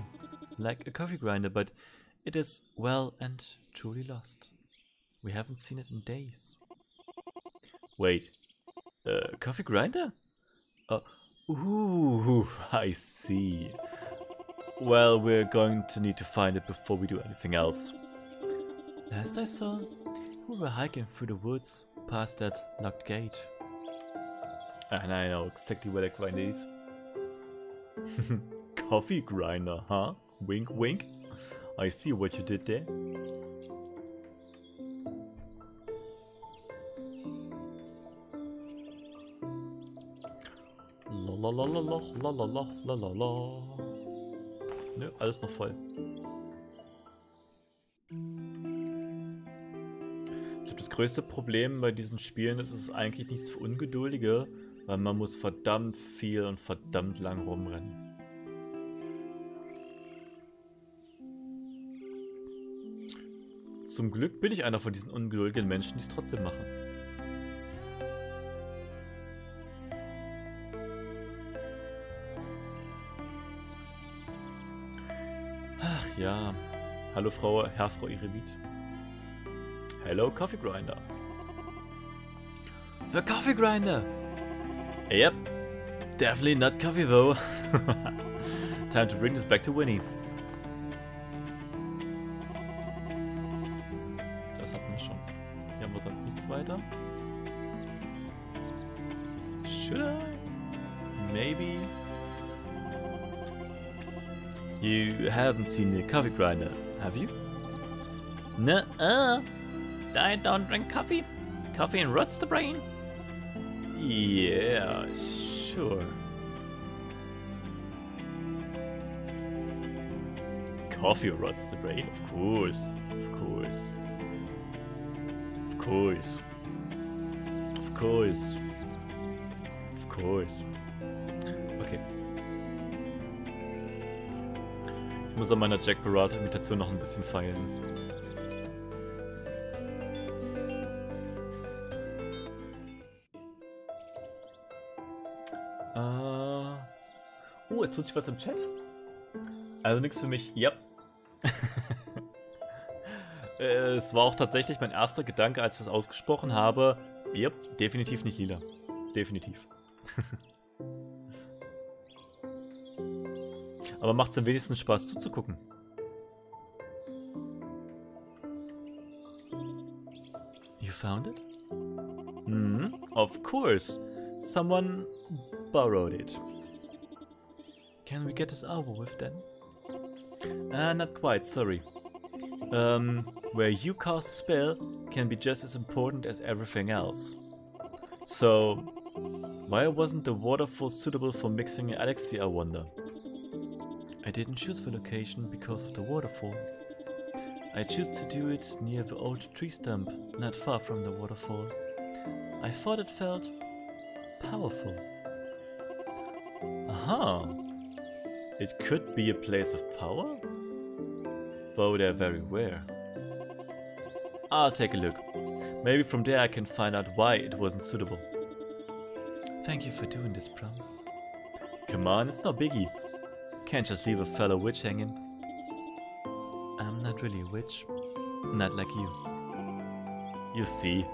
Like a coffee grinder, but it is well and truly lost. We haven't seen it in days. Wait. Uh, coffee grinder? Uh, ooh, [LAUGHS] I see. Well, we're going to need to find it before we do anything else. Last I saw, we were hiking through the woods past that locked gate. And I know exactly where the grinder is. [LAUGHS] Coffee grinder, huh? Wink wink. I see what you did there. Lalalala, lalala, lalala. Nö, alles noch voll. Größte Problem bei diesen Spielen ist es eigentlich nichts für Ungeduldige, weil man muss verdammt viel und verdammt lang rumrennen. Zum Glück bin ich einer von diesen ungeduldigen Menschen, die es trotzdem machen. Ach ja. Hallo Frau, Herr Frau Iremit. Hello Coffee Grinder. The Coffee Grinder! Yep. Definitely not coffee though. [LAUGHS] Time to bring this back to Winnie. Das hatten wir schon. Hier haben wir sonst nichts weiter. Should I? Maybe. You haven't seen the coffee grinder, have you? Nuh-uh. I don't drink coffee. Coffee rots the brain. Yeah, sure. Coffee rots the brain, of course, of course. Of course. Of course. Of course. Okay. Ich muss an meiner Jack Parade-Imitation noch ein bisschen feilen. Tut sich was im Chat. Also nichts für mich. Ja. [LAUGHS] Äh, es war auch tatsächlich mein erster Gedanke, als ich das ausgesprochen habe. Yep, definitiv nicht lila. Definitiv. [LAUGHS] Aber macht es dann wenigstens Spaß zuzugucken. You found it? [LAUGHS] Hmm, of course. Someone borrowed it. Can we get this over with then? Ah, not quite, sorry. Um, where you cast a spell can be just as important as everything else. So, why wasn't the waterfall suitable for mixing elixir, I wonder? I didn't choose the location because of the waterfall. I chose to do it near the old tree stump, not far from the waterfall. I thought it felt powerful. Aha! It could be a place of power? Though they're very rare. I'll take a look. Maybe from there I can find out why it wasn't suitable. Thank you for doing this, Prom. Come on, it's no biggie. Can't just leave a fellow witch hanging. I'm not really a witch. Not like you. You see.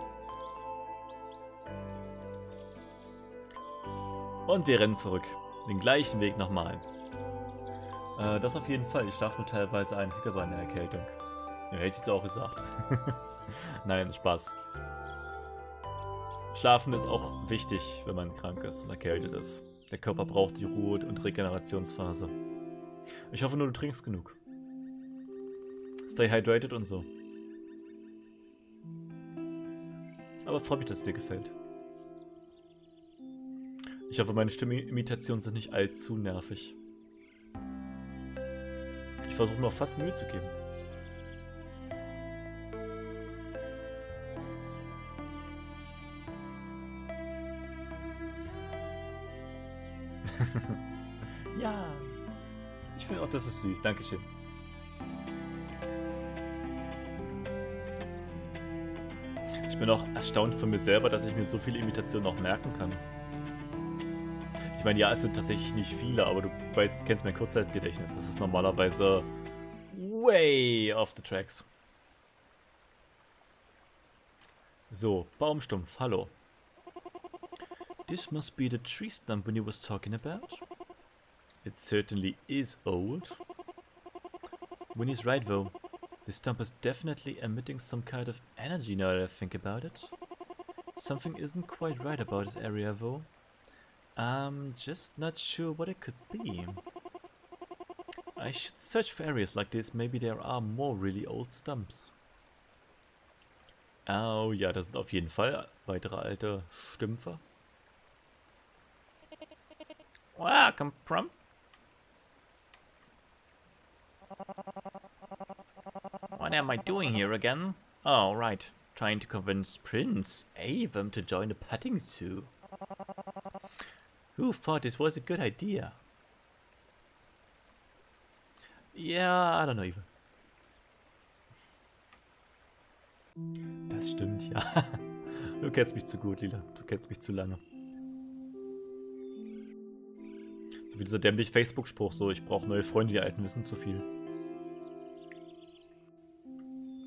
Und wir rennen zurück. Den gleichen Weg nochmal. Äh, das auf jeden Fall. Ich schlafe nur teilweise ein. Sieht aber eine Erkältung. Ja, hätte ich jetzt auch gesagt. [LAUGHS] Nein, Spaß. Schlafen ist auch wichtig, wenn man krank ist und erkältet ist. Der Körper braucht die Ruhe und Regenerationsphase. Ich hoffe nur, du trinkst genug. Stay hydrated und so. Aber freut mich, dass es dir gefällt. Ich hoffe, meine Stimmeimitationen sind nicht allzu nervig. Ich versuche mir auch fast Mühe zu geben. [LAUGHS] ja. Ich finde auch, das ist süß. Dankeschön. Ich bin auch erstaunt von mir selber, dass ich mir so viele Imitationen noch merken kann. Ich meine, ja, es sind tatsächlich nicht viele, aber du weißt, kennst mein Kurzzeitgedächtnis. Das ist normalerweise way off the tracks. So, Baumstumpf, hallo. This must be the tree stump Winnie was talking about. It certainly is old. Winnie's right though. This stump is definitely emitting some kind of energy now that I think about it. Something isn't quite right about this area though. I'm just not sure what it could be. I should search for areas like this, maybe there are more really old stumps. Oh ja, das sind auf jeden Fall weitere alte Stümpfe. Welcome, Prump. What am I doing here again? Oh, right. Trying to convince Prince Avon to join the petting zoo. Who thought this was a good idea? Yeah, I don't know even. Das stimmt, ja. [LAUGHS] Du kennst mich zu gut, Lila. Du kennst mich zu lange. So wie dieser dämliche Facebook-Spruch, so ich brauche neue Freunde, die Alten wissen zu viel.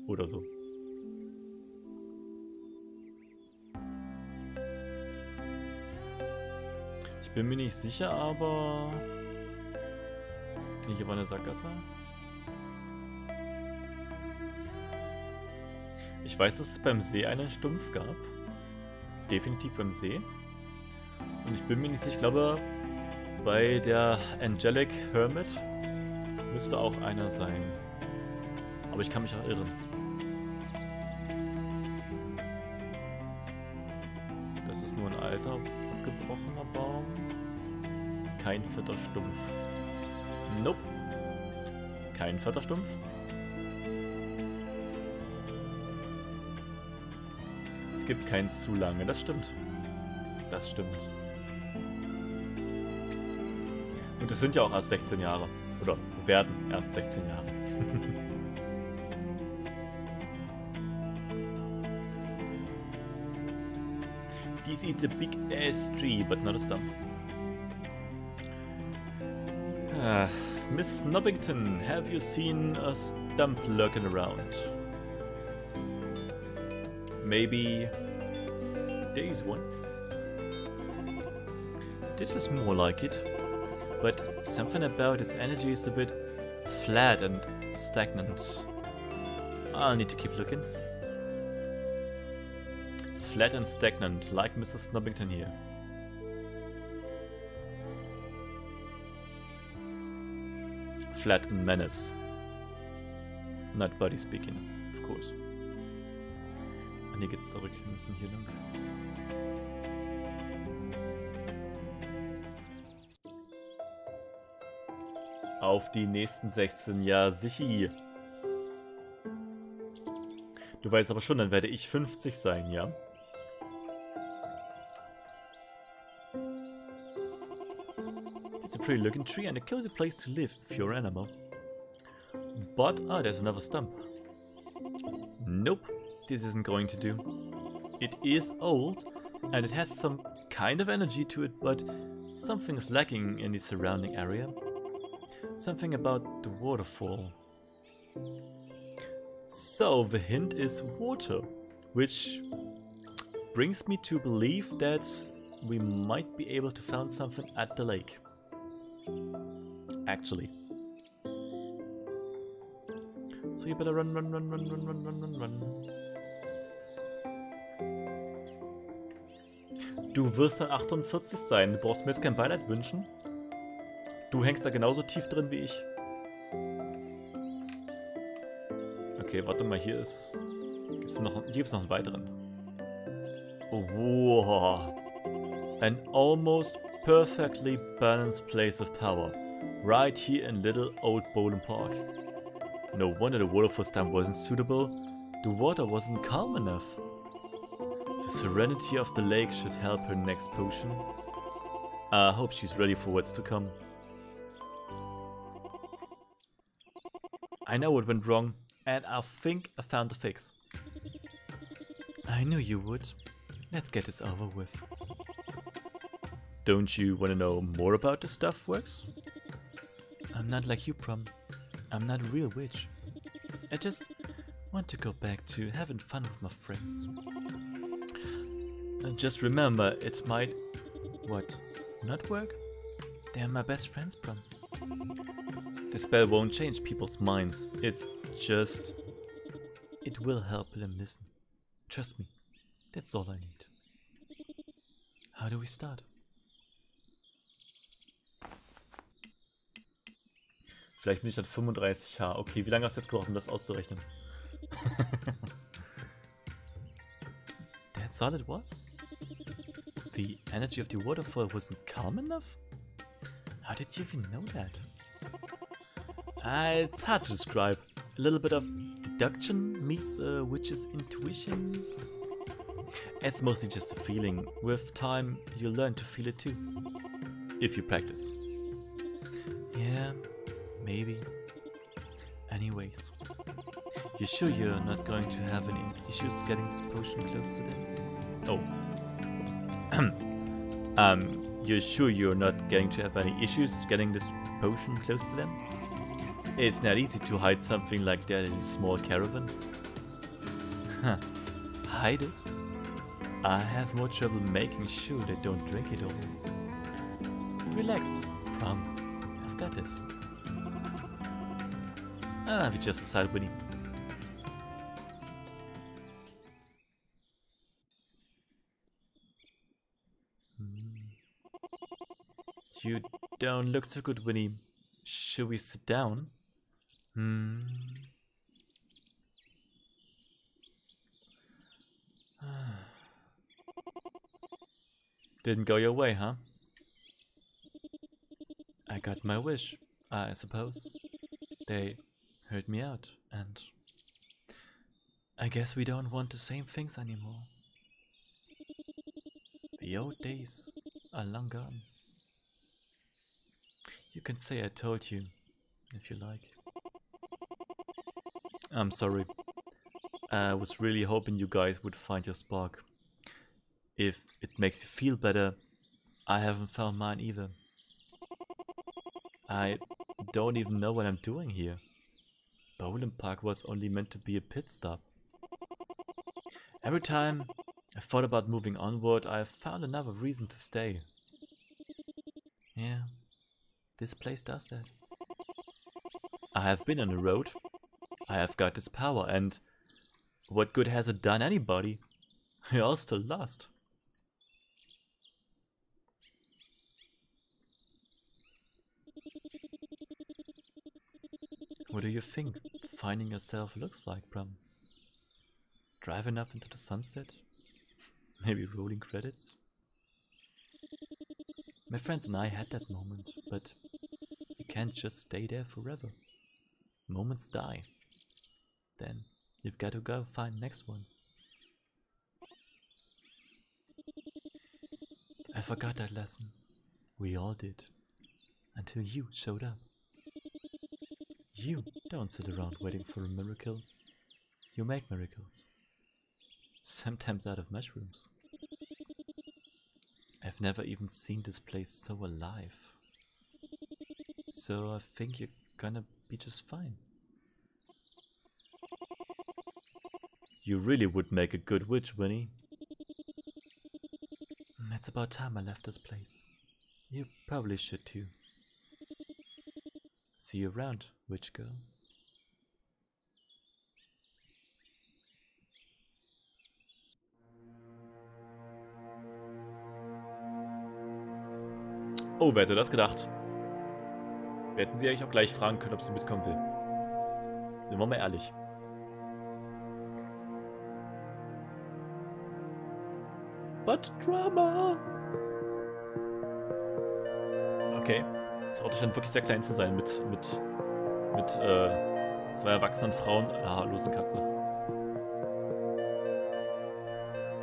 Oder so. Bin mir nicht sicher, aber... Hier war eine Sackgasse. Ich weiß, dass es beim See einen Stumpf gab. Definitiv beim See. Und ich bin mir nicht sicher, ich glaube, bei der Angelic Hermit müsste auch einer sein. Aber ich kann mich auch irren. Kein vierter Stumpf. Nope. Kein vierter Stumpf. Es gibt keinen zu lange, das stimmt. Das stimmt. Und es sind ja auch erst 16 Jahre. Oder werden erst 16 Jahre. [LAUGHS] This is a big ass tree, but not a stump. Ah, Miss Nobbington, have you seen a stump lurking around? Maybe is one. This is more like it, but something about its energy is a bit flat and stagnant. I'll need to keep looking. Flat and stagnant, like Mrs. Snubbington here. Flat menace. Not body speaking, of course. Und hier geht's zurück, wir müssen hier lang. Auf die nächsten 16 Jahre sicher. Du weißt aber schon, dann werde ich 50 sein, ja? A pretty looking tree and a cozy place to live if you're an animal. But, ah, there's another stump. Nope, this isn't going to do. It is old, and it has some kind of energy to it, but something is lacking in the surrounding area. Something about the waterfall. So, the hint is water, which brings me to believe that we might be able to find something at the lake. Actually. So you better run, run, run, run, run, run, run, run, run. Du wirst dann 48 sein. Du brauchst mir jetzt kein Beileid wünschen. Du hängst da genauso tief drin wie ich. Okay, warte mal, hier ist... Gibt's noch, hier gibt es noch einen weiteren. Oh, wow. An almost perfectly balanced place of power. Right here in little old Bowling Park. No wonder the waterfall stamp wasn't suitable. The water wasn't calm enough. The serenity of the lake should help her next potion. I hope she's ready for what's to come. I know what went wrong, and I think I found the fix. I knew you would. Let's get this over with. Don't you want to know more about the stuff works? I'm not like you, Prom. I'm not a real witch. I just want to go back to having fun with my friends. And just remember, it might... What? Not work? They're my best friends, Prom. The spell won't change people's minds. It's just... It will help them listen. Trust me. That's all I need. How do we start? Vielleicht bin ich dann 35H. Okay, wie lange hast du jetzt gebraucht, um das auszurechnen? [LAUGHS] That's all it was? The energy of the waterfall wasn't calm enough? How did you even know that? Uh, it's hard to describe. A little bit of deduction meets a witch's intuition. It's mostly just a feeling. With time, you'll learn to feel it too. If you practice. Yeah, maybe. Anyways, you sure you're not going to have any issues getting this potion close to them? Oh. [CLEARS THROAT] um, you're sure you're not going to have any issues getting this potion close to them? It's not easy to hide something like that in a small caravan. Huh. Hide it? I have more trouble making sure they don't drink it all. Relax, Prom. I've got this. Ah, decided Winnie. Hmm. You don't look so good, Winnie. Should we sit down? Hmm. [SIGHS] Didn't go your way, huh? I got my wish, I suppose. They heard me out, and I guess we don't want the same things anymore. The old days are long gone. You can say I told you, if you like. I'm sorry. I was really hoping you guys would find your spark. If it makes you feel better, I haven't found mine either. I don't even know what I'm doing here. Bowling Park was only meant to be a pit stop. Every time I thought about moving onward, I found another reason to stay. Yeah, this place does that. I have been on the road. I have got this power, and what good has it done anybody? [LAUGHS] You're all still lost. You think finding yourself looks like, Brum? Driving up into the sunset? [LAUGHS] Maybe rolling credits? My friends and I had that moment, but you can't just stay there forever. Moments die. Then you've got to go find next one. I forgot that lesson. We all did. Until you showed up. You don't sit around waiting for a miracle. You make miracles. Sometimes out of mushrooms. I've never even seen this place so alive. So I think you're gonna be just fine. You really would make a good witch, Winnie. It's about time I left this place. You probably should too. See you around, witch girl. Oh, wer hätte das gedacht? Wir hätten sie eigentlich auch gleich fragen können, ob sie mitkommen will. Sind wir mal ehrlich. But drama! Okay. Das Auto scheint wirklich sehr klein zu sein mit, mit, mit äh, zwei erwachsenen Frauen, einer haarlosen Katze.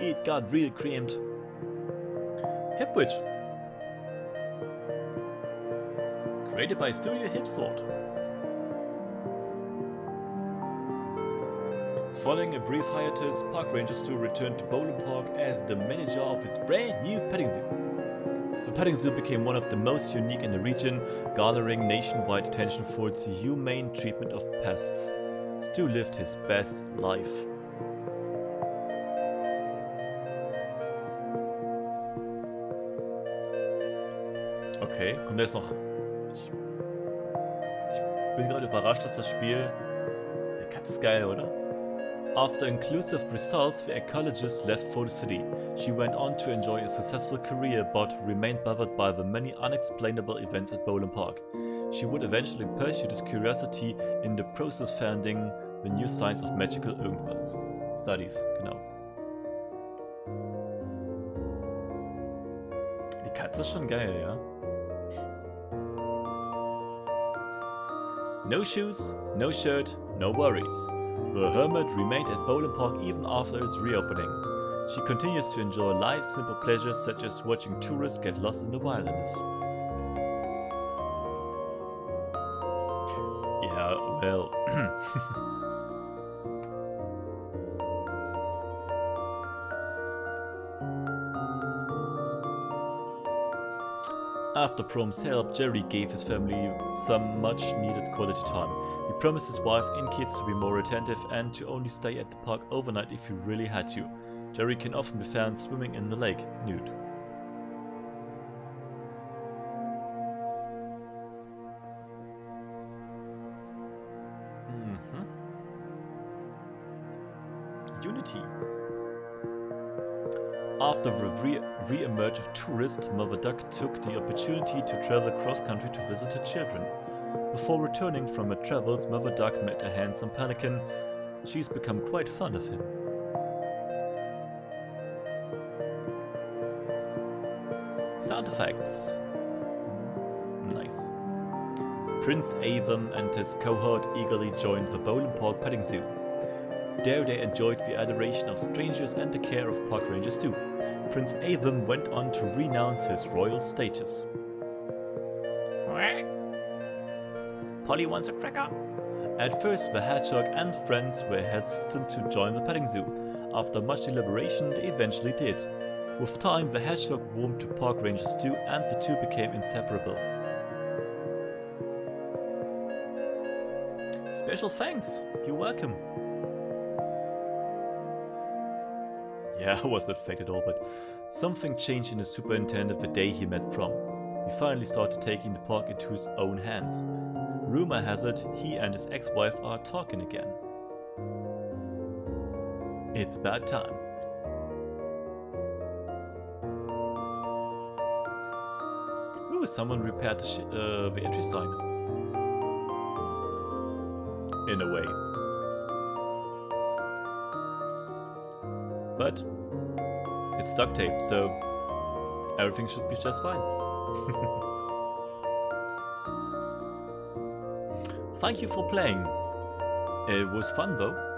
It got real creamed. Hipwitch. Created by Studio Hipsword. Following a brief hiatus, Park Rangers 2 returned to Bowling Park as the manager of its brand new petting zoo. Petting zoo became one of the most unique in the region, garnering nationwide attention for its humane treatment of pests. Stu lived his best life. Okay, kommt jetzt noch. Ich, ich bin gerade überrascht, dass das Spiel. Der Katz ist geil, oder? After inclusive results, the ecologist left for the city. She went on to enjoy a successful career but remained bothered by the many unexplainable events at Bowling Park. She would eventually pursue this curiosity in the process founding the new science of magical irgendwas. Studies, genau. Die Katze ist schon geil, ja? No shoes, no shirt, no worries. The hermit remained at Bowling Park even after its reopening. She continues to enjoy life's simple pleasures such as watching tourists get lost in the wilderness. Yeah, well. [CLEARS THROAT] After Prom's help, Jerry gave his family some much needed quality time. He promised his wife and kids to be more attentive and to only stay at the park overnight if he really had to. Jerry can often be found swimming in the lake, nude. Re-emerge of tourists, Mother Duck took the opportunity to travel cross country to visit her children. Before returning from her travels, Mother Duck met a handsome pelican. She's become quite fond of him. Sound effects. Nice. Prince Avon and his cohort eagerly joined the Bowling Park Petting Zoo. There they enjoyed the adoration of strangers and the care of park rangers too. Prince Avon went on to renounce his royal status. Polly wants a cracker. At first, the hedgehog and friends were hesitant to join the petting zoo. After much deliberation, they eventually did. With time, the hedgehog warmed to park rangers too, and the two became inseparable. Special thanks! You're welcome! Yeah, [LAUGHS] I was not fake at all, but something changed in the superintendent the day he met Prom. He finally started taking the park into his own hands. Rumor has it he and his ex-wife are talking again. It's about time. Ooh, someone repaired the, uh, the entry sign. In a way. It's duct tape, so everything should be just fine. [LAUGHS] Thank you for playing. It was fun though.